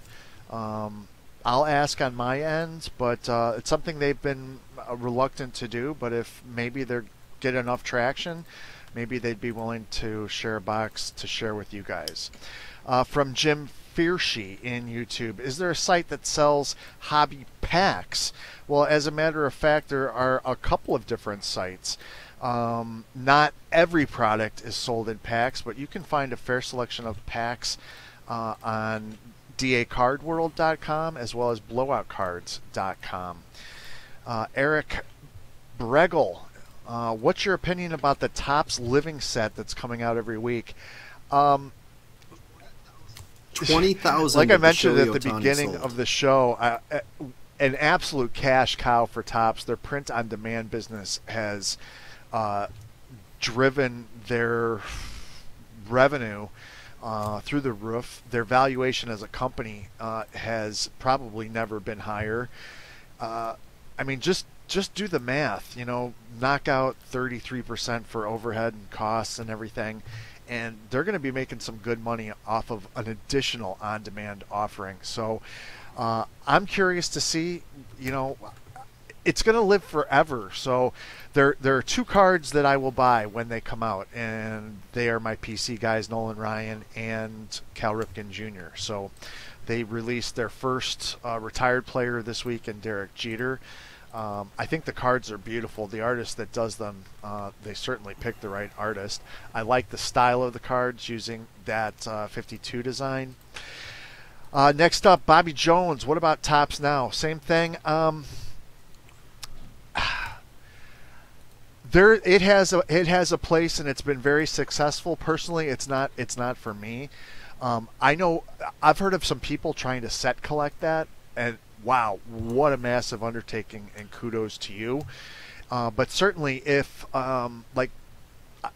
Um, I'll ask on my end, but uh, it's something they've been uh, reluctant to do. But if maybe they get enough traction, maybe they'd be willing to share a box to share with you guys. Uh, from Jim Fiershey in YouTube, is there a site that sells hobby packs? Well, as a matter of fact, there are a couple of different sites. Um, not every product is sold in packs, but you can find a fair selection of packs uh, on dacardworld.com as well as blowoutcards.com. Uh, Eric Bregel, uh, what's your opinion about the Topps Living set that's coming out every week? Um, 20,000 Like I mentioned at the beginning sold. of the show, uh, uh, an absolute cash cow for Topps. Their print on demand business has uh, driven their revenue uh, through the roof. Their valuation as a company uh, has probably never been higher. Uh, I mean, just just do the math. You know, knock out 33% for overhead and costs and everything, and they're going to be making some good money off of an additional on-demand offering. So, uh, I'm curious to see. You know, it's going to live forever. So there there are two cards that I will buy when they come out, and they are my PC guys, Nolan Ryan and Cal Ripken Jr. So they released their first uh, retired player this week in Derek Jeter. Um, I think the cards are beautiful. The artist that does them, uh, they certainly picked the right artist. I like the style of the cards using that uh, 52 design. Uh, next up, Bobby Jones. What about Topps now? Same thing. Um, there, it has a it has a place, and it's been very successful. Personally, it's not it's not for me. Um, I know I've heard of some people trying to set collect that, and wow, what a massive undertaking! And kudos to you. Uh, but certainly, if um, like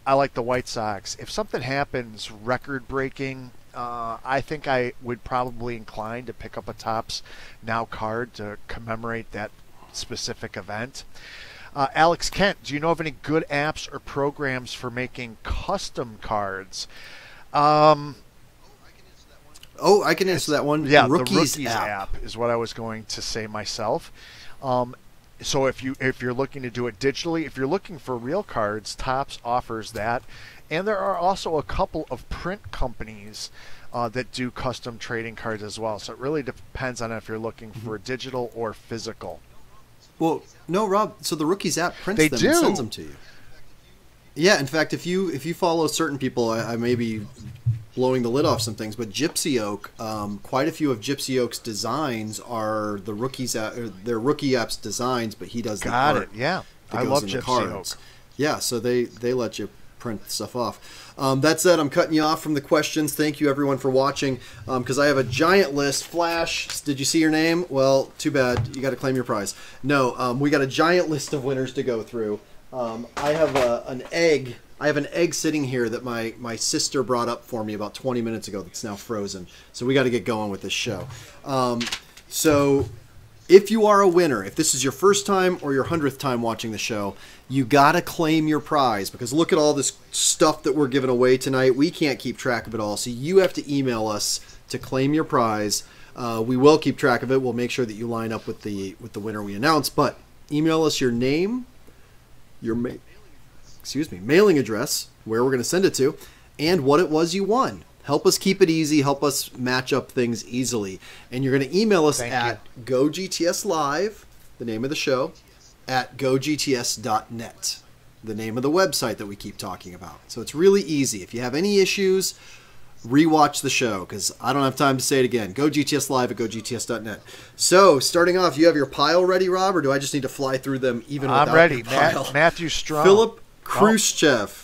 I- like the White Sox. If something happens record breaking, uh, I think I would probably incline to pick up a Topps Now card to commemorate that specific event. Uh, Alex Kent, do you know of any good apps or programs for making custom cards? Um, Oh, I can answer that one. yeah, Rookies, the Rookies app. is what I was going to say myself. Um, so if you if you're looking to do it digitally, if you're looking for real cards, Topps offers that, and there are also a couple of print companies uh, that do custom trading cards as well. So it really depends on if you're looking Mm-hmm. for digital or physical. Well, no, Rob. So the Rookies app prints They them do. and sends them to you. Yeah, in fact, if you if you follow certain people, I, I may be blowing the lid off some things, but Gypsy Oak, um, quite a few of Gypsy Oak's designs are the rookies app, their rookie app's designs, but he does the Got art it, yeah. I love Gypsy cards. Oak. Yeah, so they they let you print stuff off. Um, that said, I'm cutting you off from the questions. Thank you everyone for watching because I have a giant list. Flash, did you see your name? Well, too bad. You got to claim your prize. No, um, we got a giant list of winners to go through. Um, I have a, an egg. I have an egg sitting here that my, my sister brought up for me about 20 minutes ago that's now frozen. So we got to get going with this show. Um, so if you are a winner, if this is your first time or your hundredth time watching the show, you gotta claim your prize because look at all this stuff that we're giving away tonight. We can't keep track of it all, so you have to email us to claim your prize. Uh, we will keep track of it. We'll make sure that you line up with the with the winner we announce. But email us your name, your ma- excuse me mailing address, where we're going to send it to, and what it was you won. Help us keep it easy. Help us match up things easily. And you're going to email us at GoGTSLive, the name of the show, at GoGTS.net, the name of the website that we keep talking about. So it's really easy. If you have any issues, rewatch the show because I don't have time to say it again. Go GTS Live at GoGTS.net. So starting off, you have your pile ready, Rob, or do I just need to fly through them even I'm without ready. your Matt- pile? Matthew Strome. Philip. Kurashev.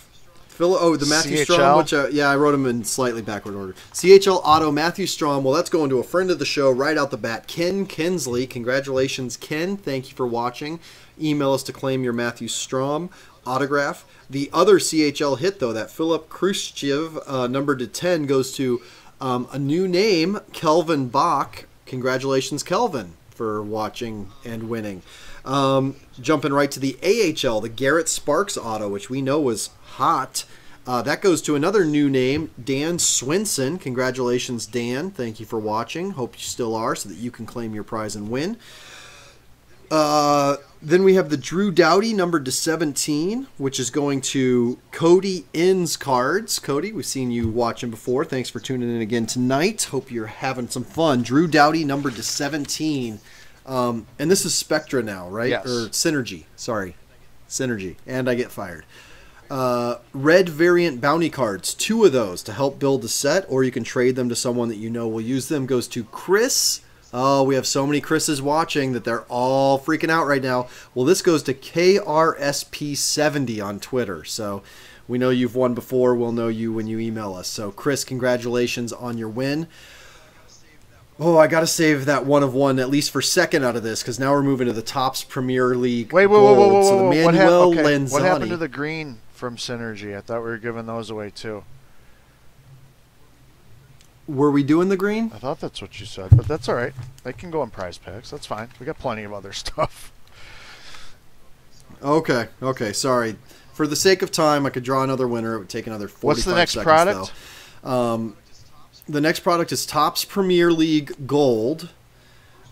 Phil, oh, the Matthew CHL? Strome, which uh, yeah, I wrote him in slightly backward order. CHL Auto Matthew Strome. Well, that's going to a friend of the show right out the bat, Ken Kinsley. Congratulations, Ken. Thank you for watching. Email us to claim your Matthew Strome autograph. The other CHL hit though, that Philip Kurashev, uh, number to ten, goes to um, a new name, Kelvin Bach. Congratulations, Kelvin, for watching and winning. Um, jumping right to the AHL, the Garrett Sparks auto, which we know was hot. Uh, that goes to another new name, Dan Swinson. Congratulations, Dan. Thank you for watching. Hope you still are so that you can claim your prize and win. Uh, then we have the Drew Dowdy numbered to 17, which is going to Cody Inns cards. Cody, we've seen you watching before. Thanks for tuning in again tonight. Hope you're having some fun. Drew Dowdy numbered to 17. Um, and this is Spectra now, right? Yes. Or Synergy. Sorry. Synergy. And I get fired. Uh, red variant bounty cards, two of those to help build the set, or you can trade them to someone that you know will use them. Goes to Chris. Oh, we have so many Chris's watching that they're all freaking out right now. Well, this goes to KRSP70 on Twitter. So we know you've won before. We'll know you when you email us. So, Chris, congratulations on your win. Oh, I got to save that one of one at least for second out of this because now we're moving to the Topps Premier League. Wait, whoa, whoa, Gold. whoa, So the What, hap- okay, what happened to the green from Synergy? I thought we were giving those away too. Were we doing the green? I thought that's what you said, but that's all right. They can go in prize packs. That's fine. We got plenty of other stuff. Okay, okay, sorry. For the sake of time, I could draw another winner. It would take another 45 What's the next seconds, product? though. Um, the next product is Topps Premier League Gold.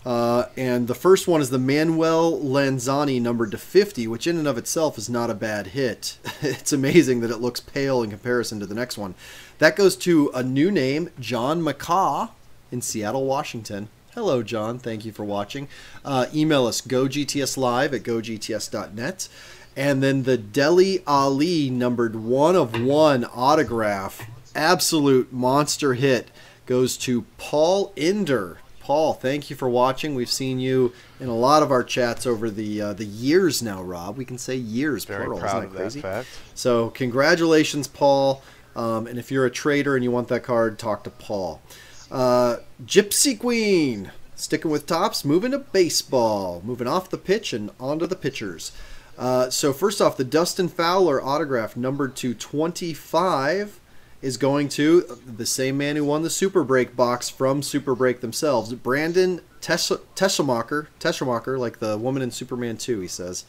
Uh, and the first one is the Manuel Lanzini numbered to 50, which in and of itself is not a bad hit. it's amazing that it looks pale in comparison to the next one. That goes to a new name, John McCaw in Seattle, Washington. Hello, John. Thank you for watching. Uh, email us gogtslive at gogts.net. And then the Dele Alli numbered one of one autograph, absolute monster hit, goes to Paul Inder. Paul, thank you for watching. We've seen you in a lot of our chats over the uh, the years now, Rob. We can say years Very plural. proud Isn't that that crazy? fact. So congratulations, Paul. Um, and if you're a trader and you want that card, talk to Paul. Uh, Gypsy Queen, sticking with Topps, moving to baseball, moving off the pitch and onto the pitchers. Uh, so first off, the Dustin Fowler autograph numbered to 25 is going to the same man who won the Super Break box from Super Break themselves, Brandon Teschemacher, Teschemacher, like the woman in Superman 2, he says.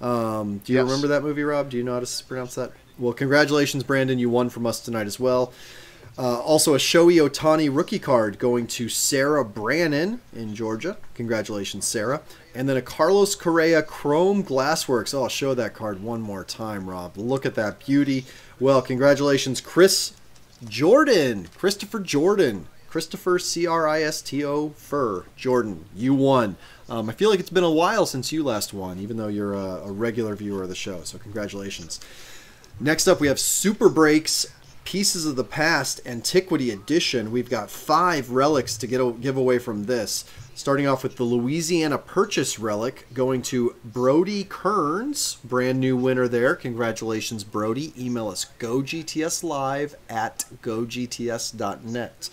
Um, do you Yes. remember that movie, Rob? Do you know how to pronounce that? Well, congratulations, Brandon. You won from us tonight as well. Uh, also, a Shohei Ohtani rookie card going to Sarah Brannon in Georgia. Congratulations, Sarah. And then a Carlos Correa Chrome Glassworks. Oh, I'll show that card one more time, Rob. Look at that beauty. Well, congratulations, Chris Jordan. Christopher Jordan. Christopher C R I S T O Fur Jordan. You won. Um, I feel like it's been a while since you last won, even though you're a, a regular viewer of the show. So, congratulations. Next up, we have Super Breaks Pieces of the Past Antiquity Edition. We've got five relics to get give away from this. Starting off with the Louisiana Purchase relic going to Brody Kearns, brand new winner there. Congratulations, Brody. Email us gogtslive at gogts.net.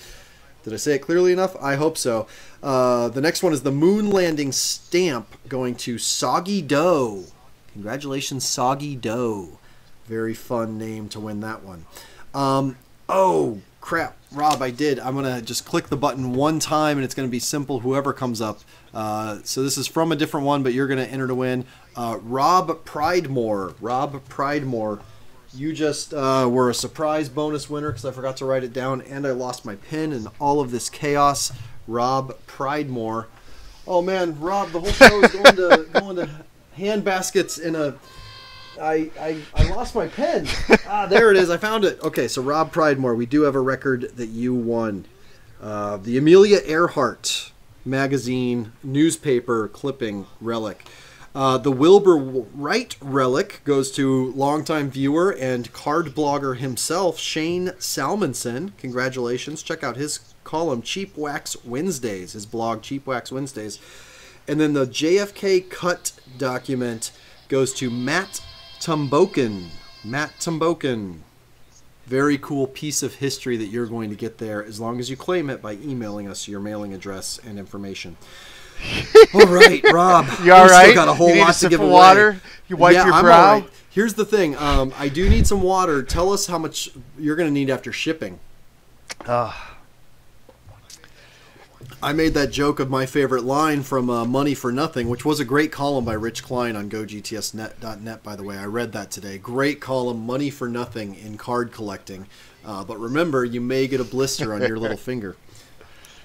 Did I say it clearly enough? I hope so. Uh, the next one is the Moon Landing Stamp going to Soggy Doe. Congratulations, Soggy Doe. Very fun name to win that one. Um, oh, crap. Rob, I did. I'm going to just click the button one time and it's going to be simple, whoever comes up. Uh, so this is from a different one, but you're going to enter to win. Uh, Rob Pridemore. Rob Pridemore. You just uh, were a surprise bonus winner because I forgot to write it down and I lost my pen in all of this chaos. Rob Pridemore. Oh man, Rob, the whole show is going to going to hand baskets in a. I, I I lost my pen. Ah, there it is. I found it. Okay, so Rob Pridemore, we do have a record that you won. Uh, the Amelia Earhart magazine newspaper clipping relic. Uh, the Wilbur Wright relic goes to longtime viewer and card blogger himself, Shane Salmonson. Congratulations. Check out his column, Cheap Wax Wednesdays, his blog, Cheap Wax Wednesdays. And then the JFK cut document goes to Matt Tumboken. Matt Tumboken. Very cool piece of history that you're going to get there as long as you claim it by emailing us your mailing address and information. all right, Rob. You all right? Still got a whole You need a lot to give away. water? You wiped yeah, your I'm brow? right. Here's the thing. Um, I do need some water. Tell us how much you're going to need after shipping. I made that joke of my favorite line from uh, Money for Nothing, which was a great column by Rich Klein on GoGTSnet.net, by the way. I read that today. Great column, Money for Nothing in card collecting. Uh, but remember, you may get a blister on your little finger.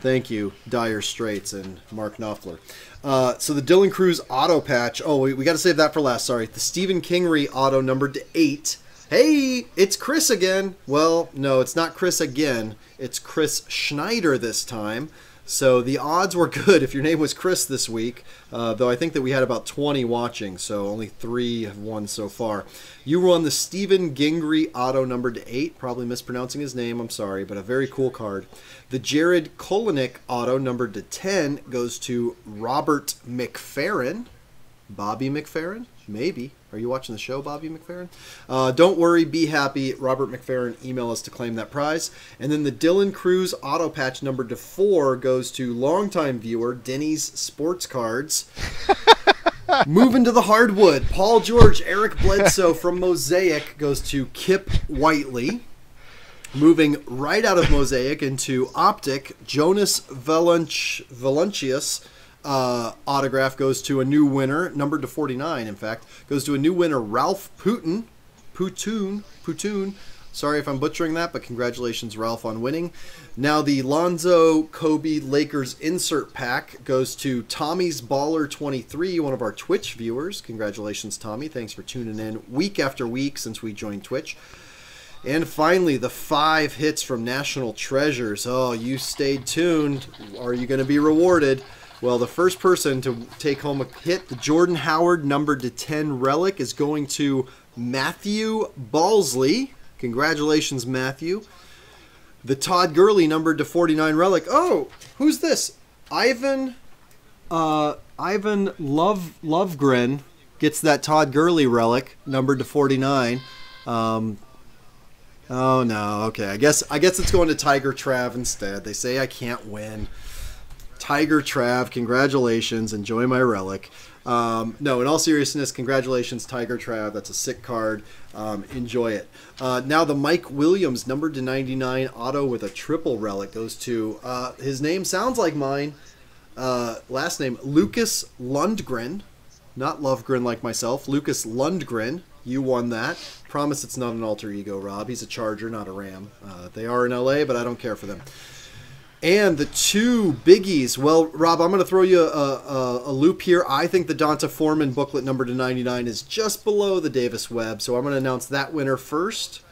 Thank you, Dire Straits and Mark Knopfler. Uh, so the Dylan Crews auto patch. Oh, we, we got to save that for last. Sorry. The Steven Gingery auto numbered to eight. Hey, it's Chris again. Well, no, it's not Chris again. It's Chris Schneider this time. So the odds were good if your name was Chris this week, uh, though I think that we had about 20 watching, so only three have won so far. You won the Steven Gingery auto numbered to 8, probably mispronouncing his name, I'm sorry, but a very cool card. The Jarred Kelenic auto numbered to 10 goes to Robert McFerrin. Bobby McFerrin? Maybe. Are you watching the show, Bobby McFerrin? Uh, don't worry, be happy. Robert McFerrin, email us to claim that prize. And then the Dylan Crews auto patch number to four goes to longtime viewer Denny's Sports Cards. Moving to the hardwood, Paul George, Eric Bledsoe from Mosaic goes to Kip Whiteley. Moving right out of Mosaic into Optic, Jonas Valenci- Valancius uh, autograph goes to a new winner, numbered to 49, in fact, goes to a new winner, Ralph Putin. Putoon. Putoon. Sorry if I'm butchering that, but congratulations, Ralph, on winning. Now, the Lonzo Kobe Lakers insert pack goes to Tommy's Baller 23, one of our Twitch viewers. Congratulations, Tommy. Thanks for tuning in week after week since we joined Twitch. And finally, the five hits from National Treasures. Oh, you stayed tuned. Are you going to be rewarded? Well, the first person to take home a hit, the Jordan Howard numbered to 10 relic, is going to Matthew Balsley. Congratulations, Matthew. The Todd Gurley numbered to 49 relic. Oh, who's this? Ivan uh, Ivan Love Lovegren gets that Todd Gurley relic numbered to 49. Um, oh no, okay. I guess I guess it's going to Tiger Trav instead. They say I can't win. Tiger Trav, congratulations. Enjoy my relic. Um, no, in all seriousness, congratulations, Tiger Trav. That's a sick card. Um, enjoy it. Uh, now the Mike Williams numbered to 99 auto with a triple relic goes to uh, his name sounds like mine. Uh, last name Lucas Lundgren, not Lovegren like myself. Lucas Lundgren. You won that. Promise it's not an alter ego, Rob. He's a Charger, not a Ram. Uh, they are in LA, but I don't care for them. And the two biggies. Well, Rob, I'm going to throw you a, a, a, loop here. I think the D'Onta Foreman booklet number to 99 is just below the Davis Webb, so I'm going to announce that winner first.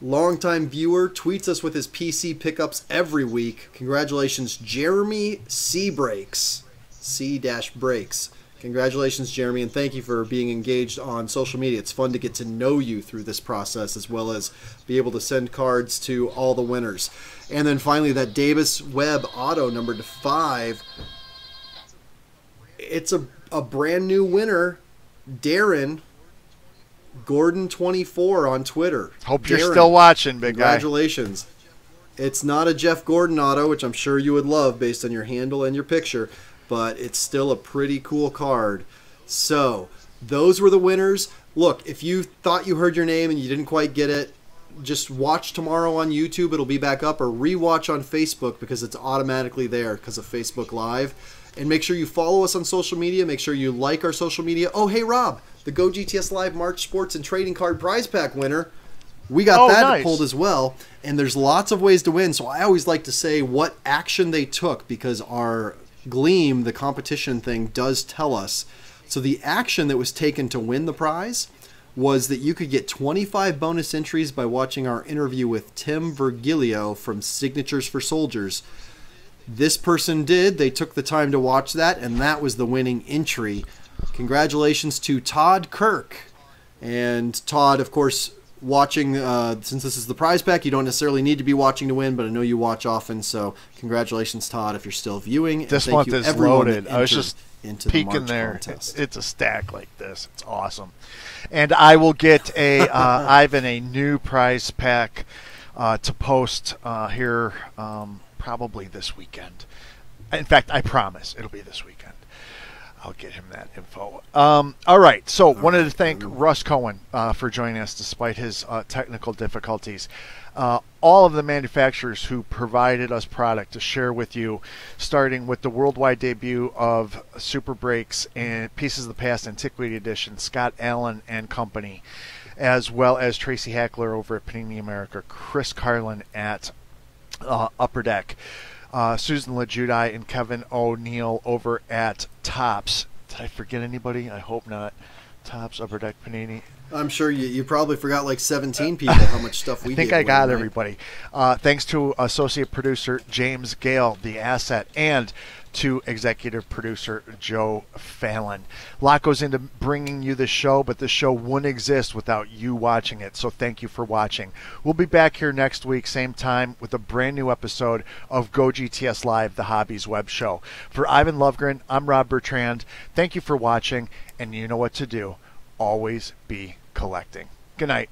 Longtime viewer tweets us with his PC pickups every week. Congratulations, Jeremy C Breaks. C dash breaks. Congratulations, Jeremy, and thank you for being engaged on social media. It's fun to get to know you through this process as well as be able to send cards to all the winners. And then finally, that Davis Webb auto number to five. It's a, a brand new winner, Darren Gordon24 on Twitter. Hope Darren, you're still watching, big congratulations. guy. Congratulations. It's not a Jeff Gordon auto, which I'm sure you would love based on your handle and your picture but it's still a pretty cool card. So, those were the winners. Look, if you thought you heard your name and you didn't quite get it, just watch tomorrow on YouTube. It'll be back up, or rewatch on Facebook because it's automatically there because of Facebook Live. And make sure you follow us on social media. Make sure you like our social media. Oh, hey, Rob, the Go GTS Live March Sports and Trading Card Prize Pack winner. We got oh, that nice. pulled as well. And there's lots of ways to win. So I always like to say what action they took because our Gleam, the competition thing, does tell us. So the action that was taken to win the prize was that you could get 25 bonus entries by watching our interview with Tim Virgilio from Signatures for Soldiers. This person did. They took the time to watch that, and that was the winning entry. Congratulations to Todd Kirk. And Todd, of course, watching uh, since this is the prize pack you don't necessarily need to be watching to win but i know you watch often so congratulations todd if you're still viewing this month is loaded. I was just into peeking the there. contest. it's a stack like this. It's awesome. And i will get a uh, ivan a new prize pack uh, to post uh, here um, probably this weekend. In fact i promise it'll be this weekend I'll get him that info. Um, all right. So, wanted to thank Russ Cohen uh, for joining us despite his uh, technical difficulties. Uh, all of the manufacturers who provided us product to share with you, starting with the worldwide debut of Super Breaks and Pieces of the Past Antiquity Edition, Scott Allen and Company, as well as Tracy Hackler over at Panini America, Chris Carlin at uh, Upper Deck uh, Susan LeJudi and Kevin O'Neill over at Topps. Did I forget anybody? I hope not. Topps Upper Deck, Panini. I'm sure you, you probably forgot like 17 people how much stuff we I think I got everybody. Uh, thanks to associate producer James Gale, the asset, and to executive producer Joe Fallon. A lot goes into bringing you the show, but the show wouldn't exist without you watching it. So thank you for watching. We'll be back here next week, same time, with a brand new episode of Go GTS Live, the Hobbies Web Show. For Ivan Lovegren, I'm Rob Bertrand. Thank you for watching, and you know what to do. Always be collecting. Good night.